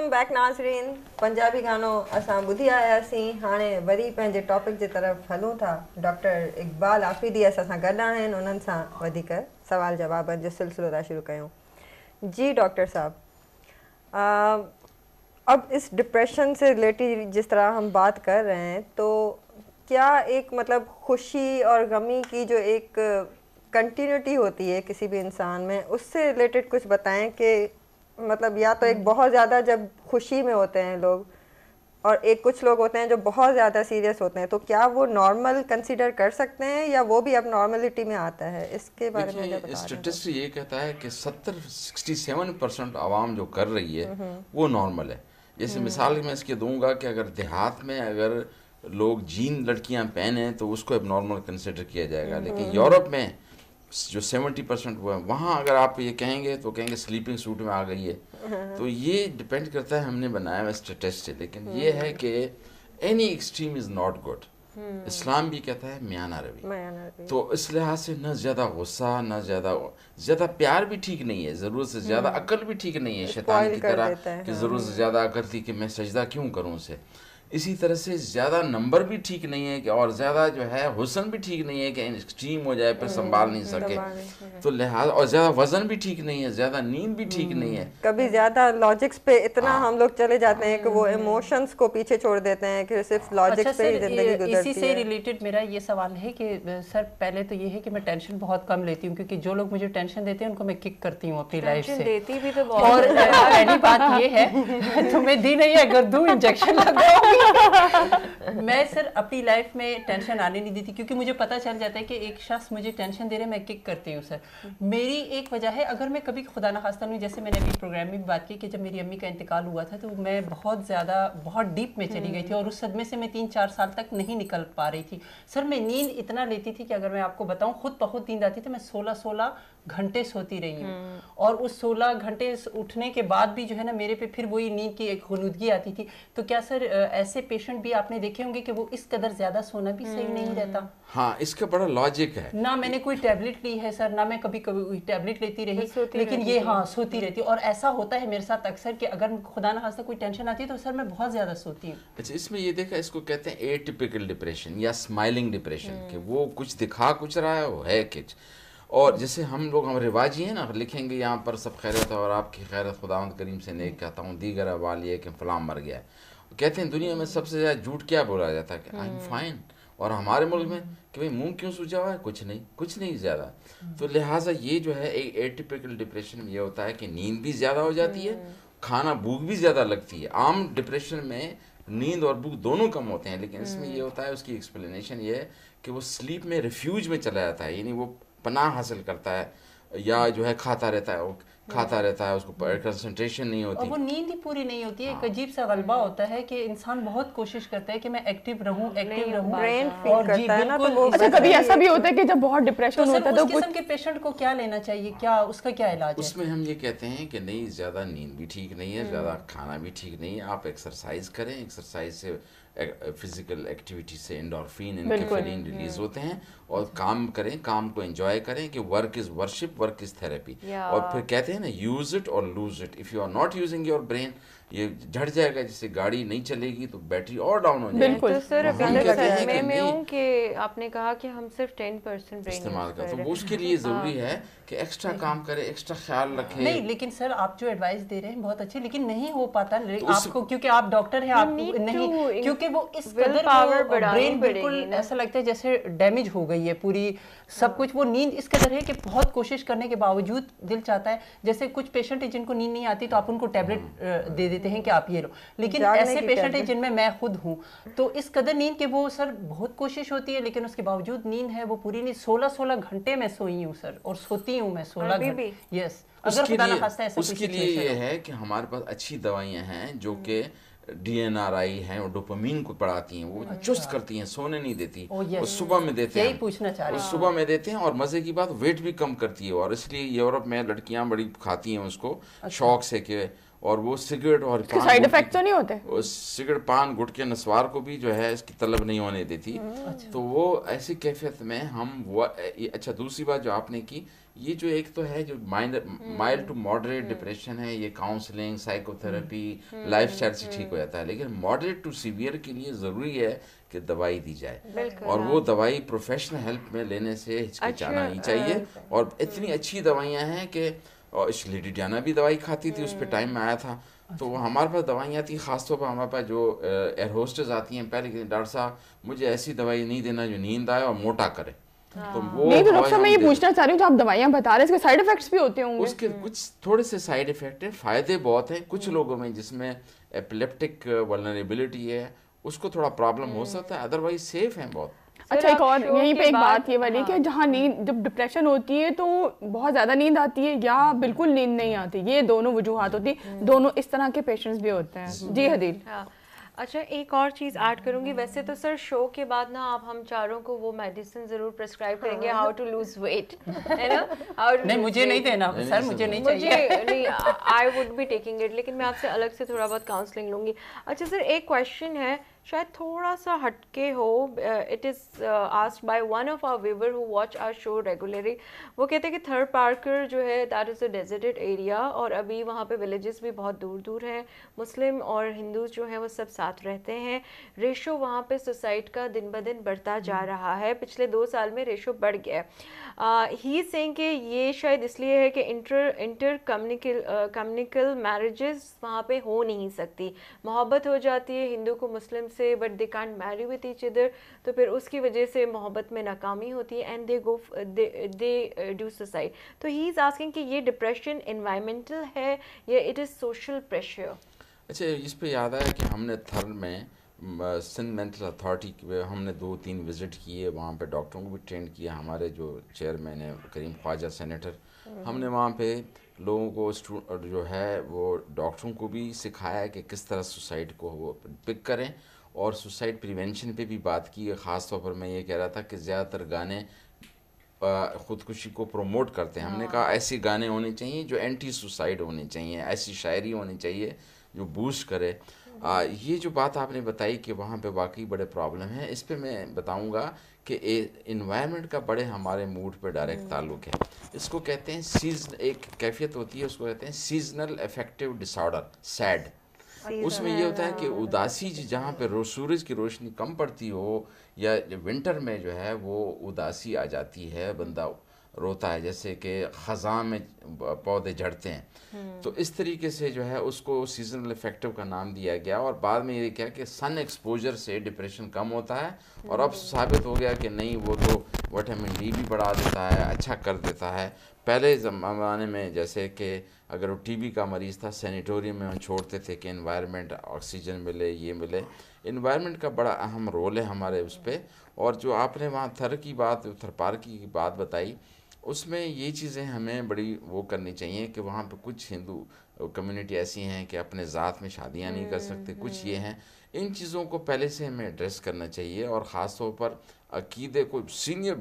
वेलकम बैक नाज़रीन। पंजाबी गानो असां ॿुधी आयासीं हाणे वरी पंहिंजे टॉपिक जे तरफ़ हलूं था। डॉक्टर इक़बाल आफ़रीदी असां सां गॾु सवाल जवाबनि जो सिलसिलो था शुरू कयूं। जी, डॉक्टर साहब। अब इस डिप्रेशन से रिलेटेड जिस तरह हम बात कर रहे हैं तो क्या एक मतलब खुशी और गमी की जो एक कंटिन्यूटी होती है किसी भी इंसान में, उससे रिलेटेड कुछ बताएँ कि मतलब या तो एक बहुत ज़्यादा जब खुशी में होते हैं लोग और एक कुछ लोग होते हैं जो बहुत ज़्यादा सीरियस होते हैं तो क्या वो नॉर्मल कंसीडर कर सकते हैं या वो भी अब नॉर्मलिटी में आता है? इसके बारे में स्टेटिस्टिक ये कहता है कि 70 67 परसेंट आवाम जो कर रही है वो नॉर्मल है। जैसे मिसाल मैं इसके दूँगा कि अगर देहात में अगर लोग जीन लड़कियाँ पहने तो उसको अब नॉर्मल कंसिडर किया जाएगा। लेकिन यूरोप में जो 70 परसेंट हुआ है वहाँ अगर आप ये कहेंगे तो कहेंगे स्लीपिंग सूट में आ गई है। तो ये डिपेंड करता है हमने बनाया हुआ स्टेटिस्टिक लेकिन ये है कि any extreme is not good इस्लाम भी कहता है म्याना रवि। तो इस लिहाज से न ज़्यादा गुस्सा न ज़्यादा ज़्यादा प्यार भी ठीक नहीं है ज़रूरत से ज़्यादा अकल भी ठीक नहीं है शैतान की तरह कि ज़रूरत से ज़्यादा अकल थी कि मैं सजदा क्यों करूँ उसे। इसी तरह से ज़्यादा नंबर भी ठीक नहीं है कि और ज़्यादा जो है हुसन भी ठीक नहीं है कि एक्सट्रीम हो जाए पर संभाल नहीं सके। तो लिहाजा और ज़्यादा वज़न भी ठीक नहीं है ज़्यादा नींद भी ठीक नहीं है। कभी ज़्यादा लॉजिक्स पे इतना हम लोग चले जाते हैं कि वो इमोशंस को पीछे छोड़ देते हैं कि सिर्फ़ अच्छा लॉजिक्स पे ही ज़िंदगी ये- इसी से रिलेटेड मेरा ये सवाल है कि सर पहले तो ये है कि मैं टेंशन बहुत कम लेती हूँ क्योंकि जो लोग मुझे टेंशन देते हैं उनको मैं किक करती हूँ अपनी लाइफ से। देती भी तो बहुत और पहली बात ये है तुम्हें दी नहीं है अगर दो इंजेक्शन लगाऊँगी मैं सर अपनी लाइफ में टेंशन आने नहीं देती, क्योंकि मुझे पता चल जाता है कि एक शख्स मुझे टेंशन दे रहे मैं किक करती हूँ, सर। मेरी एक वजह है, अगर मैं कभी खुदा ना खास्ता नहीं, जैसे मैंने अभी प्रोग्राम में भी बात की कि जब मेरी अम्मी का इंतकाल हुआ था तो मैं बहुत ज़्यादा, बहुत डीप में चली गई थी और उस सदमे से मैं तीन चार साल तक नहीं निकल पा रही थी। सर, मैं नींद इतना लेती थी कि अगर मैं आपको बताऊँ, खुद बहुत नींद आती थी, मैं सोलह सोलह घंटे सोती रही हूँ। और उस सोलह घंटे उठने के बाद भी जो है ना मेरे पे फिर वही नींद की एक खुनुदगी आती थी। तो क्या सर ऐसे पेशेंट भी आपने देखे होंगे कि वो इस कदर ज़्यादा सोना भी सही नहीं रहता? हाँ इसका बड़ा लॉजिक है। ना मैंने कोई टैबलेट ली है सर ना मैं कभी कभी टैबलेट लेती रही। लेकिन ये हाँ सोती रहती हूँ। और ऐसा होता है मेरे साथ अक्सर कि अगर खुदा ना खास्ता कोई टेंशन आती है तो सर मैं बहुत ज़्यादा सोती हूँ। अच्छा इसमें ये देखा इसको कहते हैं एटिपिकल डिप्रेशन या स्माइलिंग डिप्रेशन कि वो कुछ दिखा कुछ रहा है वो है कुछ। और जैसे हम लोग हम रिवाजी हैं ना लिखेंगे यहाँ पर सब खैरत है और आपकी खैरत खुदावंद करीम से नेक कहता हूँ दीगर अवाल ये कि फलाम मर गया है। कहते हैं दुनिया में सबसे ज़्यादा झूठ क्या बोला जाता है कि आई एम फाइन और हमारे मुल्क में कि भाई मुँह क्यों सूझा हुआ है? कुछ नहीं कुछ नहीं ज़्यादा। तो लिहाजा ये जो है एक एटिपिकल डिप्रेशन में ये होता है कि नींद भी ज़्यादा हो जाती है खाना भूख भी ज़्यादा लगती है। आम डिप्रेशन में नींद और भूख दोनों कम होते हैं लेकिन इसमें ये होता है उसकी एक्सप्लेनेशन ये है कि वो स्लीप में रिफ्यूज में चला जाता है। यानी वो पनाह हासिल करता है या जो है खाता रहता है वो खाता रहता है उसको कंसंट्रेशन नहीं और होती वो नींद ही पूरी नहीं होती है। एक अजीब सा गलबा होता है कि इंसान बहुत कोशिश करता है कि मैं एक्टिव रहूँ एक्टिव रहूँ। ब्रेन और फील जी, करता है ना तो बिल्कुल वो अच्छा कभी ऐसा भी होता है कि जब बहुत तो डिप्रेशन सर होता है तो उस किस्म के पेशेंट को क्या लेना चाहिए? क्या उसका क्या इलाज है? उसमें हम ये कहते हैं कि नहीं ज़्यादा नींद भी ठीक नहीं है ज़्यादा खाना भी ठीक नहीं है। आप एक्सरसाइज करें एक्सरसाइज से फ़िज़िकल एक्टिविटी से इंडोरफिन इनकेफेलिन रिलीज़ होते हैं और काम करें काम को एंजॉय करें कि work is worship work is therapy और फिर कहते हैं ना यूज़ इट और lose it if you are not using your brain ये झड़ जाएगा जैसे गाड़ी नहीं चलेगी तो बैटरी और डाउन हो जाएगी। बिल्कुल। तो सर अभी तक कहते हैं सदमे कि में नहीं, हूँ कि आपने कहा कि हम सिर्फ़ टेन परसेंट इस्तेमाल कर। तो वो उसके लिए ज़रूरी है। कि एक्स्ट्रा काम करे एक्स्ट्रा ख्याल रखे। नहीं लेकिन सर आप जो एडवाइस दे रहे हैं बहुत अच्छी लेकिन नहीं हो पाता। तो आपको क्योंकि आप डॉक्टर हैं आप नहीं क्योंकि वो इस कदर बढ़ानी ब्रेन बिल्कुल ऐसा लगता है जैसे डैमेज हो गई है पूरी सब कुछ वो नींद इस कदर है कि बहुत कोशिश करने के बावजूद दिल चाहता है। जैसे कुछ पेशेंट है जिनको नींद नहीं आती तो आप उनको टैबलेट दे देते हैं कि आप ये लो। लेकिन ऐसे पेशेंट है जिनमें मैं खुद हूँ। तो इस कदर नींद के वो सर बहुत कोशिश होती है लेकिन उसके बावजूद नींद है वो पूरी नहीं। सोलह सोलह घंटे में सोई हूँ सर और सोती हूँ मैं सोलह घंटे। यस अगर उसके लिए उसके ये है कि हमारे पास अच्छी दवाइयाँ हैं जो कि डीएनआरआई हैं और डोपामीन को बढ़ाती हैं वो चुस्त करती हैं सोने नहीं देती। वो सुबह में देते हैं। पूछना चाह रही वो सुबह में देते हैं और मज़े की बात वेट भी कम करती है और इसलिए यूरोप में लड़कियाँ बड़ी खाती हैं उसको शौक से कि और वो सिगरेट और पान साइड इफ़ेक्ट तो नहीं होते? वो सिगरेट पान गुटके नस्वार को भी जो है इसकी तलब नहीं होने देती। तो वो ऐसी कैफियत में हम वो अच्छा दूसरी बात जो आपने की ये जो एक तो है जो mind mild to moderate depression है ये काउंसलिंग साइकोथेरेपी लाइफ स्टाइल से ठीक हो जाता है। लेकिन मॉडरेट टू सीवियर के लिए ज़रूरी है कि दवाई दी जाए। और वो दवाई प्रोफेशनल हेल्प में लेने से हिचकिचाना ही चाहिए। और इतनी अच्छी दवाइयाँ हैं कि और इस लेडी जाना भी दवाई खाती थी उस पर टाइम में आया था। तो वो हमारे पास दवाइयाँ थी खासतौर पर हमारे पास जो एयर होस्टेस आती हैं पहले डॉक्टर साहब मुझे ऐसी दवाई नहीं देना जो नींद आए और मोटा करे। तो वो नहीं तो डॉक्टर साहब मैं ये पूछना चाह रही हूँ जो आप दवाइयाँ बता रहे हैं इसके साइड इफेक्ट्स भी होते होंगे। उसके कुछ थोड़े से साइड इफ़ेक्ट हैं फ़ायदे बहुत हैं। कुछ लोगों में जिसमें एपिलेप्टिक वल्नरेबिलिटी है उसको थोड़ा प्रॉब्लम हो सकता है अदरवाइज़ सेफ़ हैं बहुत। अच्छा एक और यहीं पे एक बात ये वाली कि जहाँ नींद जब डिप्रेशन होती है तो बहुत ज़्यादा नींद आती है या बिल्कुल नींद नहीं आती? ये दोनों वजूहत होती है। दोनों इस तरह के पेशेंट्स भी होते हैं। जी। हदील हाँ। अच्छा एक और चीज़ ऐड करूँगी। वैसे तो सर शो के बाद ना आप हम चारों को वो मेडिसिन ज़रूर प्रिस्क्राइब करेंगे हाउ टू लूज वेट है ना? हाउ नहीं मुझे नहीं देना सर मुझे नहीं चाहिए। नहीं I would be taking it लेकिन मैं आपसे अलग से थोड़ा बहुत काउंसलिंग लूँगी। अच्छा सर एक क्वेश्चन है शायद थोड़ा सा हटके हो it is asked by one of our viewer who watch our show regularly वो कहते हैं कि थर्ड पार्कर जो है that is a deserted area और अभी वहाँ पे विलेजेस भी बहुत दूर दूर हैं। मुस्लिम और हिंदू जो हैं वो सब साथ रहते हैं। रेशो वहाँ पे सुसाइड का दिन ब दिन बढ़ता जा रहा है। पिछले दो साल में रेशो बढ़ गया है। ही सेइंग कि ये शायद इसलिए है कि inter inter communal communal marriages वहाँ पे हो नहीं सकती। मोहब्बत हो जाती है हिंदू को मुस्लिम से but they can't marry with each other तो फिर उसकी वजह से मोहब्बत में नाकामी होती है and they go they do suicide तो ही इज़ आस्किंग कि ये डिप्रेशन इन्वायरमेंटल है या इट इज़ सोशल प्रेशर अच्छा इस पर याद आया कि हमने थर में म, सिंध मेंटल अथॉरिटी हमने दो तीन विज़िट किए वहाँ पे डॉक्टरों को भी ट्रेन किया हमारे जो चेयरमैन है करीम ख्वाजा सेनेटर हमने वहाँ पे लोगों को जो है वो डॉक्टरों को भी सिखाया कि किस तरह सुसाइड को वो पिक करें और सुसाइड प्रिवेंशन पे भी बात की। है ख़ास तौर पर मैं ये कह रहा था कि ज़्यादातर गाने खुदकुशी को प्रमोट करते हैं। हमने कहा ऐसे गाने होने चाहिए जो एंटी सुसाइड होने चाहिए ऐसी शायरी होनी चाहिए जो बूस्ट करे। आ, ये जो बात आपने बताई कि वहाँ पे वाकई बड़े प्रॉब्लम है इस पे मैं बताऊँगा कि इन्वायरमेंट का बड़े हमारे मूड पे डायरेक्ट ताल्लुक है। इसको कहते हैं सीज़न एक कैफियत होती है उसको कहते हैं सीजनल अफेक्टिव डिसऑर्डर सैड उसमें ये होता है कि उदासी ज- जहाँ पे सूरज की रोशनी कम पड़ती हो या विंटर में जो है वो उदासी आ जाती है बंदा रोता है, जैसे कि ख़ज़ां में पौधे झड़ते हैं। तो इस तरीके से जो है उसको सीजनल इफ़ेक्टिव का नाम दिया गया और बाद में ये क्या कि सन एक्सपोजर से डिप्रेशन कम होता है और अब साबित हो गया कि नहीं, वो तो विटामिन डी भी बढ़ा देता है अच्छा कर देता है। पहले ज़माने में जैसे कि अगर वो टीबी का मरीज़ था सैनिटोरियम में हम छोड़ते थे कि इन्वायरमेंट ऑक्सीजन मिले, ये मिले। इन्वायरमेंट का बड़ा अहम रोल है हमारे उस पर और जो आपने वहाँ थर की बात, थर पार्की की बात बताई उसमें ये चीज़ें हमें बड़ी वो करनी चाहिए कि वहाँ पे कुछ हिंदू कम्युनिटी ऐसी हैं कि अपने ज़ात में शादियाँ नहीं कर सकते। कुछ ये हैं। इन चीज़ों को पहले से हमें एड्रेस करना चाहिए और ख़ास तौर पर अकीदे को सीनियर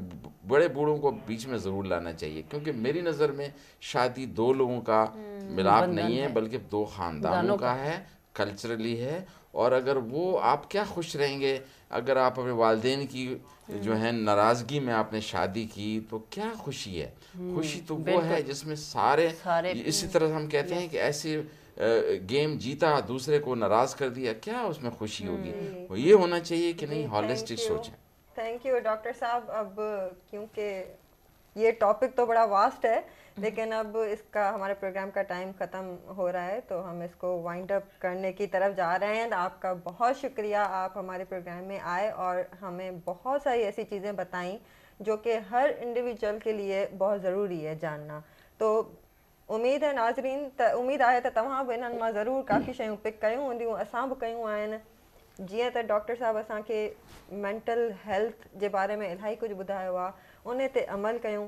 बड़े बूढ़ों को बीच में ज़रूर लाना चाहिए। क्योंकि मेरी नज़र में शादी दो लोगों का मिलाप नहीं है है। बल्कि दो खानदानों का है कल्चरली है। और अगर वो आप क्या खुश रहेंगे अगर आप अपने वालदेन की जो है नाराज़गी में आपने शादी की तो क्या खुशी है? खुशी तो वो है जिसमें सारे, सारे- इसी तरह हम कहते हैं कि ऐसे गेम जीता दूसरे को नाराज़ कर दिया क्या उसमें खुशी होगी? वो ये होना चाहिए कि नहीं हॉलिस्टिक सोचें। थैंक यू डॉक्टर साहब। अब क्योंकि ये टॉपिक तो बड़ा वास्ट है लेकिन अब इसका हमारे प्रोग्राम का टाइम ख़त्म हो रहा है तो हम इसको वाइंड अप करने की तरफ़ जा रहे हैं। आपका बहुत शुक्रिया, आप हमारे प्रोग्राम में आए और हमें बहुत सारी ऐसी चीज़ें बताई, जो कि हर इंडिविजुअल के लिए बहुत ज़रूरी है जानना। तो उम्मीद है नाज़रीन, त उमेद आहे त तव्हां बि इन्हनि माँ ज़रूरु काफ़ी शयूं पिक कयूं हूंदियूं असां बि कयूं आहिनि जीअं त डॉक्टर साहब असांखे मेंटल हेल्थ जे बारे में इलाही कुझु ॿुधायो आहे उन ते अमल कयूं।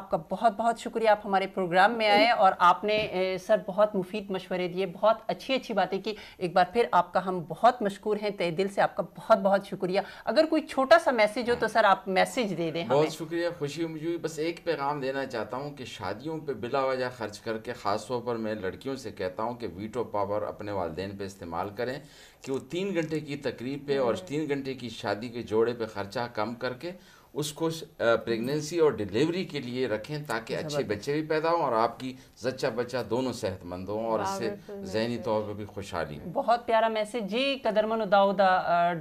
आपका बहुत बहुत शुक्रिया आप हमारे प्रोग्राम में आए और आपने ए, सर बहुत मुफीद मशवरे दिए। बहुत अच्छी अच्छी बातें की। एक बार फिर आपका हम बहुत मशहूर हैं। तय दिल से आपका बहुत बहुत शुक्रिया। अगर कोई छोटा सा मैसेज हो तो सर आप मैसेज दे दें बहुत शुक्रिया खुशी मुझे बस एक पैगाम देना चाहता हूँ कि शादियों पर बिला वजह खर्च करके ख़ास तौर पर मैं लड़कियों से कहता हूँ कि वीटो पावर अपने वालदेन पे इस्तेमाल करें कि वो तीन घंटे की तकरीब पे और तीन घंटे की शादी के जोड़े पे ख़र्चा कम करके उसको प्रेगनेंसी और डिलीवरी के लिए रखें ताकि अच्छे बच्चे भी पैदा हों और आपकी जच्चा बच्चा दोनों सेहतमंद हों और इससे जहनी तौर पर भी खुशहाली बहुत प्यारा मैसेज जी कदरमन दाऊद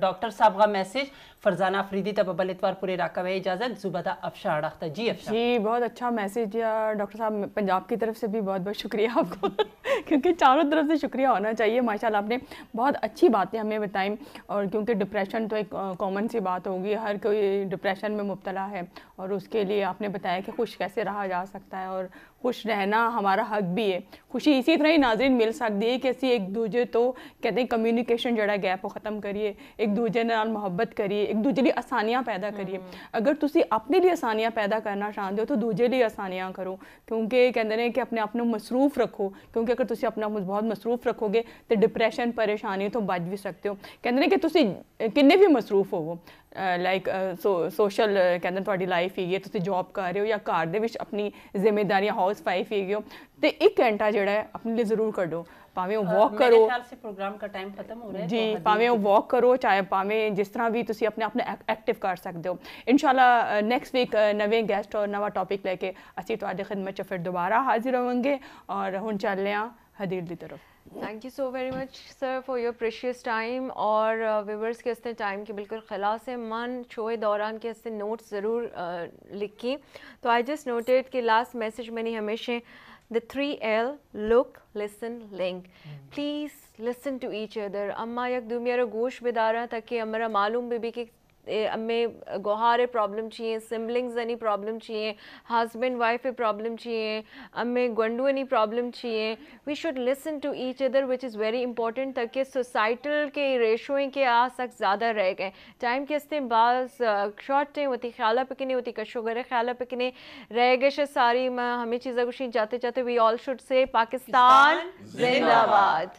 डॉक्टर साहब का मैसेज फरजाना अफरीदी तब बल इतवार पूरे राकवे इजाज़त। जुबदा अफशा अड़ाख्ता। जी अफशा। जी बहुत अच्छा मैसेज डॉक्टर साहब। पंजाब की तरफ़ से भी बहुत बहुत शुक्रिया आपको। क्योंकि चारों तरफ़ से शुक्रिया होना चाहिए। माशाल्लाह आपने बहुत अच्छी बातें हमें बताई और क्योंकि डिप्रेशन तो एक कॉमन सी बात होगी। हर कोई डिप्रेशन में मुबतला है और उसके लिए आपने बताया कि खुश कैसे रहा जा सकता है और खुश रहना हमारा हक भी है। खुशी इसी तरह ही नाजरन मिल सकती है कि असी एक दूजे तो कहते हैं कम्युनिकेशन जड़ा गैप वो ख़त्म करिए एक दूजे मुहब्बत करिए एक दूजे लिए आसानियाँ पैदा करिए। हम्म। अगर तुम अपने लिए आसानियाँ पैदा करना चाहते हो तो दूजे लिए आसानियाँ करो क्योंकि कहते हैं कि अपने आप में मसरूफ रखो क्योंकि अगर तुम अपना बहुत मसरूफ रखोगे तो डिप्रैशन परेशानी तो बच भी सकते हो। कहते हैं कि तुम किन्ने भी मसरूफ होवो ਲਾਈਕ ਸੋ ਸੋਸ਼ਲ ਕਹਿੰਦੇ ਤੁਹਾਡੀ ਲਾਈਫ ਹੈਗੀ ਤੁਸੀਂ ਜੌਬ ਕਰ ਰਹੇ ਹੋ ਜਾਂ ਘਰ ਦੇ ਵਿੱਚ ਆਪਣੀ ਜ਼ਿੰਮੇਵਾਰੀਆਂ ਹਾਊਸ ਵਾਈਫ ਹੈਗੀ ਹੋ ਤੇ ਇੱਕ ਘੰਟਾ ਜਿਹੜਾ ਹੈ ਆਪਣੇ ਲਈ ਜ਼ਰੂਰ ਕੱਢੋ। ਭਾਵੇਂ ਉਹ ਵਾਕ ਕਰੋ ਮੇਰੇ ਖਿਆਲ ਸੇ ਪ੍ਰੋਗਰਾਮ ਦਾ ਟਾਈਮ ਖਤਮ ਹੋ ਰਿਹਾ ਹੈ ਜੀ ਭਾਵੇਂ ਉਹ ਵਾਕ ਕਰੋ ਚਾਹੇ ਭਾਵੇਂ ਜਿਸ ਤਰ੍ਹਾਂ ਵੀ ਤੁਸੀਂ ਆਪਣੇ ਆਪ ਨੂੰ ਐਕਟਿਵ ਕਰ ਸਕਦੇ ਹੋ। ਇਨਸ਼ਾਅੱਲਾ ਨੈਕਸਟ ਵੀਕ ਨਵੇਂ ਗੈਸਟ ਔਰ ਨਵਾਂ ਟੌਪਿਕ ਲੈ ਕੇ ਅਸੀਂ ਤੁਹਾਡੀ ਖਿਦਮਤ ਚ ਫਿਰ ਦੁਬਾਰਾ ਹਾਜ਼ਰ ਹੋਵਾਂਗੇ। ਔਰ ਹੁਣ ਚੱਲਦੇ ਆ ਹਦੀਰ ਦੀ ਤਰਫ। Thank you so very much sir for your precious time और व्यूवर्स के हस्ते टाइम के बिल्कुल खिलास मन शोए दौरान के हस्ते नोट्स ज़रूर uh, लिखी। तो आई जस्ट नोटेड कि लास्ट मैसेज मैंने हमेशा the three L look listen link please listen to each other अम्मा यक दुमिया गोश बिदारा ताकि हमारा मालूम बेबी कि हमें गोहारे प्रॉब्लम चाहिए सिबलिंग्स यानी प्रॉब्लम चाहिए हस्बैंड वाइफ पे प्रॉब्लम चाहिए हमें गंडू यानी प्रॉब्लम चाहिए। We should listen to each other which is very important ताकि सोसाइटल के रेशों के आ सक ज़्यादा रह गए। टाइम के हस्ते बाज शॉर्ट टाइम होती ख्याल पिकने होती कशो गरे ख्याल पिकने रह गए सारी हमें चीज़ें कुछ जाते जाते we all should say Pakistan जिंदाबाद।